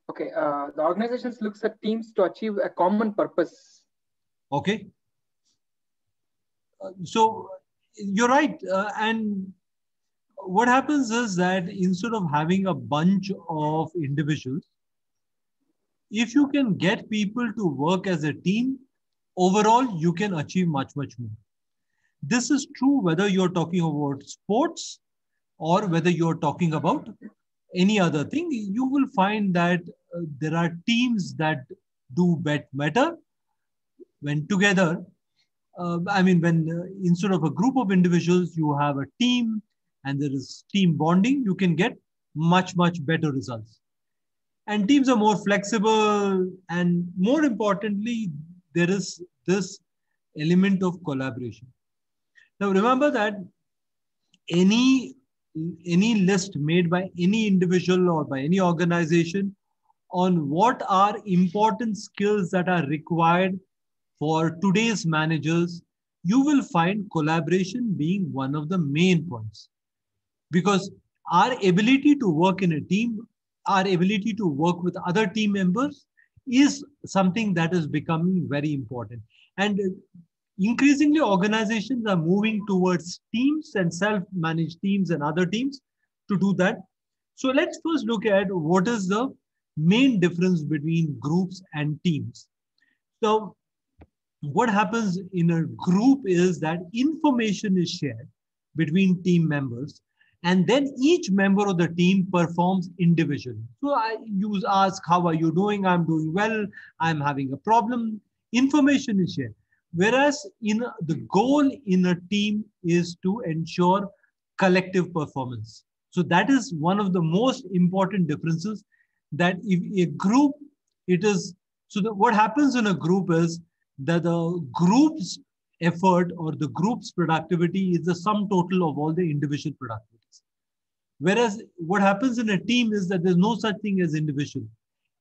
Okay, uh, the organizations looks at teams to achieve a common purpose. okay. Uh, so you're right uh, and what happens is that instead of having a bunch of individuals if you can get people to work as a team overall you can achieve much much more. This is true whether you're talking about sports or whether you're talking about any other thing. You will find that uh, there are teams that do bet better when together uh, i mean when uh, instead of a group of individuals you have a team and there is team bonding you can get much much better results. And teams are more flexible and more importantly there is this element of collaboration. Now remember that any any list made by any individual or by any organization on what are important skills that are required for today's managers you will find collaboration being one of the main points because our ability to work in a team our ability to work with other team members is something that is becoming very important. And increasingly organizations are moving towards teams and self-managed teams and other teams to do that. So let's first look at what is the main difference between groups and teams. So what happens in a group is that information is shared between team members and then each member of the team performs individually. So i use ask how are you doing? I'm doing well. I'm having a problem. Information is shared. Whereas in the goal in a team is to ensure collective performance. So that is one of the most important differences that if a group it is so the, what happens in a group is that the group's effort or the group's productivity is the sum total of all the individual productivities whereas what happens in a team is that there's no such thing as individual.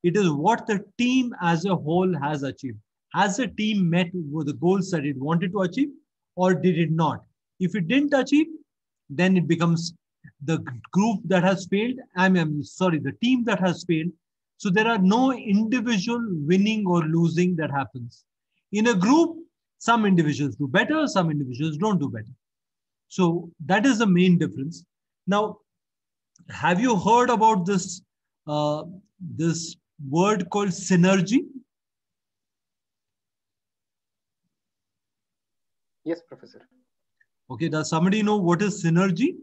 It is what the team as a whole has achieved. Has the team met the goals that it wanted to achieve or did it not? If it didn't achieve then it becomes the group that has failed. I mean sorry the team that has failed. So there are no individual winning or losing that happens. In a group some individuals do better some individuals don't do better. So that is the main difference. Now have you heard about this uh, this word called synergy Yes, Professor. Okay, does somebody know what is synergy?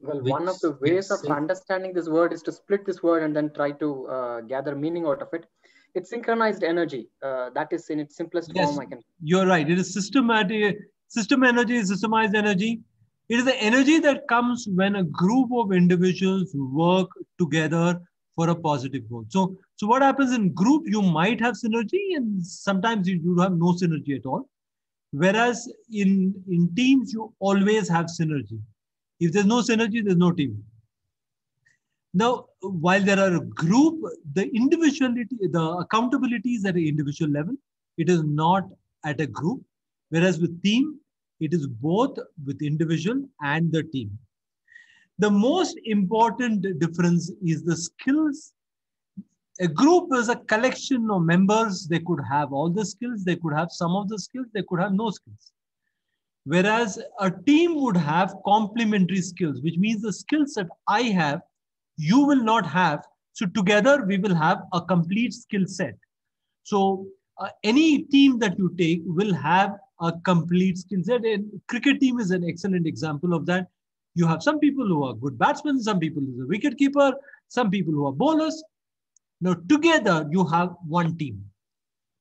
Well, Which one of the ways of understanding this word is to split this word and then try to uh, gather meaning out of it. It's synchronized energy. Uh, that is in its simplest Yes, form. I can. you're right. It is systematic, system energy, systemized energy. It is the energy that comes when a group of individuals work together for a positive goal. So, so what happens in group? You might have synergy, and sometimes you, you have no synergy at all. Whereas in in teams, you always have synergy. If there's no synergy, there's no team. Now, while there are a group, the individuality, the accountability is at an individual level. It is not at a group. Whereas with team, It is both with individual and the team. The most important difference is the skills. A group is a collection of members. They could have all the skills, they could have some of the skills, they could have no skills. Whereas a team would have complementary skills, which means the skills that I have, you will not have. So together we will have a complete skill set. So uh, any team that you take will have a complete skill set. And cricket team is an excellent example of that. You have some people who are good batsmen, some people who are wicket keeper, some people who are bowlers. Now together you have one team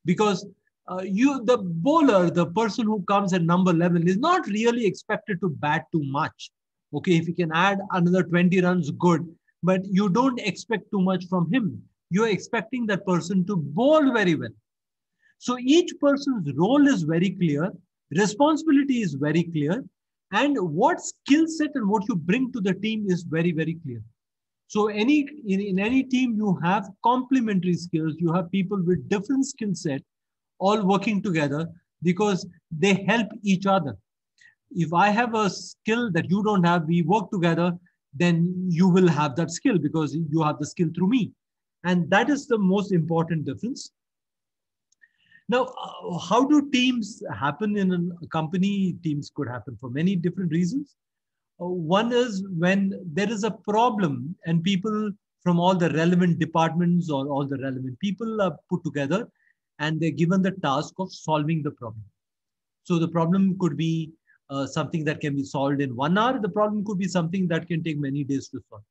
because uh, you the bowler, the person who comes at number 11 is not really expected to bat too much. Okay, if he can add another 20 runs, good. But you don't expect too much from him. You're expecting that person to bowl very well. So each person's role is very clear, responsibility is very clear, and what skill set and what you bring to the team is very, very clear. So any in, in any team, you have complementary skills, you have people with different skill set all working together because they help each other. If I have a skill that you don't have, we work together, then you will have that skill because you have the skill through me. And that is the most important difference. Now, uh, how do teams happen in a company? Teams could happen for many different reasons. Uh, one is when there is a problem and people from all the relevant departments or all the relevant people are put together and they're given the task of solving the problem. So the problem could be uh, something that can be solved in one hour. The problem could be something that can take many days to solve.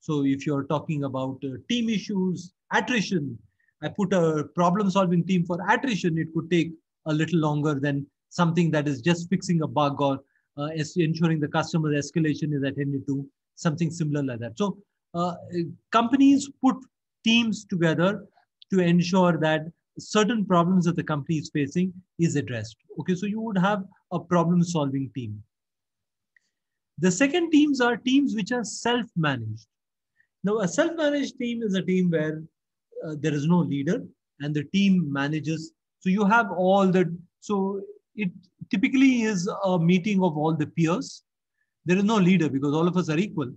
So if you're talking about uh, team issues, attrition, I put a problem solving team for attrition, it could take a little longer than something that is just fixing a bug or uh, ensuring the customer escalation is attended to, something similar like that. So uh, companies put teams together to ensure that certain problems that the company is facing is addressed. Okay, so you would have a problem solving team. The second teams are teams which are self-managed. Now, a self-managed team is a team where uh, there is no leader and the team manages. So you have all the, so it typically is a meeting of all the peers. There is no leader because all of us are equal.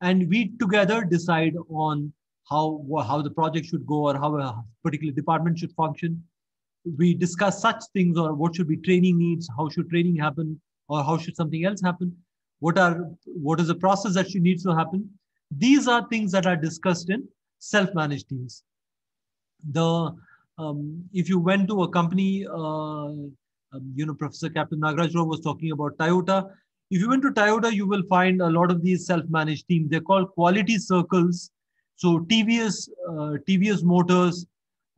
And we together decide on how, how the project should go or how a particular department should function. We discuss such things or what should be training needs, how should training happen, or how should something else happen? What are what is the process that should needs to happen? These are things that are discussed in self-managed teams. The um, if you went to a company, uh, um, you know, Professor Captain Nagaraj was talking about Toyota. If you went to Toyota, you will find a lot of these self-managed teams. They're called quality circles so TVS, uh, TVS Motors,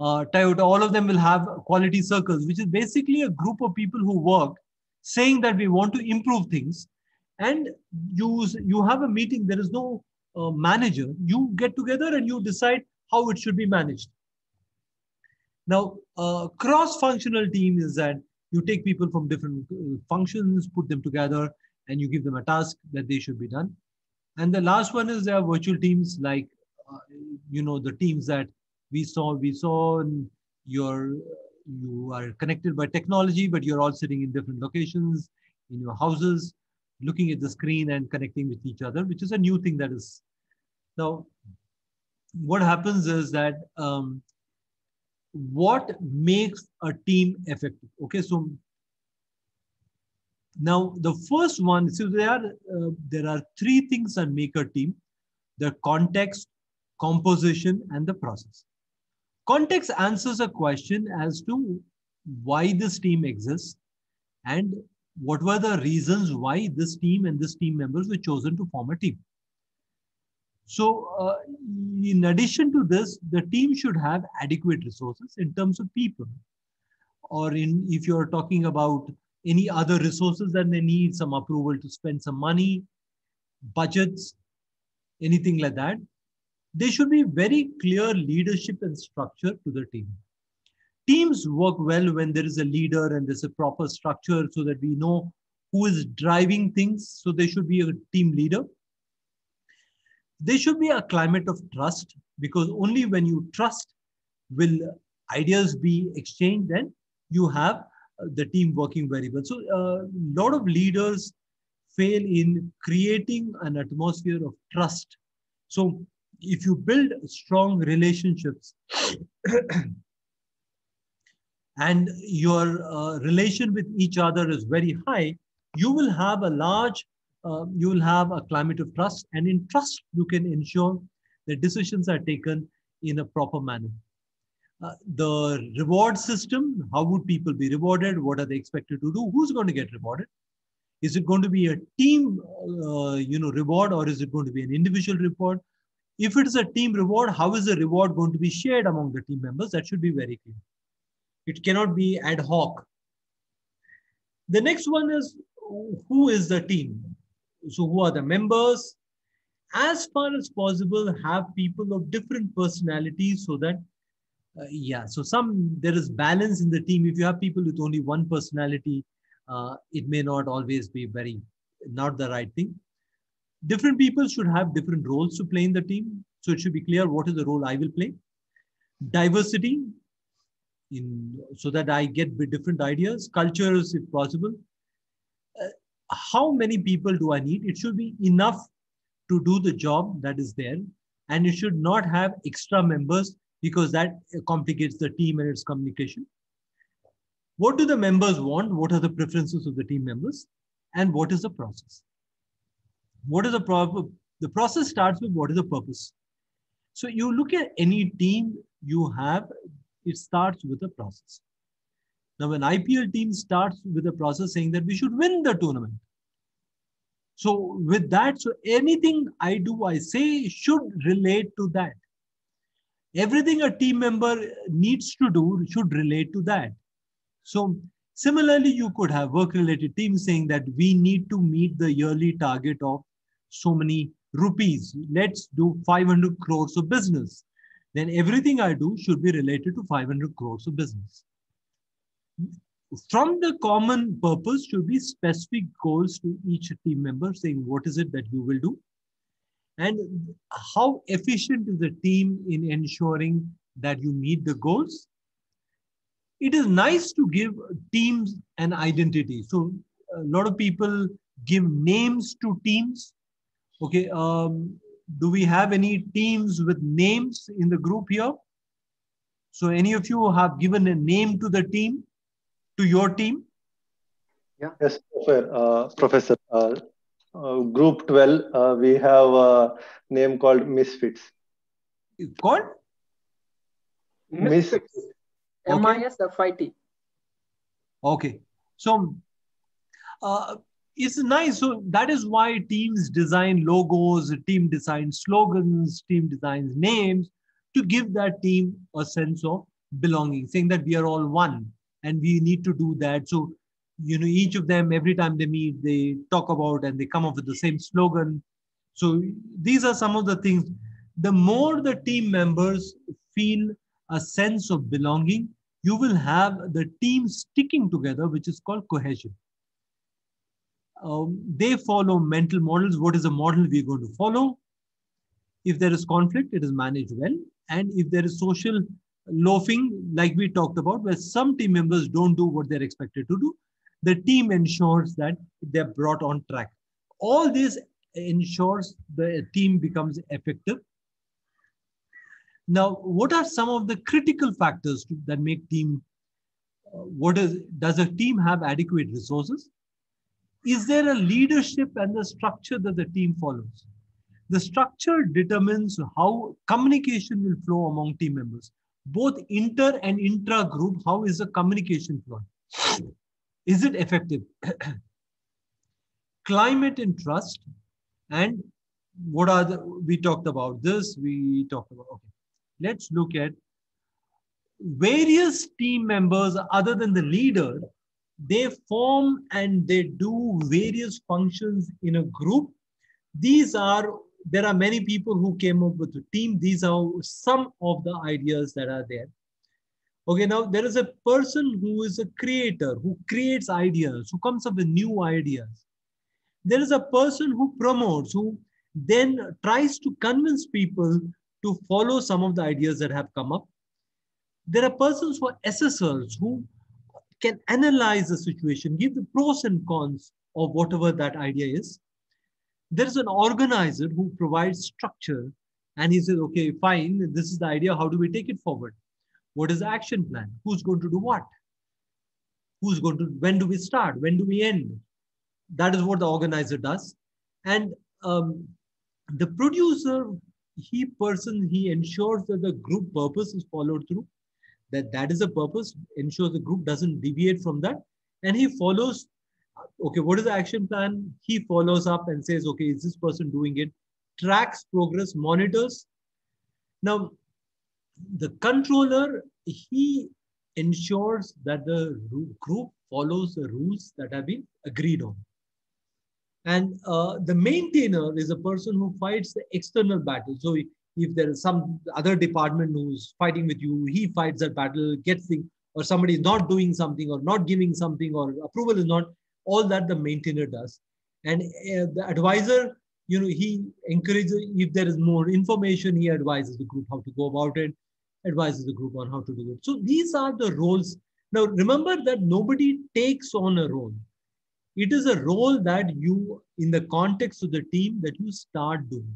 uh, Toyota, all of them will have quality circles, which is basically a group of people who work saying that we want to improve things. And use you have a meeting, there is no uh, manager. You get together and you decide how it should be managed. Now, uh, cross-functional team is that you take people from different uh, functions, put them together, and you give them a task that they should be done. And the last one is there are virtual teams like you know the teams that we saw we saw you're you are connected by technology but you're all sitting in different locations in your houses looking at the screen and connecting with each other which is a new thing that is now what happens is that um, what makes a team effective? Okay so now the first one so there are uh, there are three things that make a team. The context composition, and the process. Context answers a question as to why this team exists and what were the reasons why this team and this team members were chosen to form a team. So uh, in addition to this, the team should have adequate resources in terms of people. Or in if you're talking about any other resources that they need, some approval to spend some money, budgets, anything like that, there should be very clear leadership and structure to the team. Teams work well when there is a leader and there's a proper structure so that we know who is driving things. So there should be a team leader. There should be a climate of trust because only when you trust will ideas be exchanged, then you have uh, the team working very well. So a lot of leaders fail in creating an atmosphere of trust. So if you build strong relationships and your uh, relation with each other is very high, you will have a large, uh, you will have a climate of trust. And in trust, you can ensure that decisions are taken in a proper manner. Uh, the reward system, how would people be rewarded? What are they expected to do? Who's going to get rewarded? Is it going to be a team, uh, you know, reward, or is it going to be an individual reward? If it is a team reward, how is the reward going to be shared among the team members? That should be very clear. It cannot be ad hoc. The next one is who is the team? So who are the members? As far as possible, have people of different personalities so that uh, yeah so some there is balance in the team if you have people with only one personality uh, it may not always be very not the right thing different people should have different roles to play in the team so it should be clear what is the role i will play diversity in so that i get different ideas cultures if possible uh, how many people do i need it should be enough to do the job that is there and it should not have extra members because that complicates the team and its communication. What do the members want? What are the preferences of the team members? And what is the process? What is the problem? The process starts with what is the purpose. So you look at any team you have, it starts with a process. Now, an IPL team starts with a process saying that we should win the tournament. So with that, so anything I do, I say should relate to that everything a team member needs to do should relate to that. So similarly, you could have work-related teams saying that we need to meet the yearly target of so many rupees. Let's do 500 crores of business. Then everything I do should be related to 500 crores of business. From the common purpose should be specific goals to each team member saying what is it that you will do and how efficient is the team in ensuring that you meet the goals it is nice to give teams an identity so a lot of people give names to teams okay um, do we have any teams with names in the group here? So any of you have given a name to the team to your team? Yeah. Yes professor uh, professor uh, uh, group 12 uh, we have a name called misfits. Called? Misfits. M-i-s-f-i-t okay. So uh, it's nice. So that is why teams design logos team designs slogans team designs names to give that team a sense of belonging saying that we are all one and we need to do that. So you know each of them every time they meet they talk about and they come up with the same slogan. So these are some of the things. The more the team members feel a sense of belonging you will have the team sticking together which is called cohesion um, they follow mental models what is the model we're going to follow if there is conflict it is managed well and if there is social loafing like we talked about where some team members don't do what they're expected to do the team ensures that they're brought on track. All this ensures the team becomes effective. Now, what are some of the critical factors that make team? Uh, what is does a team have adequate resources? Is there a leadership and the structure that the team follows? The structure determines how communication will flow among team members, both inter and intra group. How is the communication flow? Is it effective? Climate and trust. And what are the, we talked about this, we talked about, okay. Let's look at various team members other than the leader, they form and they do various functions in a group. These are, there are many people who came up with a team. These are some of the ideas that are there. Okay, now there is a person who is a creator, who creates ideas, who comes up with new ideas. There is a person who promotes, who then tries to convince people to follow some of the ideas that have come up. There are persons who are assessors, who can analyze the situation, give the pros and cons of whatever that idea is. There is an organizer who provides structure and he says, okay, fine, this is the idea. How do we take it forward? What is the action plan? Who's going to do what? Who's going to, when do we start? When do we end? That is what the organizer does. And um, the producer, he person, he ensures that the group purpose is followed through, that that is the purpose, ensures the group doesn't deviate from that. And he follows, okay, what is the action plan? He follows up and says, okay, is this person doing it? Tracks progress, monitors. Now, the controller, he ensures that the group follows the rules that have been agreed on. And uh, the maintainer is a person who fights the external battle. So if, if there is some other department who's fighting with you, he fights that battle, gets the, or somebody is not doing something or not giving something or approval is not, all that the maintainer does. And uh, the advisor, you know, he encourages, if there is more information, he advises the group how to go about it, advises the group on how to do it. So these are the roles. Now, remember that nobody takes on a role it is a role that you in the context of the team that you start doing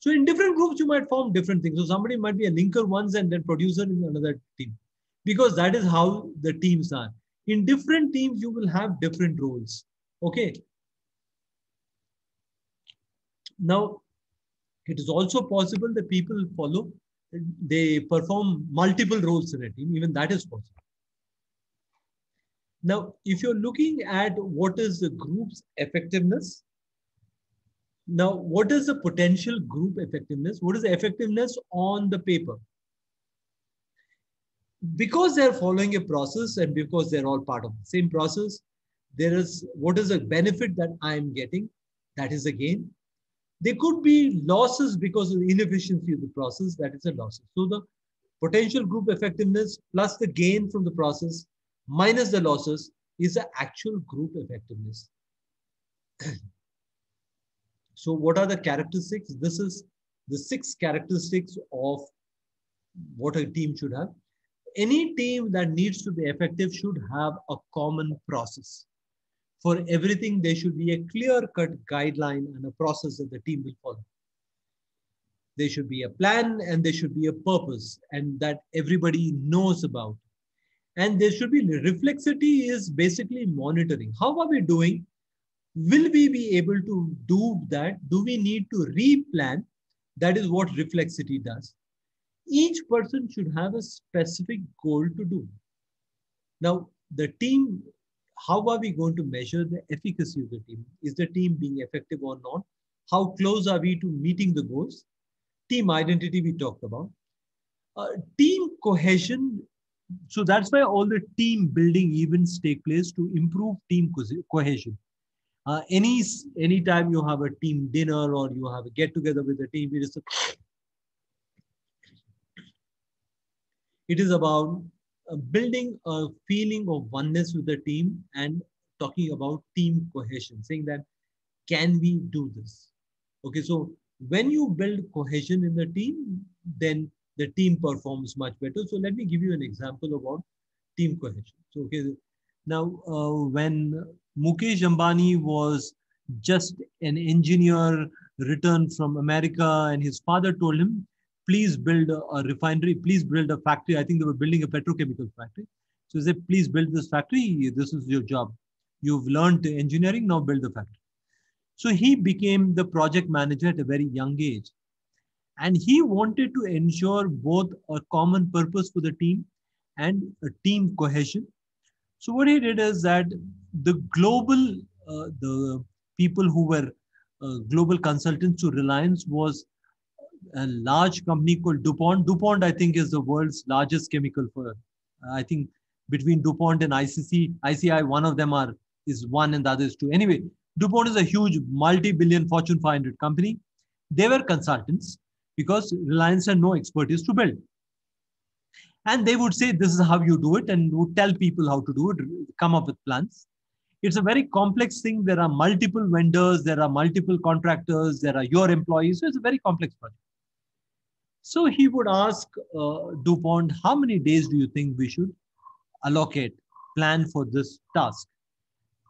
so in different groups you might form different things. So somebody might be a linker once and then producer in another team. Because that is how the teams are. In different teams you will have different roles. Okay? Now it is also possible that people follow they perform multiple roles in a team. Even that is possible. Now, if you're looking at what is the group's effectiveness, now what is the potential group effectiveness? What is the effectiveness on the paper? Because they're following a process and because they're all part of the same process, there is what is the benefit that I'm getting? That is a gain. There could be losses because of the inefficiency of the process. That is a loss. So the potential group effectiveness plus the gain from the process minus the losses is the actual group effectiveness. so what are the characteristics? This is the six characteristics of what a team should have. Any team that needs to be effective should have a common process. For everything, there should be a clear-cut guideline and a process that the team will follow. There should be a plan and there should be a purpose and that everybody knows about and there should be reflexity is basically monitoring. How are we doing? Will we be able to do that? Do we need to replan? That is what reflexity does. Each person should have a specific goal to do. Now, the team, how are we going to measure the efficacy of the team? Is the team being effective or not? How close are we to meeting the goals? Team identity we talked about. Uh, team cohesion so that's why all the team building events take place to improve team co- cohesion. Uh, any anytime you have a team dinner or you have a get together with the team, it is a, it is about uh, building a feeling of oneness with the team and talking about team cohesion, saying that can we do this? Okay, so when you build cohesion in the team, then the team performs much better. So let me give you an example about team cohesion. So okay, now uh, when Mukesh Ambani was just an engineer returned from America, and his father told him, "Please build a refinery. Please build a factory." I think they were building a petrochemical factory. So he said, "Please build this factory. This is your job. You've learned engineering. Now build the factory." So he became the project manager at a very young age and he wanted to ensure both a common purpose for the team and a team cohesion. So what he did is that the global, uh, the people who were uh, global consultants to Reliance was a large company called DuPont. DuPont, I think, is the world's largest chemical firm. Uh, I think between DuPont and ICC, ICI, one of them are is one and the other is two. Anyway, DuPont is a huge multi-billion Fortune 500 company. They were consultants because Reliance had no expertise to build. And they would say, this is how you do it, and would tell people how to do it, come up with plans. It's a very complex thing. There are multiple vendors, there are multiple contractors, there are your employees. So it's a very complex project. So he would ask uh, DuPont, how many days do you think we should allocate plan for this task.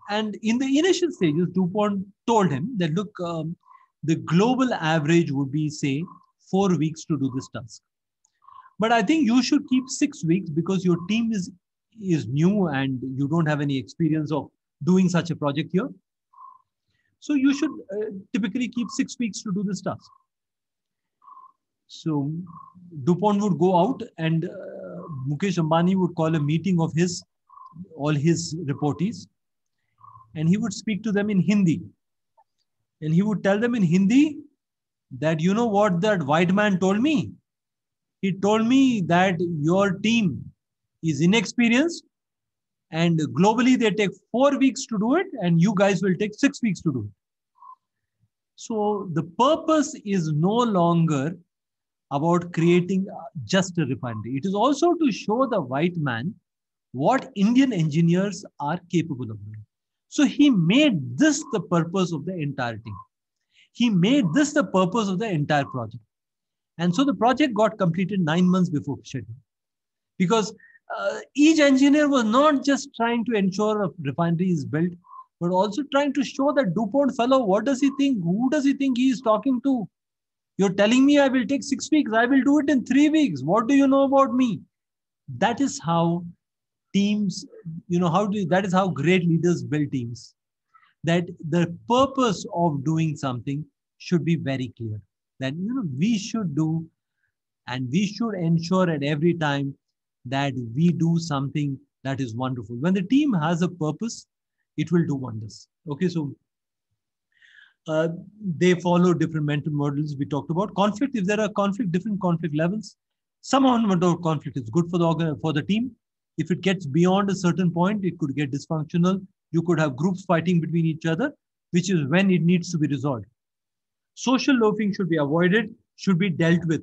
And in the initial stages, DuPont told him that look, um, the global average would be, say, four weeks to do this task. But I think you should keep six weeks because your team is is new and you don't have any experience of doing such a project here. So you should uh, typically keep six weeks to do this task. So DuPont would go out and uh, Mukesh Ambani would call a meeting of his, all his reportees, and he would speak to them in Hindi. And he would tell them in Hindi that, you know what that white man told me? He told me that your team is inexperienced and globally they take four weeks to do it and you guys will take six weeks to do it. So the purpose is no longer about creating just a refinery. It is also to show the white man what Indian engineers are capable of doing. So he made this the purpose of the entire thing. He made this the purpose of the entire project. And so the project got completed nine months before schedule. Because uh, each engineer was not just trying to ensure a refinery is built, but also trying to show that DuPont fellow, what does he think? Who does he think he is talking to? You're telling me I will take six weeks. I will do it in three weeks. What do you know about me? That is how teams, you know, how do you, that is how great leaders build teams. That the purpose of doing something should be very clear. That you know we should do, and we should ensure at every time that we do something that is wonderful. When the team has a purpose, it will do wonders. Okay, so uh, they follow different mental models we talked about. Conflict, if there are conflict, different conflict levels, some amount of conflict is good for the for the team. If it gets beyond a certain point, it could get dysfunctional. You could have groups fighting between each other, which is when it needs to be resolved. Social loafing should be avoided, should be dealt with.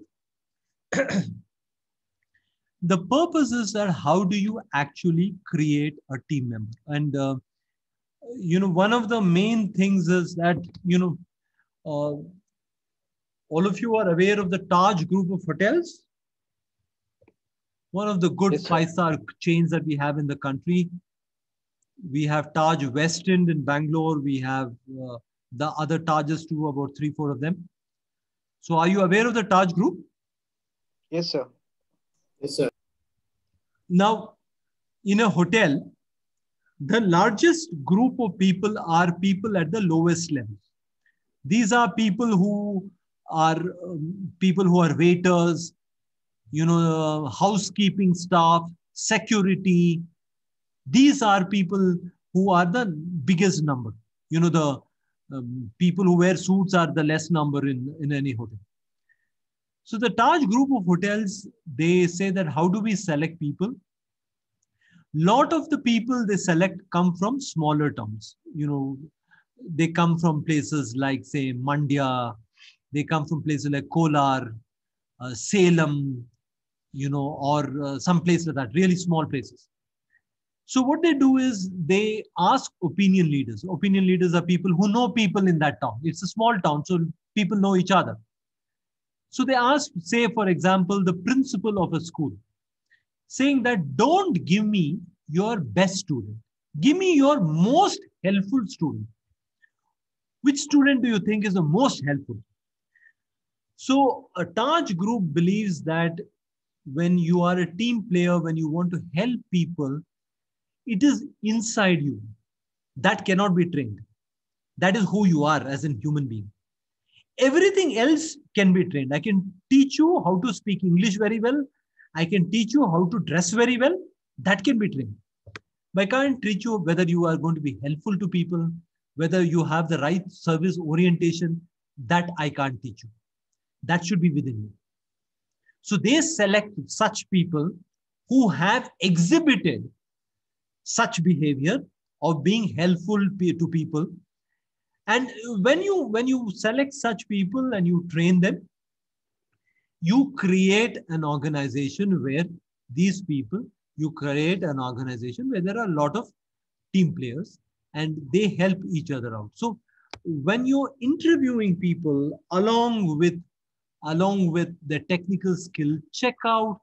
the purpose is that how do you actually create a team member? And uh, you know one of the main things is that you know uh, all of you are aware of the taj group of hotels? One of the good yes, five star chains that we have in the country. We have taj west end in bangalore. We have uh, the other tajes too about three four of them so are you aware of the taj group yes sir Yes, sir. Now, in a hotel, the largest group of people are people at the lowest level. These are people who are um, people who are waiters, you know, uh, housekeeping staff, security. These are people who are the biggest number. You know, the um, people who wear suits are the less number in, in any hotel. So the Taj group of hotels, they say that how do we select people? Lot of the people they select come from smaller towns. You know, they come from places like say Mandya, they come from places like Kolar, uh, Salem, you know, or uh, some places like that, really small places. So what they do is they ask opinion leaders. Opinion leaders are people who know people in that town. It's a small town, so people know each other. So they ask, say, for example, the principal of a school, saying that don't give me your best student. Give me your most helpful student. Which student do you think is the most helpful? So a Taj group believes that when you are a team player, when you want to help people, it is inside you. That cannot be trained. That is who you are as a human being everything else can be trained. I can teach you how to speak English very well. I can teach you how to dress very well. That can be trained. But I can't teach you whether you are going to be helpful to people, whether you have the right service orientation. That I can't teach you. That should be within you. So they select such people who have exhibited such behavior of being helpful to people. And when you when you select such people and you train them you create an organization where these people you create an organization where there are a lot of team players and they help each other out. So when you're interviewing people along with along with the technical skill check out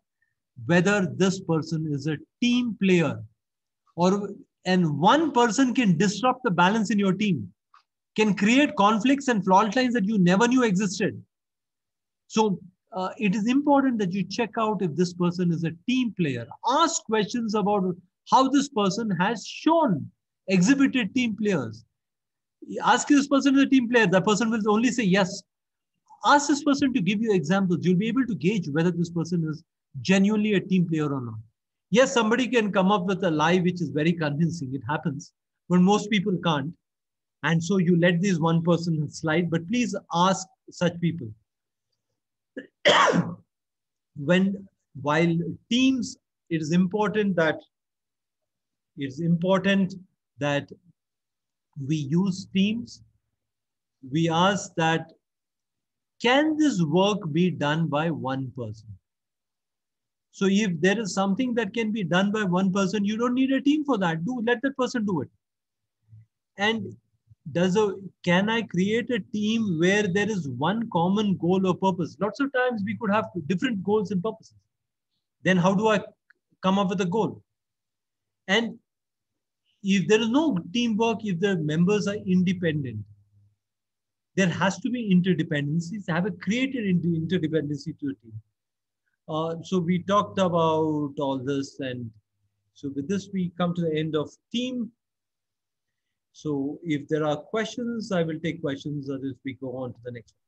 whether this person is a team player or and one person can disrupt the balance in your team, can create conflicts and fault lines that you never knew existed. So uh, it is important that you check out if this person is a team player. Ask questions about how this person has shown, exhibited team players. Ask this person is a team player. That person will only say yes. Ask this person to give you examples. You'll be able to gauge whether this person is genuinely a team player or not. Yes, somebody can come up with a lie which is very convincing. It happens, but most people can't. And so you let this one person slide, but please ask such people. when while teams, it is important that it is important that we use teams. We ask that can this work be done by one person? So if there is something that can be done by one person, you don't need a team for that. Do let that person do it. And does a can I create a team where there is one common goal or purpose? Lots of times we could have different goals and purposes. Then how do I come up with a goal? And if there is no teamwork, if the members are independent, there has to be interdependencies. Have a created interdependency to a team. Uh, so we talked about all this, and so with this we come to the end of team. So if there are questions, I will take questions, or if we go on to the next one.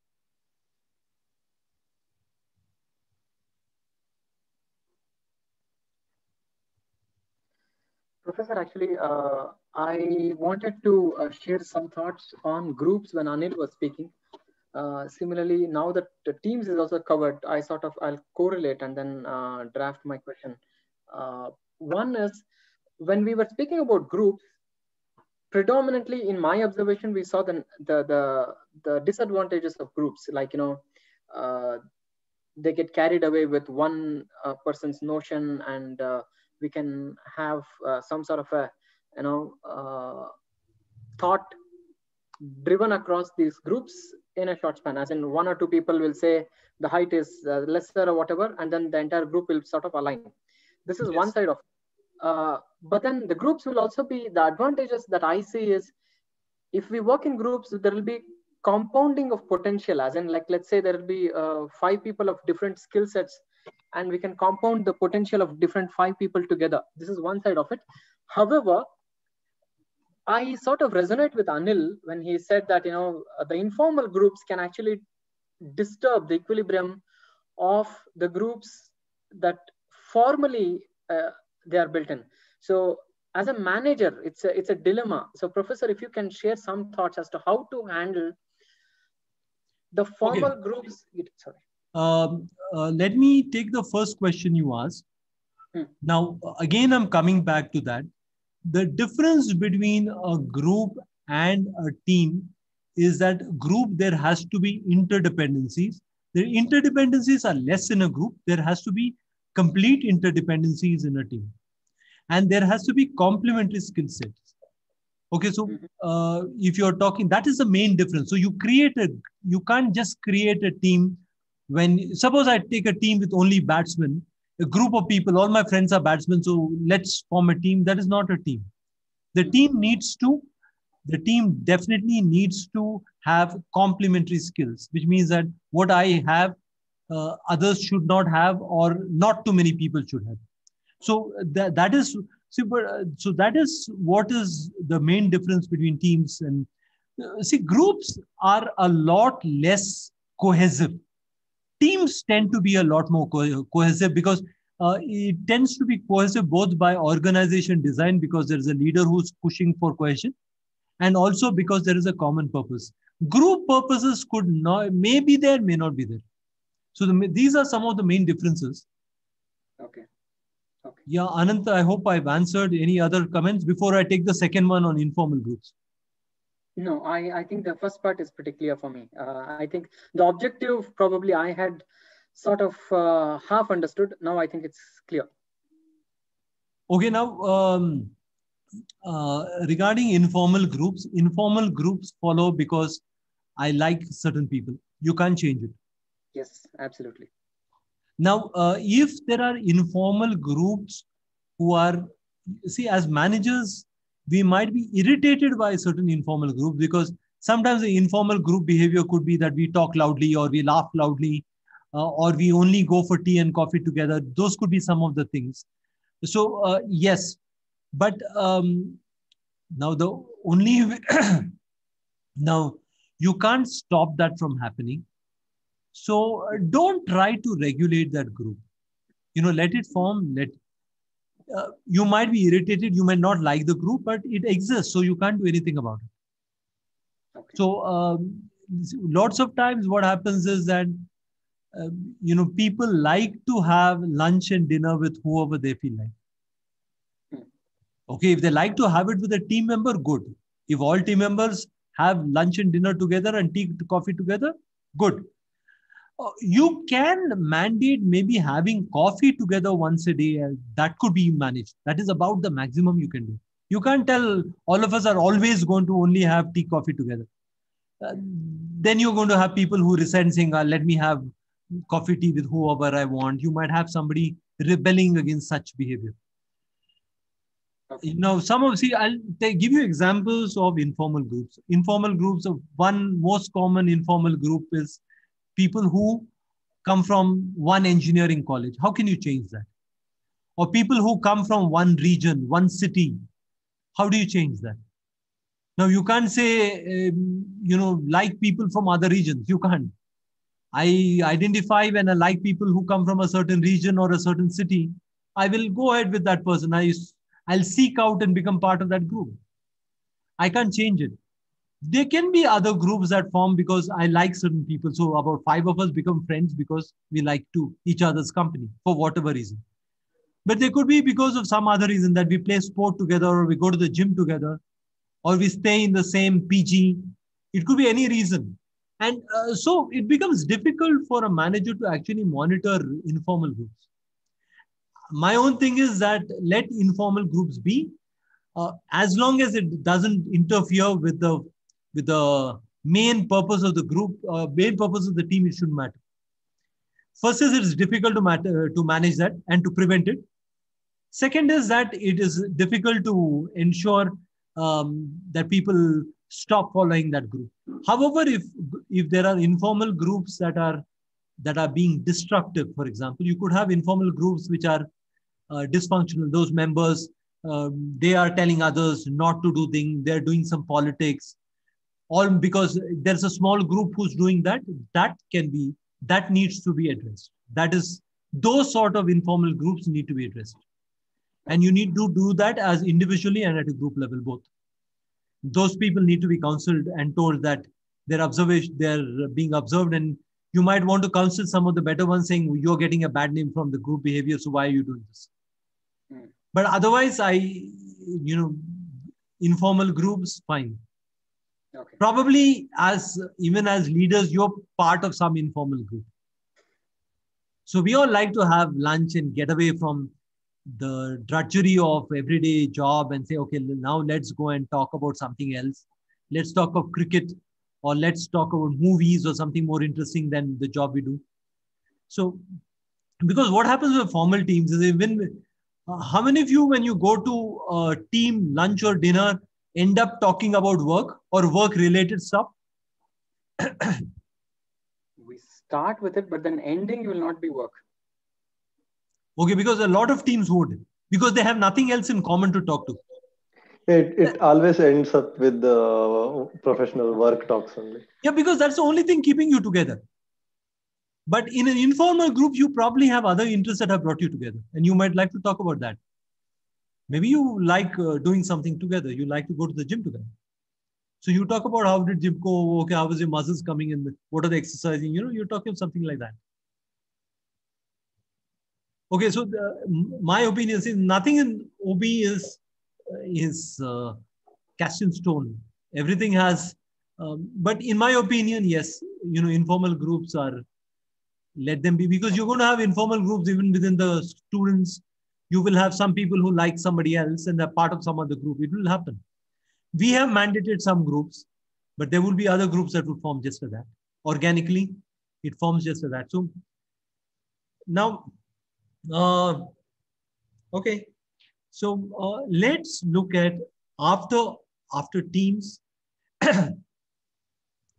Professor, actually, uh, I wanted to uh, share some thoughts on groups when Anil was speaking. Uh, similarly, now that the teams is also covered, I sort of I'll correlate and then uh, draft my question. Uh, one is when we were speaking about groups, predominantly in my observation, we saw the the the, the disadvantages of groups, like you know, uh, they get carried away with one uh, person's notion, and we can have some sort of a you know thought driven across these groups in a short span. As in one or two people will say the height is uh, lesser or whatever and then the entire group will sort of align. This is yes. one side of uh, but then the groups will also be the advantages that i see is if we work in groups there will be compounding of potential. As in like let's say there will be uh, five people of different skill sets and we can compound the potential of different five people together. This is one side of it. However I sort of resonate with Anil when he said that you know uh, the informal groups can actually disturb the equilibrium of the groups that formally uh, they are built in. So as a manager, it's a it's a dilemma. So professor, if you can share some thoughts as to how to handle the formal okay. groups. Sorry. Um, uh, let me take the first question you asked. Hmm. Now, again, I'm coming back to that the difference between a group and a team is that group there has to be interdependencies. The interdependencies are less in a group. There has to be complete interdependencies in a team. And there has to be complementary skill sets. Okay so mm-hmm. uh, if you're talking that is the main difference. So you create a you can't just create a team when suppose i take a team with only batsmen a group of people, all my friends are batsmen, so let's form a team. That is not a team. The team needs to, the team definitely needs to have complementary skills, which means that what I have, uh, others should not have, or not too many people should have. So that, that is super. Uh, so that is what is the main difference between teams and uh, see groups are a lot less cohesive teams tend to be a lot more co- cohesive because uh, it tends to be cohesive both by organization design because there is a leader who's pushing for cohesion and also because there is a common purpose. Group purposes could not may be there may not be there. So the, these are some of the main differences. Okay. Okay. Yeah ananta i hope i've answered any other comments before i take the second one on informal groups no, I, I think the first part is pretty clear for me. Uh, I think the objective probably I had sort of uh, half understood. Now I think it's clear. Okay, now um, uh, regarding informal groups, informal groups follow because I like certain people. You can't change it. Yes, absolutely. Now, uh, if there are informal groups who are see, as managers, we might be irritated by certain informal groups because sometimes the informal group behavior could be that we talk loudly or we laugh loudly uh, or we only go for tea and coffee together. Those could be some of the things. So, uh, yes, but um, now the only now you can't stop that from happening. So, uh, don't try to regulate that group. You know, let it form, let uh, you might be irritated you may not like the group but it exists so you can't do anything about it okay. so um, lots of times what happens is that uh, you know people like to have lunch and dinner with whoever they feel like hmm. okay if they like to have it with a team member good if all team members have lunch and dinner together and tea coffee together good you can mandate maybe having coffee together once a day. That could be managed. That is about the maximum you can do. You can't tell all of us are always going to only have tea, coffee together. Uh, then you're going to have people who resent saying, uh, let me have coffee, tea with whoever I want. You might have somebody rebelling against such behavior. Okay. You know, some of, see, I'll take, give you examples of informal groups. Informal groups, of one most common informal group is people who come from one engineering college. How can you change that? Or people who come from one region, one city. How do you change that? Now, you can't say, um, you know, like people from other regions. You can't. I identify when I like people who come from a certain region or a certain city. I will go ahead with that person. I, I'll seek out and become part of that group. I can't change it there can be other groups that form because I like certain people. So about five of us become friends because we like to each other's company for whatever reason. But there could be because of some other reason that we play sport together or we go to the gym together or we stay in the same PG. It could be any reason. And uh, so it becomes difficult for a manager to actually monitor informal groups. My own thing is that let informal groups be uh, as long as it doesn't interfere with the with the main purpose of the group, uh, main purpose of the team, it should matter. First is it's difficult to matter to manage that and to prevent it. Second is that it is difficult to ensure um, that people stop following that group. However, if if there are informal groups that are that are being destructive, for example, you could have informal groups which are uh, dysfunctional. Those members um, they are telling others not to do things. They're doing some politics all because there's a small group who's doing that that can be that needs to be addressed. That is those sort of informal groups need to be addressed. And you need to do that as individually and at a group level both. Those people need to be counseled and told that their observation they're being observed and you might want to counsel some of the better ones saying you're getting a bad name from the group behavior so why are you doing this? Mm. but otherwise i you know informal groups fine Okay. Probably as even as leaders, you're part of some informal group. So we all like to have lunch and get away from the drudgery of everyday job and say, okay, now let's go and talk about something else. Let's talk of cricket or let's talk about movies or something more interesting than the job we do. So, because what happens with formal teams is even uh, how many of you, when you go to a team lunch or dinner, end up talking about work or work related stuff? we start with it, but then ending will not be work. Okay, because a lot of teams would, because they have nothing else in common to talk to. It, it always ends up with the professional work talks only. Yeah, because that's the only thing keeping you together. But in an informal group, you probably have other interests that have brought you together, and you might like to talk about that. Maybe you like uh, doing something together. You like to go to the gym together. So you talk about how did gym go? Okay, how was your muscles coming in? What are they exercising? You know, you're talking something like that. Okay, so the, my opinion is nothing in OB is is uh, cast in stone. Everything has, um, but in my opinion, yes, you know, informal groups are let them be because you're going to have informal groups even within the students you will have some people who like somebody else and they're part of some other group. It will happen. We have mandated some groups, but there will be other groups that will form just for that. Organically, it forms just for that. So now, uh, okay. So uh, let's look at after after teams.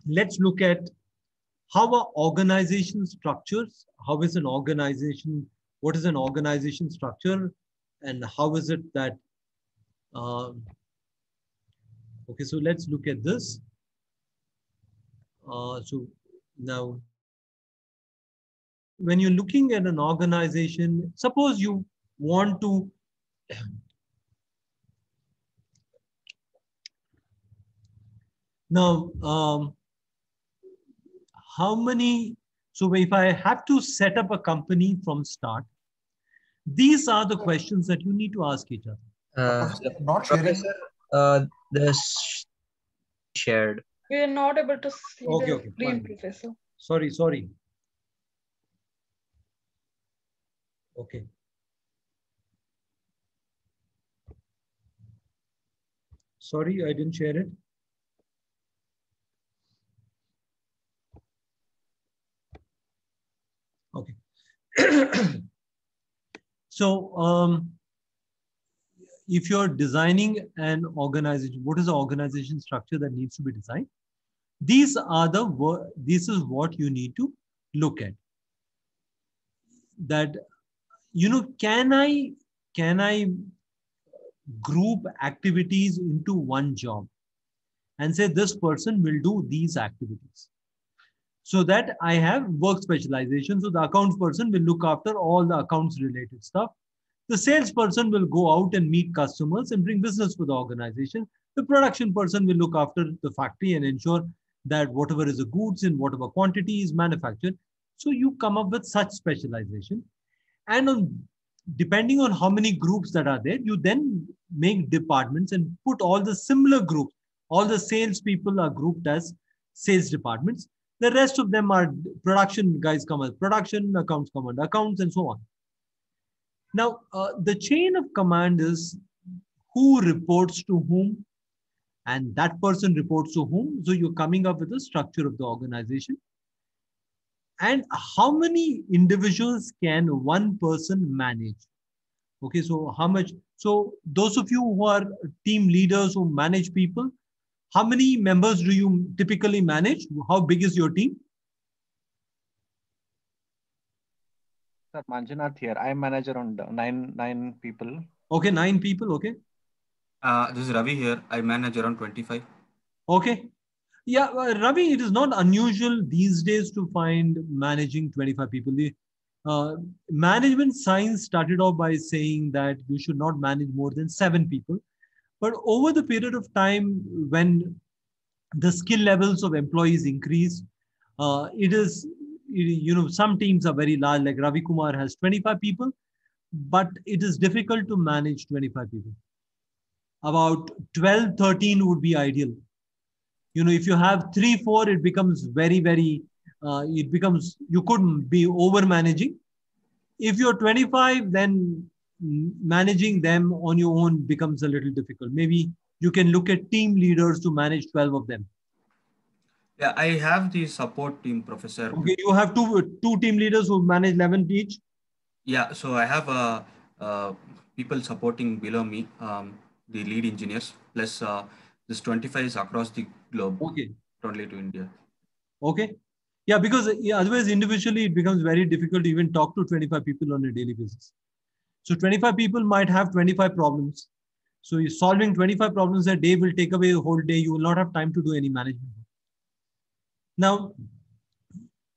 let's look at how are organization structures. How is an organization? What is an organization structure, and how is it that? Um, okay, so let's look at this. Uh, so now, when you're looking at an organization, suppose you want to now um, how many so if i have to set up a company from start these are the questions that you need to ask each other Uh, not sharing. Professor, uh, the shared. We are not able to see Okay, the okay, screen, fine. Professor. sorry sorry okay sorry i didn't share it okay so um if you're designing an organization what is the organization structure that needs to be designed? These are the this is what you need to look at. That you know can i can i group activities into one job and say this person will do these activities so that i have work specialization so the accounts person will look after all the accounts related stuff the salesperson will go out and meet customers and bring business for the organization the production person will look after the factory and ensure that whatever is the goods in whatever quantity is manufactured. So you come up with such specialization. And on, depending on how many groups that are there, you then make departments and put all the similar groups. All the sales people are grouped as sales departments. The rest of them are production guys come production, accounts come under accounts, and so on. Now, uh, the chain of command is who reports to whom, and that person reports to whom. So you're coming up with the structure of the organization. And how many individuals can one person manage? Okay, so how much? So those of you who are team leaders who manage people, how many members do you typically manage? How big is your team? Sir, Manjunath here. I manage around nine nine people. Okay, nine people. Okay. Uh, this is Ravi here. I manage around 25. Okay. Yeah, uh, Ravi, it is not unusual these days to find managing 25 people. The uh, management science started off by saying that you should not manage more than seven people. But over the period of time, when the skill levels of employees increase, uh, it is, you know, some teams are very large, like Ravi Kumar has 25 people, but it is difficult to manage 25 people. About 12 13 would be ideal. You know if you have 3 4 it becomes very very uh, it becomes you couldn't be over managing. If you're 25 then managing them on your own becomes a little difficult. Maybe you can look at team leaders to manage 12 of them. Yeah, I have the support team, Professor. okay you have two two team leaders who manage 11 each? Yeah, so I have uh, uh, people supporting below me, um, the lead engineers, plus uh, this 25 is across the globe, okay. Only to India. okay. Yeah because yeah, otherwise individually it becomes very difficult to even talk to 25 people on a daily basis so 25 people might have 25 problems. So you're solving 25 problems a day will take away a whole day. You will not have time to do any management now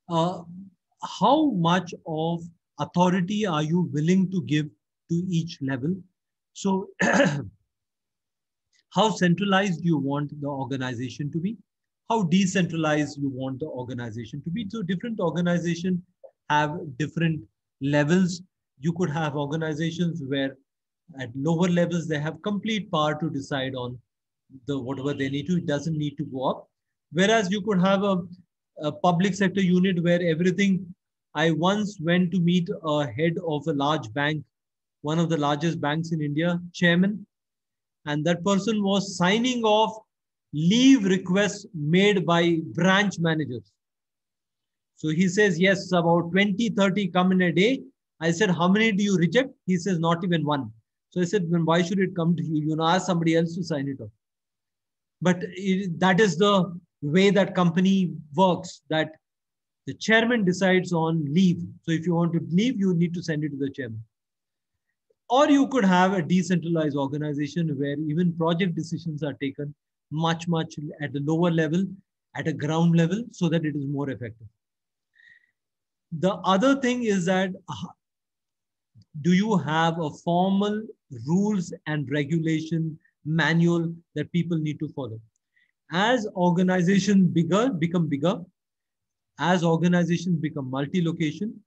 uh, how much of authority are you willing to give to each level? So how centralized do you want the organization to be? How decentralized you want the organization to be? So different organizations have different levels you could have organizations where at lower levels they have complete power to decide on the whatever they need to it doesn't need to go up. Whereas you could have a, a public sector unit where everything i once went to meet a head of a large bank one of the largest banks in india chairman and that person was signing off leave requests made by branch managers. So he says yes about 20 30 come in a day i said how many do you reject he says not even one So I said, then why should it come to you? You know, ask somebody else to sign it off. But it, that is the way that company works. That the chairman decides on leave. So if you want to leave, you need to send it to the chairman. Or you could have a decentralized organization where even project decisions are taken much, much at a lower level, at a ground level, so that it is more effective. The other thing is that do you have a formal rules and regulation manual that people need to follow? As organizations bigger become bigger, as organizations become multi-location,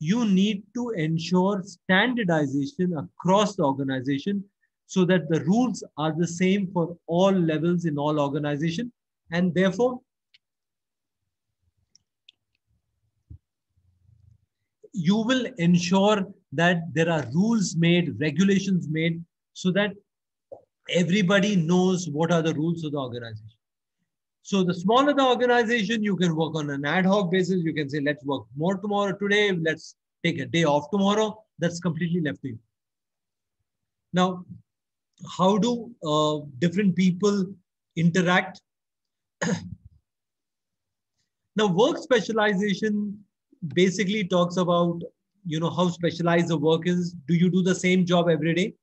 you need to ensure standardization across the organization so that the rules are the same for all levels in all organization and therefore you will ensure that there are rules made regulations made so that everybody knows what are the rules of the organization so the smaller the organization, you can work on an ad hoc basis. You can say, let's work more tomorrow today. Let's take a day off tomorrow. That's completely left to you. Now, how do uh, different people interact? now, work specialization basically talks about, you know, how specialized the work is. Do you do the same job every day?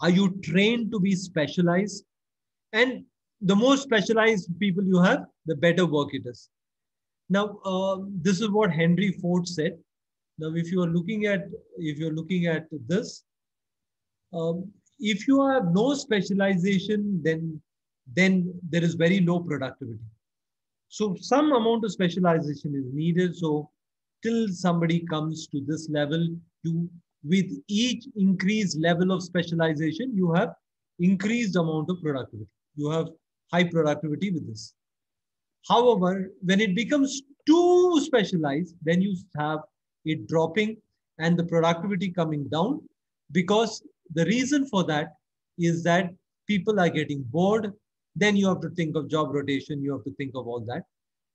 Are you trained to be specialized? And the more specialized people you have, the better work it is. Now, uh, this is what Henry Ford said. Now, if you are looking at if you're looking at this, um, if you have no specialization, then then there is very low productivity. So some amount of specialization is needed. So till somebody comes to this level, you with each increased level of specialization, you have increased amount of productivity. You have high productivity with this. However, when it becomes too specialized, then you have it dropping and the productivity coming down because the reason for that is that people are getting bored. Then you have to think of job rotation. You have to think of all that.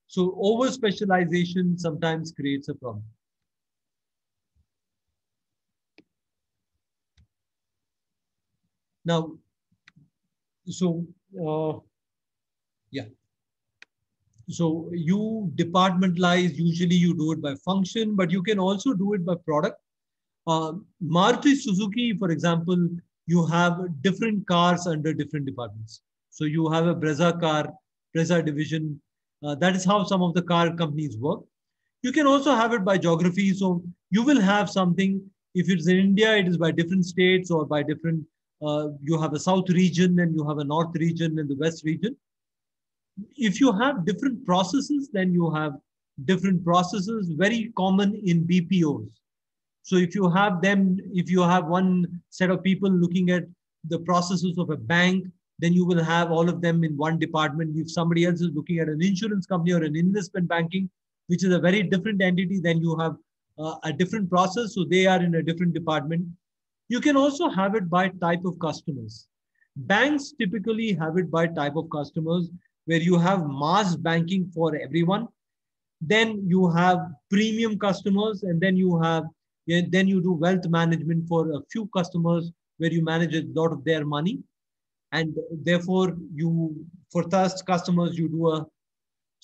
So over specialization sometimes creates a problem. Now, so uh, yeah. So you departmentalize, usually you do it by function, but you can also do it by product. Uh, Maruti Suzuki, for example, you have different cars under different departments. So you have a Brezza car, Brezza division. Uh, that is how some of the car companies work. You can also have it by geography. So you will have something, if it's in India, it is by different states or by different, uh, you have a South region and you have a North region and the West region if you have different processes, then you have different processes, very common in BPOs. So if you have them, if you have one set of people looking at the processes of a bank, then you will have all of them in one department. If somebody else is looking at an insurance company or an investment banking, which is a very different entity, then you have uh, a different process. So they are in a different department. You can also have it by type of customers. Banks typically have it by type of customers where you have mass banking for everyone. Then you have premium customers, and then you have then you do wealth management for a few customers where you manage a lot of their money, and therefore you for thirst customers you do a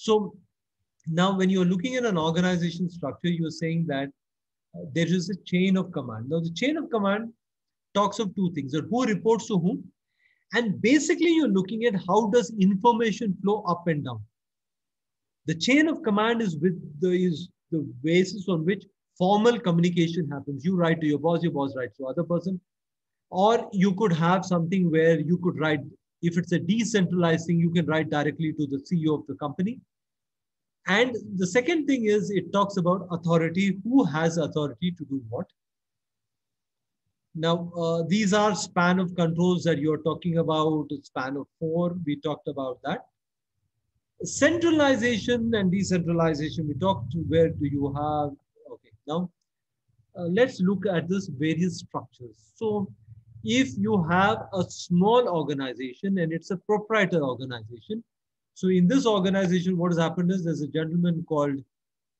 so now when you're looking at an organization structure, you're saying that uh, there is a chain of command. Now the chain of command talks of two things: that who reports to whom, and basically, you're looking at how does information flow up and down. The chain of command is with the is the basis on which formal communication happens. You write to your boss, your boss writes to other person, or you could have something where you could write. If it's a decentralized thing, you can write directly to the CEO of the company. And the second thing is it talks about authority. Who has authority to do what? Now, uh, these are span of controls that you're talking about, span of four, we talked about that. Centralization and decentralization, we talked to where do you have, okay, now uh, let's look at this various structures. So if you have a small organization and it's a proprietor organization, so in this organization, what has happened is there's a gentleman called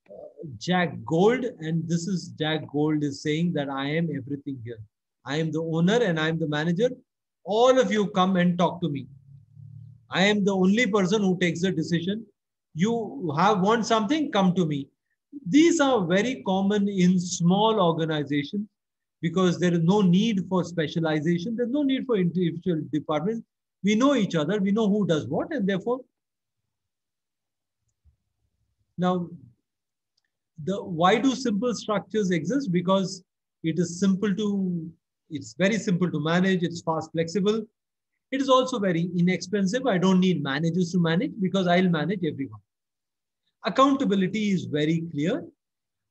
uh, Jack Gold, and this is Jack Gold is saying that I am everything here. I am the owner and I am the manager. All of you come and talk to me. I am the only person who takes the decision. You have want something, come to me. These are very common in small organizations because there is no need for specialization. There's no need for individual departments. We know each other. We know who does what, and therefore, now, the why do simple structures exist? Because it is simple to, it's very simple to manage. It's fast, flexible. It is also very inexpensive. I don't need managers to manage because I'll manage everyone. Accountability is very clear.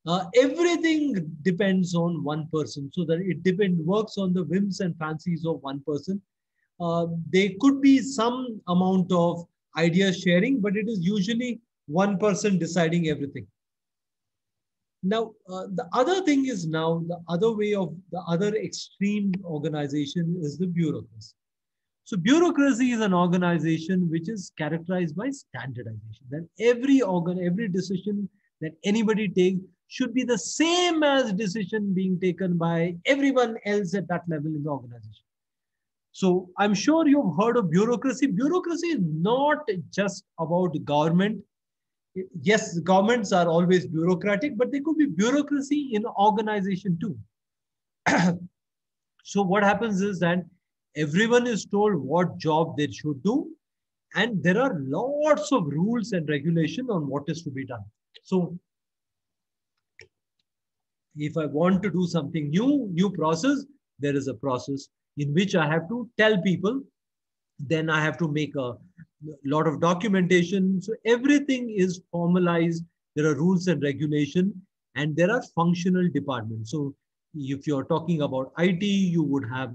Uh, everything depends on one person. So that it depend works on the whims and fancies of one person. Uh, there could be some amount of idea sharing but it is usually one person deciding everything. Now uh, the other thing is now the other way of the other extreme organization is the bureaucracy. So bureaucracy is an organization which is characterized by standardization. That every organ every decision that anybody takes should be the same as decision being taken by everyone else at that level in the organization. So I'm sure you've heard of bureaucracy. Bureaucracy is not just about government. Yes, governments are always bureaucratic, but there could be bureaucracy in organization too. so what happens is that everyone is told what job they should do, and there are lots of rules and regulation on what is to be done. So if I want to do something new, new process, there is a process in which I have to tell people. Then I have to make a lot of documentation. So everything is formalized. There are rules and regulation, and there are functional departments. So if you're talking about IT, you would have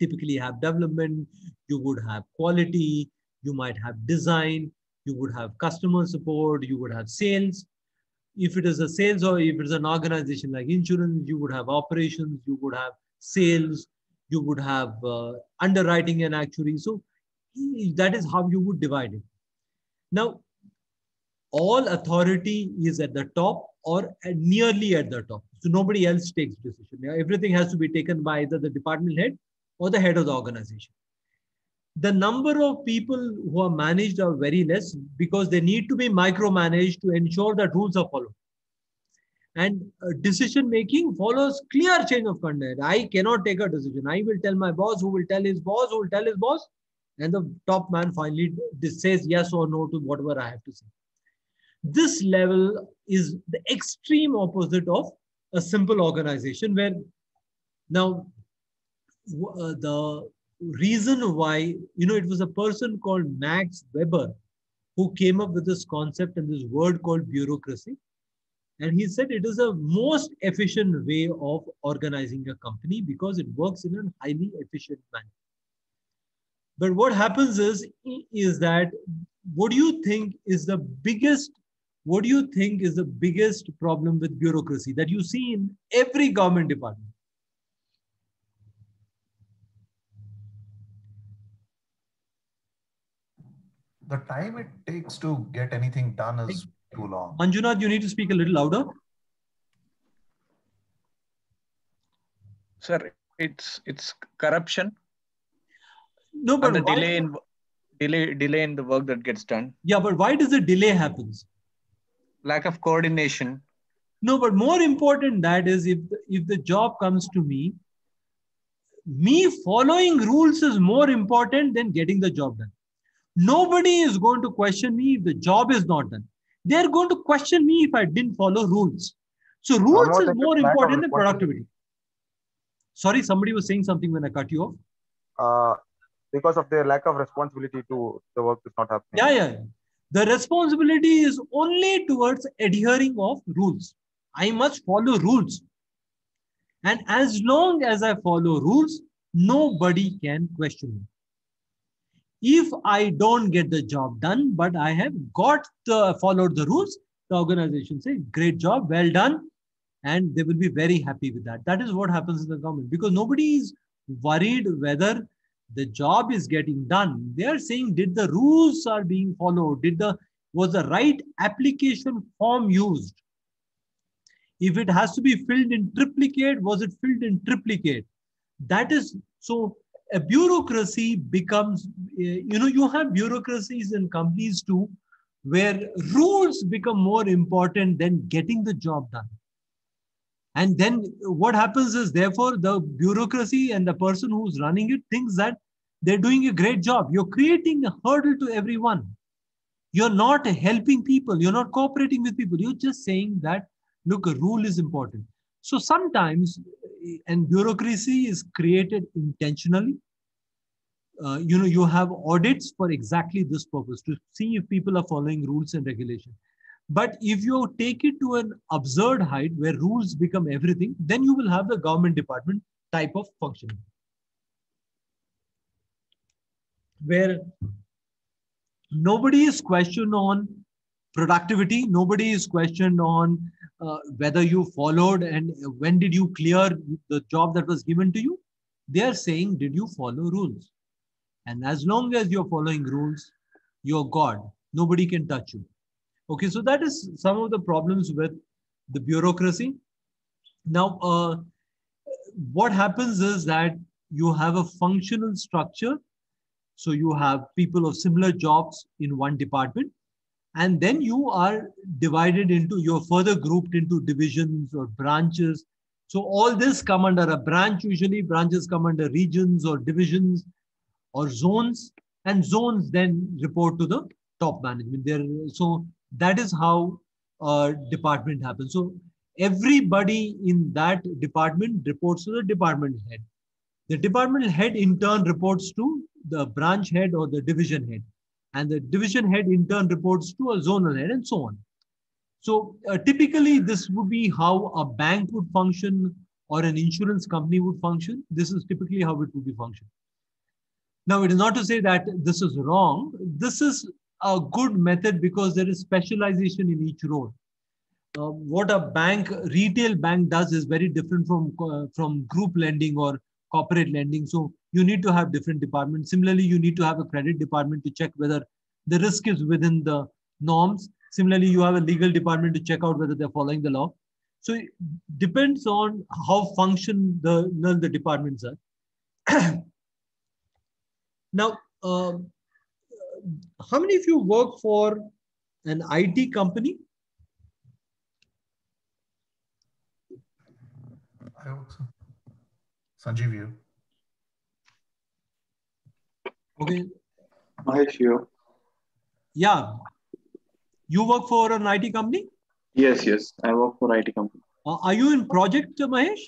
typically have development, you would have quality, you might have design, you would have customer support, you would have sales if it is a sales or if it's an organization like insurance, you would have operations, you would have sales, you would have uh, underwriting and actuary. So that is how you would divide it. Now, all authority is at the top or nearly at the top. So nobody else takes decision. Everything has to be taken by either the department head or the head of the organization the number of people who are managed are very less because they need to be micromanaged to ensure that rules are followed. And uh, decision making follows clear chain of conduct. I cannot take a decision. I will tell my boss, who will tell his boss, who will tell his boss, and the top man finally says yes or no to whatever I have to say. This level is the extreme opposite of a simple organization where now uh, the reason why, you know, it was a person called Max Weber who came up with this concept and this word called bureaucracy. And he said it is a most efficient way of organizing a company because it works in a highly efficient manner. But what happens is, is that what do you think is the biggest, what do you think is the biggest problem with bureaucracy that you see in every government department? The time it takes to get anything done is too long. Manjunath, you need to speak a little louder. Sir, it's it's corruption. No, but and the why- delay in delay delay in the work that gets done. Yeah, but why does the delay happens? Lack of coordination. No, but more important that is if if the job comes to me, me following rules is more important than getting the job done. Nobody is going to question me if the job is not done. They're going to question me if I didn't follow rules. So rules is more important than productivity. Sorry, somebody was saying something when I cut you off. uh, because of their lack of responsibility to the work is not happening. Yeah, yeah. yeah. The responsibility is only towards adhering of rules. I must follow rules. And as long as I follow rules, nobody can question me. If I don't get the job done, but I have got the followed the rules, the organization say, great job, well done. And they will be very happy with that. That is what happens in the government because nobody is worried whether the job is getting done. They are saying, did the rules are being followed? Did the was the right application form used? If it has to be filled in triplicate, was it filled in triplicate? that is so a bureaucracy becomes uh, you know you have bureaucracies in companies too where rules become more important than getting the job done. And then what happens is therefore the bureaucracy and the person who's running it thinks that they're doing a great job. You're creating a hurdle to everyone. You're not helping people. You're not cooperating with people. You're just saying that look a rule is important so sometimes and bureaucracy is created intentionally. Uh, you know you have audits for exactly this purpose to see if people are following rules and regulation but if you take it to an absurd height where rules become everything then you will have the government department type of functioning where nobody is questioned on productivity nobody is questioned on uh, whether you followed and when did you clear the job that was given to you they are saying did you follow rules? And as long as you're following rules you're god. Nobody can touch you. Okay so that is some of the problems with the bureaucracy. Now uh, what happens is that you have a functional structure. So you have people of similar jobs in one department and then you are divided into you're further grouped into divisions or branches. So all this come under a branch usually. Branches come under regions or divisions or zones. And zones then report to the top management. There so that is how a department happens. So everybody in that department reports to the department head. The department head in turn reports to the branch head or the division head and the division head in turn reports to a zonal head and so on. So uh, typically this would be how a bank would function or an insurance company would function. This is typically how it would be function. Now it is not to say that this is wrong. This is a good method because there is specialization in each role. Uh, what a bank, retail bank does is very different from, uh, from group lending or corporate lending. So you need to have different departments. Similarly, you need to have a credit department to check whether the risk is within the norms. Similarly, you have a legal department to check out whether they're following the law. So it depends on how function the, the departments are. now, um, how many of you work for an IT company? I also. Sanjeev, you. Okay. Mahesh here. Yeah. You work for an IT company? Yes, yes. I work for IT company. Uh, are you in project, Mahesh?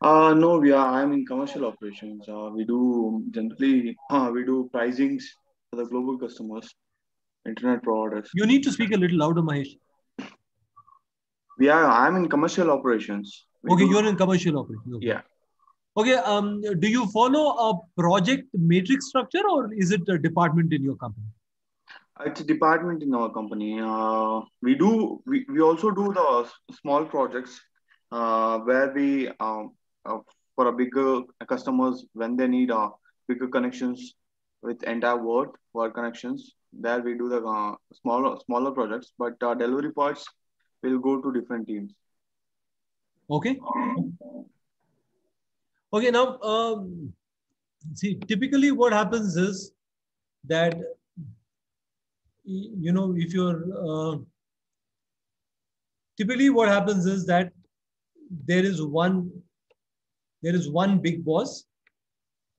Uh, no, we are. I'm in commercial operations. Uh, we do generally uh, we do pricings for the global customers, internet providers. You need to speak a little louder, Mahesh. We are. I'm in commercial operations. We okay, do- you're in commercial operations. Okay. Yeah. Okay. Um, do you follow a project matrix structure or is it a department in your company? It's a department in our company. Uh, we do. We, we also do the small projects uh, where we um, uh, for a bigger customers when they need uh, bigger connections with entire world world connections. There we do the uh, smaller smaller projects, but uh, delivery parts will go to different teams. Okay. Okay. Now, um, see, typically what happens is that, you know, if you're, uh, typically what happens is that there is one, there is one big boss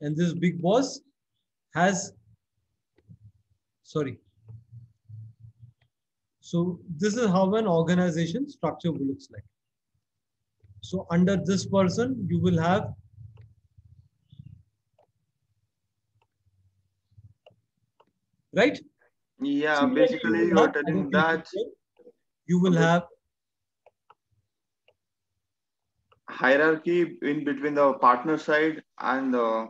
and this big boss has, sorry. So this is how an organization structure looks like. So under this person, you will have right? Yeah, Similarly, basically you are telling that. You will have hierarchy in between the partner side and the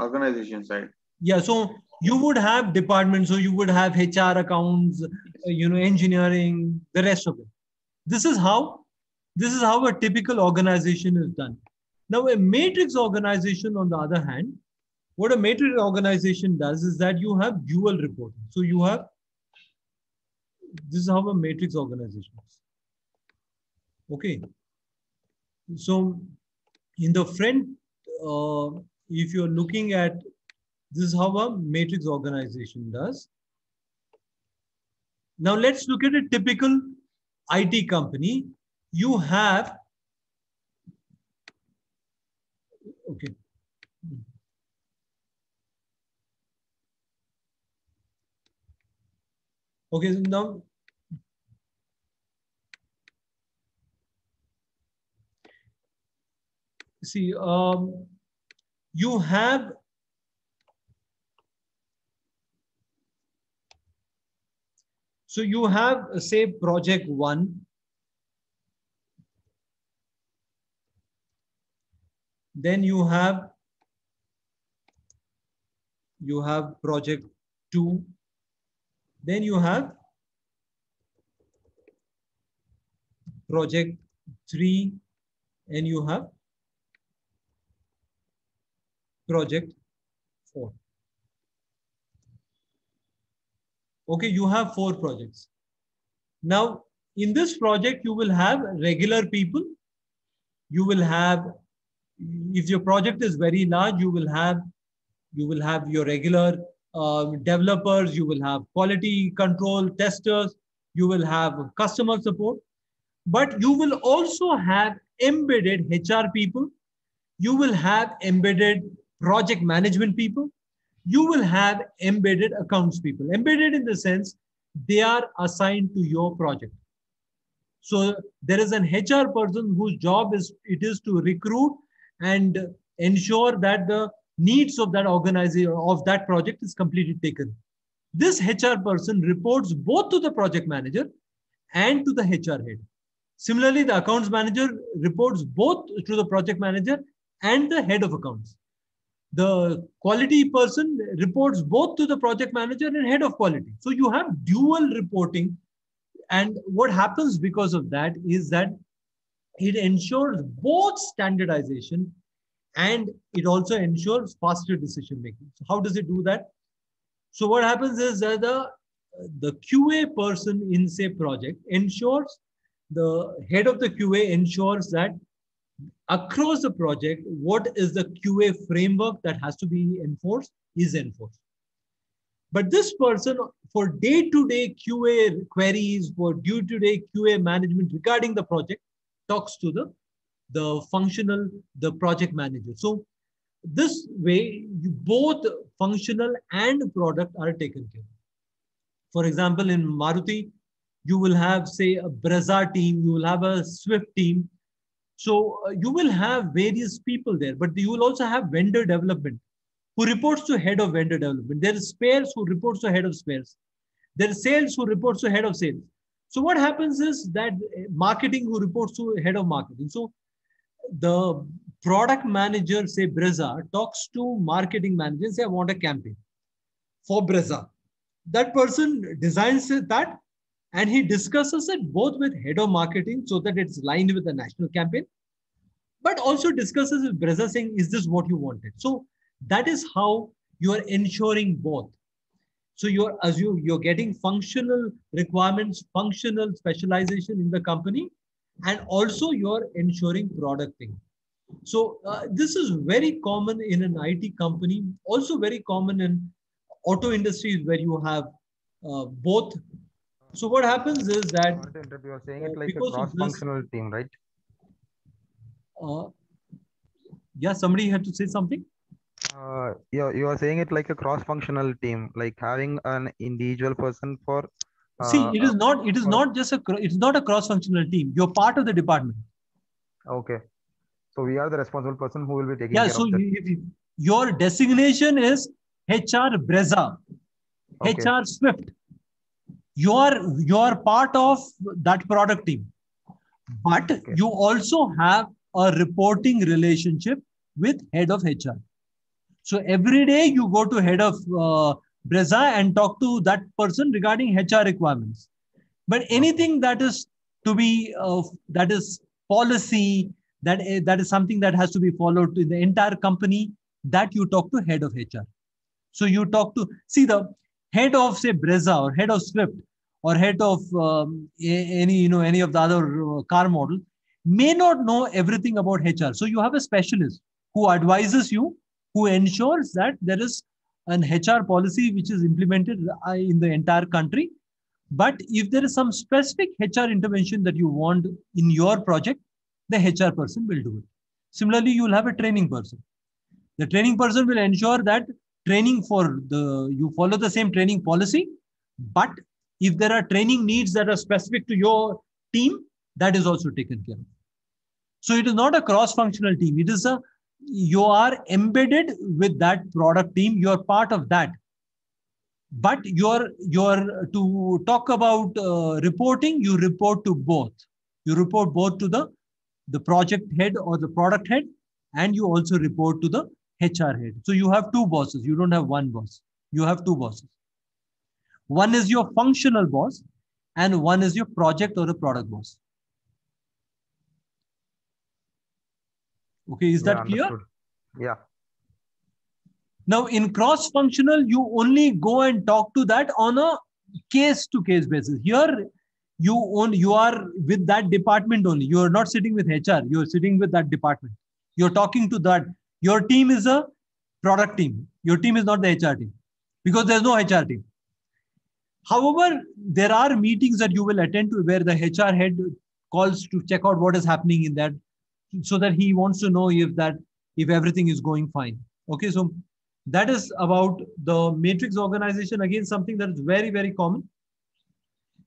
organization side. yeah. So you would have departments. So you would have HR accounts, uh, you know, engineering, the rest of it. This is how this is how a typical organization is done. Now, a matrix organization, on the other hand, what a matrix organization does is that you have dual reporting. So you have this is how a matrix organization is. Okay. So in the front uh, if you're looking at this is how a matrix organization does. Now let's look at a typical IT company. You have okay. Okay, so now see, um, you have so you have uh, say project one. Then you have you have project two then you have project three and you have project 4. Okay, you have four projects. Now, in this project, you will have regular people. You will have, if your project is very large, you will have, you will have your regular uh, developers, you will have quality control testers, you will have customer support, but you will also have embedded HR people. You will have embedded project management people, you will have embedded accounts people. Embedded in the sense they are assigned to your project. So there is an HR person whose job is it is to recruit and ensure that the needs of that organization of that project is completely taken. This HR person reports both to the project manager and to the HR head. Similarly, the accounts manager reports both to the project manager and the head of accounts the quality person reports both to the project manager and head of quality. So you have dual reporting. And what happens because of that is that it ensures both standardization and it also ensures faster decision making. So how does it do that? So what happens is that the, the QA person in say project ensures the head of the QA ensures that across the project, what is the QA framework that has to be enforced is enforced. But this person for day-to-day QA queries, for day-to-day QA management regarding the project, talks to the, the functional, the project manager. So this way, both functional and product are taken care of. For example, in Maruti, you will have, say, a Brezza team, you will have a Swift team, so uh, you will have various people there, but you will also have vendor development who reports to head of vendor development. There is spares who reports to head of spares. There is sales who reports to head of sales. So what happens is that uh, marketing who reports to head of marketing. So the product manager, say Brezza, talks to marketing manager, say I want a campaign for Brezza. That person designs that and he discusses it both with head of marketing so that it's lined with the national campaign, but also discusses with Brezza saying, is this what you wanted? So that is how you are ensuring both. So you're as you you're getting functional requirements, functional specialization in the company, and also you're ensuring product thing. So uh, this is very common in an IT company, also very common in auto industries where you have uh, both so what happens is that you are saying it like a cross-functional team, right? Uh, yeah, somebody had to say something. Uh, yeah, you are saying it like a cross-functional team, like having an individual person for. Uh, See, it is not. It is not just a. It's not a cross-functional team. You're part of the department. Okay, so we are the responsible person who will be taking yeah, care so of that. You, your designation is HR Brezza Okay. HR Swift you are you are part of that product team but you also have a reporting relationship with head of hr so every day you go to head of uh, Brezza and talk to that person regarding hr requirements. But anything that is to be uh, that is policy that is, that is something that has to be followed in the entire company that you talk to head of hr so you talk to see the head of say Brezza or head of Swift or head of um, any you know any of the other uh, car model may not know everything about HR. So you have a specialist who advises you, who ensures that there is an HR policy which is implemented uh, in the entire country. But if there is some specific HR intervention that you want in your project, the HR person will do it. Similarly, you will have a training person. The training person will ensure that training for the you follow the same training policy, but if there are training needs that are specific to your team, that is also taken care of. So it is not a cross-functional team. It is a you are embedded with that product team. You are part of that. But you're you're to talk about uh, reporting. You report to both. You report both to the the project head or the product head, and you also report to the HR head. So you have two bosses. You don't have one boss. You have two bosses. One is your functional boss, and one is your project or a product boss. Okay, is that Yeah, clear? understood. Yeah. Now, in cross functional, you only go and talk to that on a case to case basis. Here, you own you are with that department only. You are not sitting with HR. You are sitting with that department. You're talking to that. Your team is a product team. Your team is not the HR team because there's no HR team. However, there are meetings that you will attend to where the HR head calls to check out what is happening in that, so that he wants to know if that if everything is going fine. Okay, so that is about the matrix organization. Again, something that is very very common.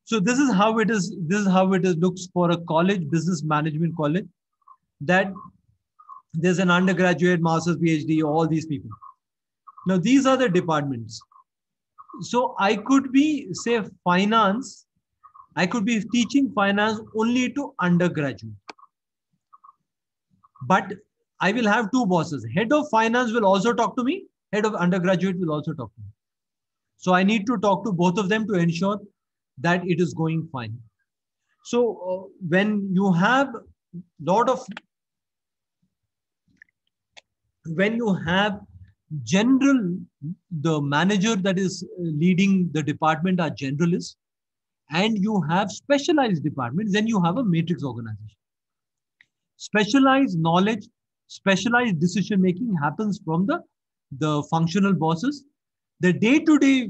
So this is how it is. This is how it is looks for a college, business management college. That there's an undergraduate, master's, PhD, all these people. Now these are the departments so i could be say finance i could be teaching finance only to undergraduate but i will have two bosses. Head of finance will also talk to me. Head of undergraduate will also talk to me. So i need to talk to both of them to ensure that it is going fine. So uh, when you have lot of when you have general the manager that is leading the department are generalists and you have specialized departments then you have a matrix organization specialized knowledge specialized decision making happens from the the functional bosses the day to day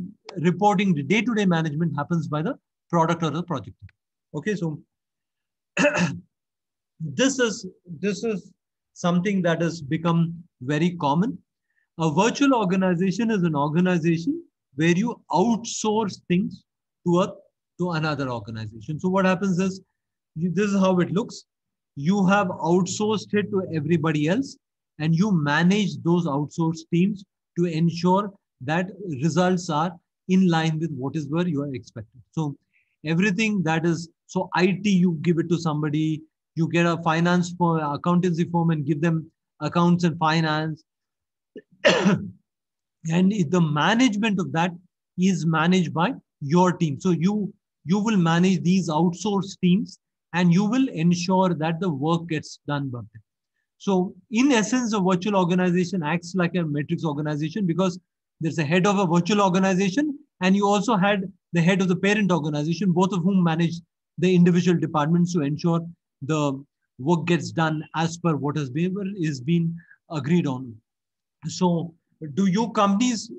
reporting the day to day management happens by the product or the project okay so this is this is something that has become very common a virtual organization is an organization where you outsource things to a to another organization. So what happens is this is how it looks. You have outsourced it to everybody else, and you manage those outsourced teams to ensure that results are in line with what is where you are expected. So everything that is so IT, you give it to somebody. You get a finance firm, accountancy firm, and give them accounts and finance and the management of that is managed by your team so you you will manage these outsourced teams and you will ensure that the work gets done by them so in essence a virtual organization acts like a matrix organization because there's a head of a virtual organization and you also had the head of the parent organization both of whom manage the individual departments to ensure the work gets done as per what has been is been agreed on. So do you companies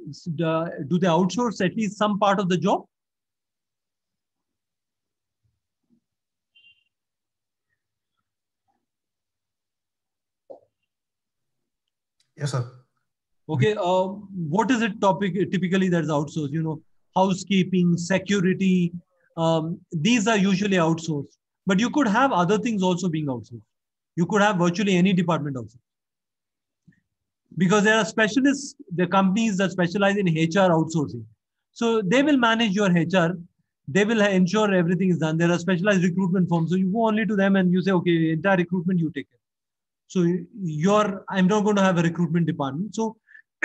uh, do they outsource at least some part of the job Yes, sir. okay uh, what is it topic typically that is outsourced you know housekeeping security um, these are usually outsourced but you could have other things also being outsourced you could have virtually any department also because there are specialists, the companies that specialize in HR outsourcing. So they will manage your HR. They will ensure everything is done. There are specialized recruitment firms. So you go only to them and you say, okay, entire recruitment you take care. So you're, I'm not going to have a recruitment department. So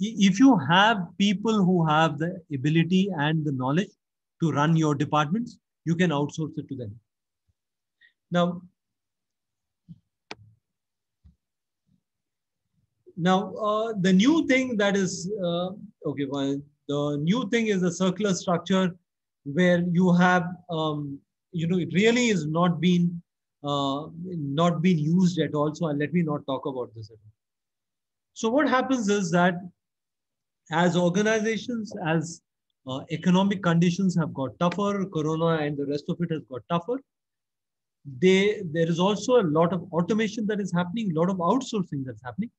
if you have people who have the ability and the knowledge to run your departments, you can outsource it to them. Now, Now, uh, the new thing that is, uh, okay, well, the new thing is the circular structure where you have, um, you know, it really is not been not been used at all. So let me not talk about this at all. So what happens is that as organizations, as uh, economic conditions have got tougher, Corona and the rest of it has got tougher, they, there is also a lot of automation that is happening, a lot of outsourcing that's happening.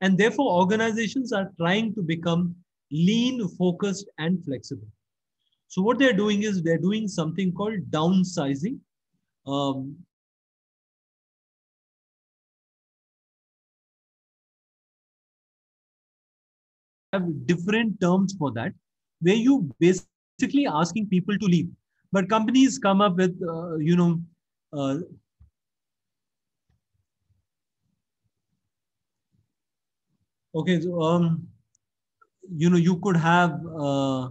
And therefore, organizations are trying to become lean, focused, and flexible. So what they're doing is they're doing something called downsizing. Um, have different terms for that, where you basically asking people to leave. But companies come up with, uh, you know, uh, okay, so, um, you know, you could have, uh,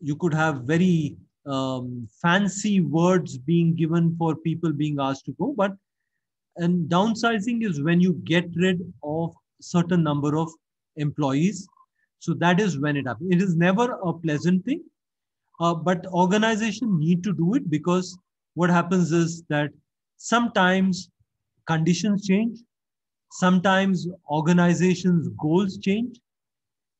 you could have very um, fancy words being given for people being asked to go, but and downsizing is when you get rid of certain number of employees. So that is when it happens. It is never a pleasant thing, uh, but organization need to do it because what happens is that sometimes conditions change, sometimes organizations goals change,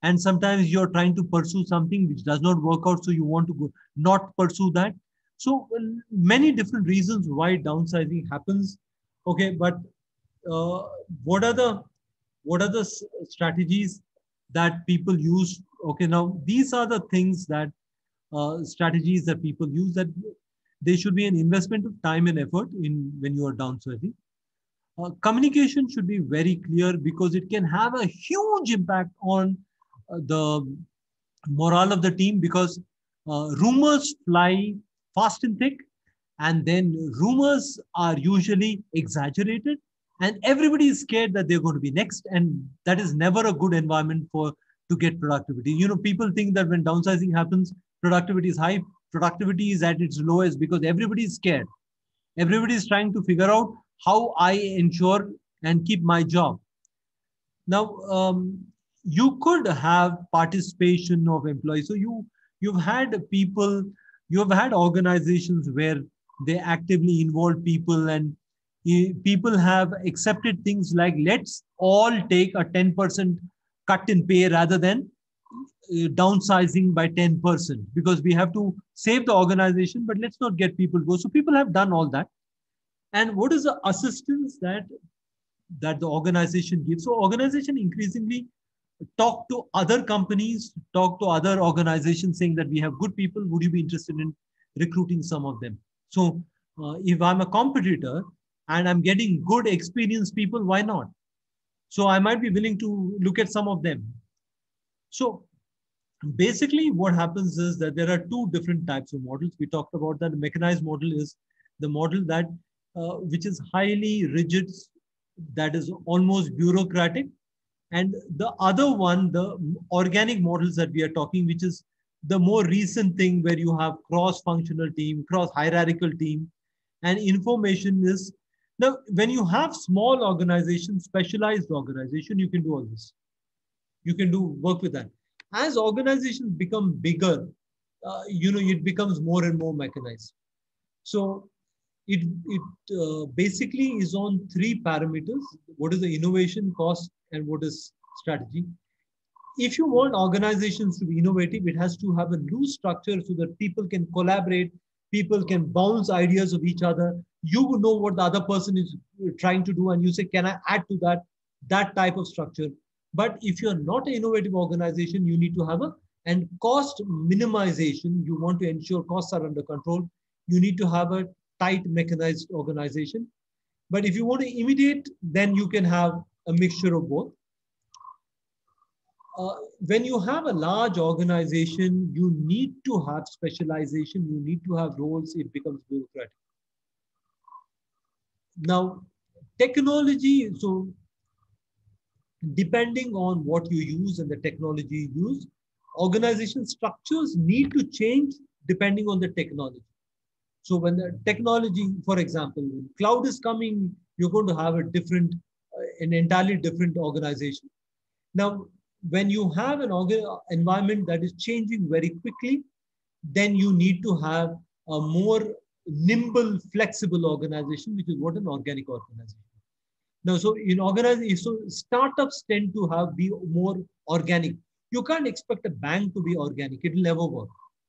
and sometimes you're trying to pursue something which does not work out, so you want to go not pursue that. So many different reasons why downsizing happens. Okay, but uh, what are the what are the strategies that people use? Okay now these are the things that uh, strategies that people use that there should be an investment of time and effort in when you are downsizing uh, communication should be very clear because it can have a huge impact on uh, the morale of the team because uh, rumors fly fast and thick and then rumors are usually exaggerated and everybody is scared that they're going to be next and that is never a good environment for to get productivity. You know people think that when downsizing happens productivity is high productivity is at its lowest because everybody is scared. Everybody is trying to figure out how i ensure and keep my job. Now um, you could have participation of employees. So you you've had people you've had organizations where they actively involve people and people have accepted things like let's all take a 10% cut in pay rather than uh, downsizing by 10% because we have to save the organization but let's not get people go so people have done all that. And what is the assistance that that the organization gives? So organization increasingly talk to other companies talk to other organizations saying that we have good people. Would you be interested in recruiting some of them? So uh, if i'm a competitor and I'm getting good experienced people, why not? So I might be willing to look at some of them. So basically what happens is that there are two different types of models. We talked about that. The mechanized model is the model that uh, which is highly rigid, that is almost bureaucratic. And the other one, the organic models that we are talking, which is the more recent thing where you have cross-functional team, cross-hierarchical team, and information is now, when you have small organization, specialized organization, you can do all this. You can do work with that. As organizations become bigger, uh, you know, it becomes more and more mechanized. So it, it uh, basically is on three parameters. What is the innovation cost and what is strategy? If you want organizations to be innovative, it has to have a loose structure so that people can collaborate, people can bounce ideas of each other, you know what the other person is trying to do and you say can i add to that that type of structure? But if you're not an innovative organization you need to have a and cost minimization you want to ensure costs are under control you need to have a tight mechanized organization. But if you want to imitate then you can have a mixture of both. Uh, when you have a large organization you need to have specialization you need to have roles it becomes bureaucratic now, technology, so depending on what you use and the technology you use, organization structures need to change depending on the technology. So when the technology, for example, when cloud is coming, you're going to have a different, uh, an entirely different organization. Now, when you have an environment that is changing very quickly, then you need to have a more nimble, flexible organization, which is what an organic organization. Now, so in organization, so startups tend to have be more organic. You can't expect a bank to be organic; it will never work.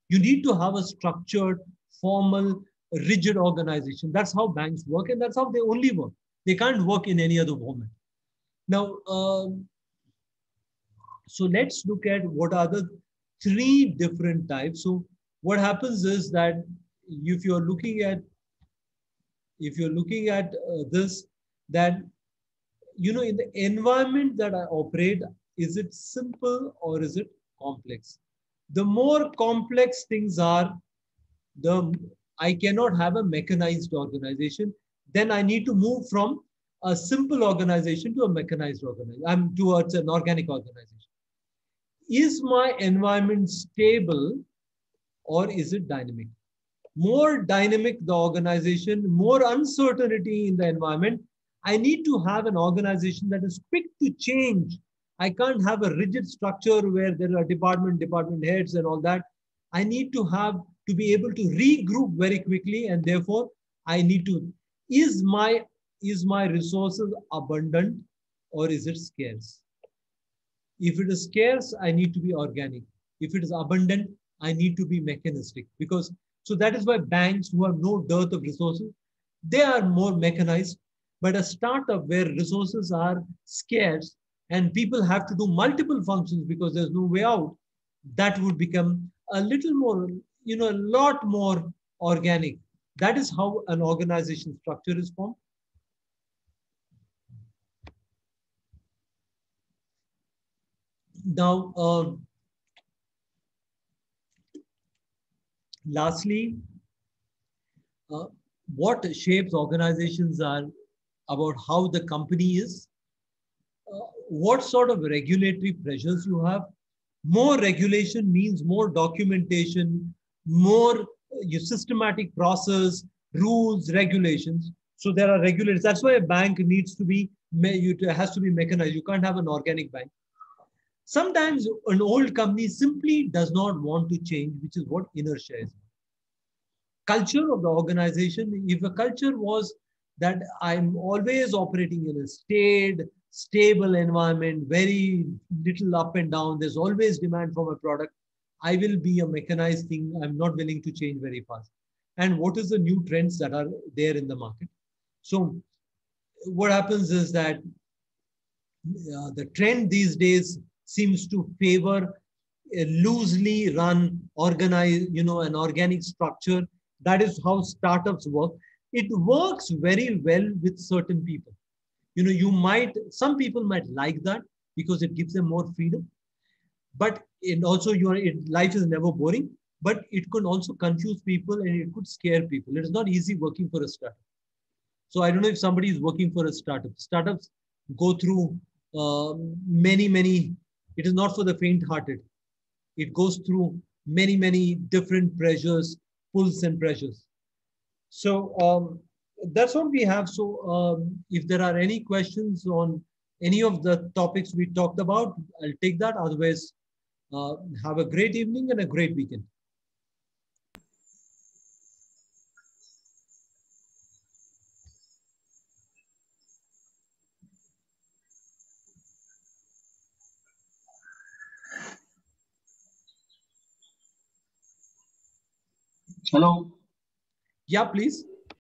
You need to have a structured, formal, rigid organization. That's how banks work, and that's how they only work. They can't work in any other format. Now, um, so let's look at what are the three different types. So what happens is that if you're looking at if you're looking at uh, this that you know in the environment that i operate is it simple or is it complex? The more complex things are the i cannot have a mechanized organization. Then i need to move from a simple organization to a mechanized organization i'm towards an organic organization. Is my environment stable or is it dynamic more dynamic the organization, more uncertainty in the environment, I need to have an organization that is quick to change. I can't have a rigid structure where there are department, department heads and all that. I need to have to be able to regroup very quickly and therefore I need to, is my, is my resources abundant or is it scarce? If it is scarce, I need to be organic. If it is abundant, I need to be mechanistic because so that is why banks who have no dearth of resources, they are more mechanized. But a startup where resources are scarce and people have to do multiple functions because there's no way out, that would become a little more, you know, a lot more organic. That is how an organization structure is formed. Now, um, lastly, uh, what shapes organizations are about how the company is, uh, what sort of regulatory pressures you have. More regulation means more documentation, more uh, systematic process, rules, regulations. So there are regulators. That's why a bank needs to be, it has to be mechanized. You can't have an organic bank. Sometimes an old company simply does not want to change, which is what inertia is. Culture of the organization, if a culture was that I'm always operating in a state, stable environment, very little up and down, there's always demand for my product, I will be a mechanized thing. I'm not willing to change very fast. And what is the new trends that are there in the market? So what happens is that uh, the trend these days seems to favor a loosely run, organized, you know, an organic structure. That is how startups work. It works very well with certain people. You know, you might, some people might like that because it gives them more freedom. But and also your life is never boring, but it could also confuse people and it could scare people. It is not easy working for a startup. So I don't know if somebody is working for a startup. Startups go through uh, many, many it is not for the faint hearted. It goes through many, many different pressures, pulls and pressures. So um, that's what we have. So um, if there are any questions on any of the topics we talked about, I'll take that. Otherwise, uh, have a great evening and a great weekend. Hello या please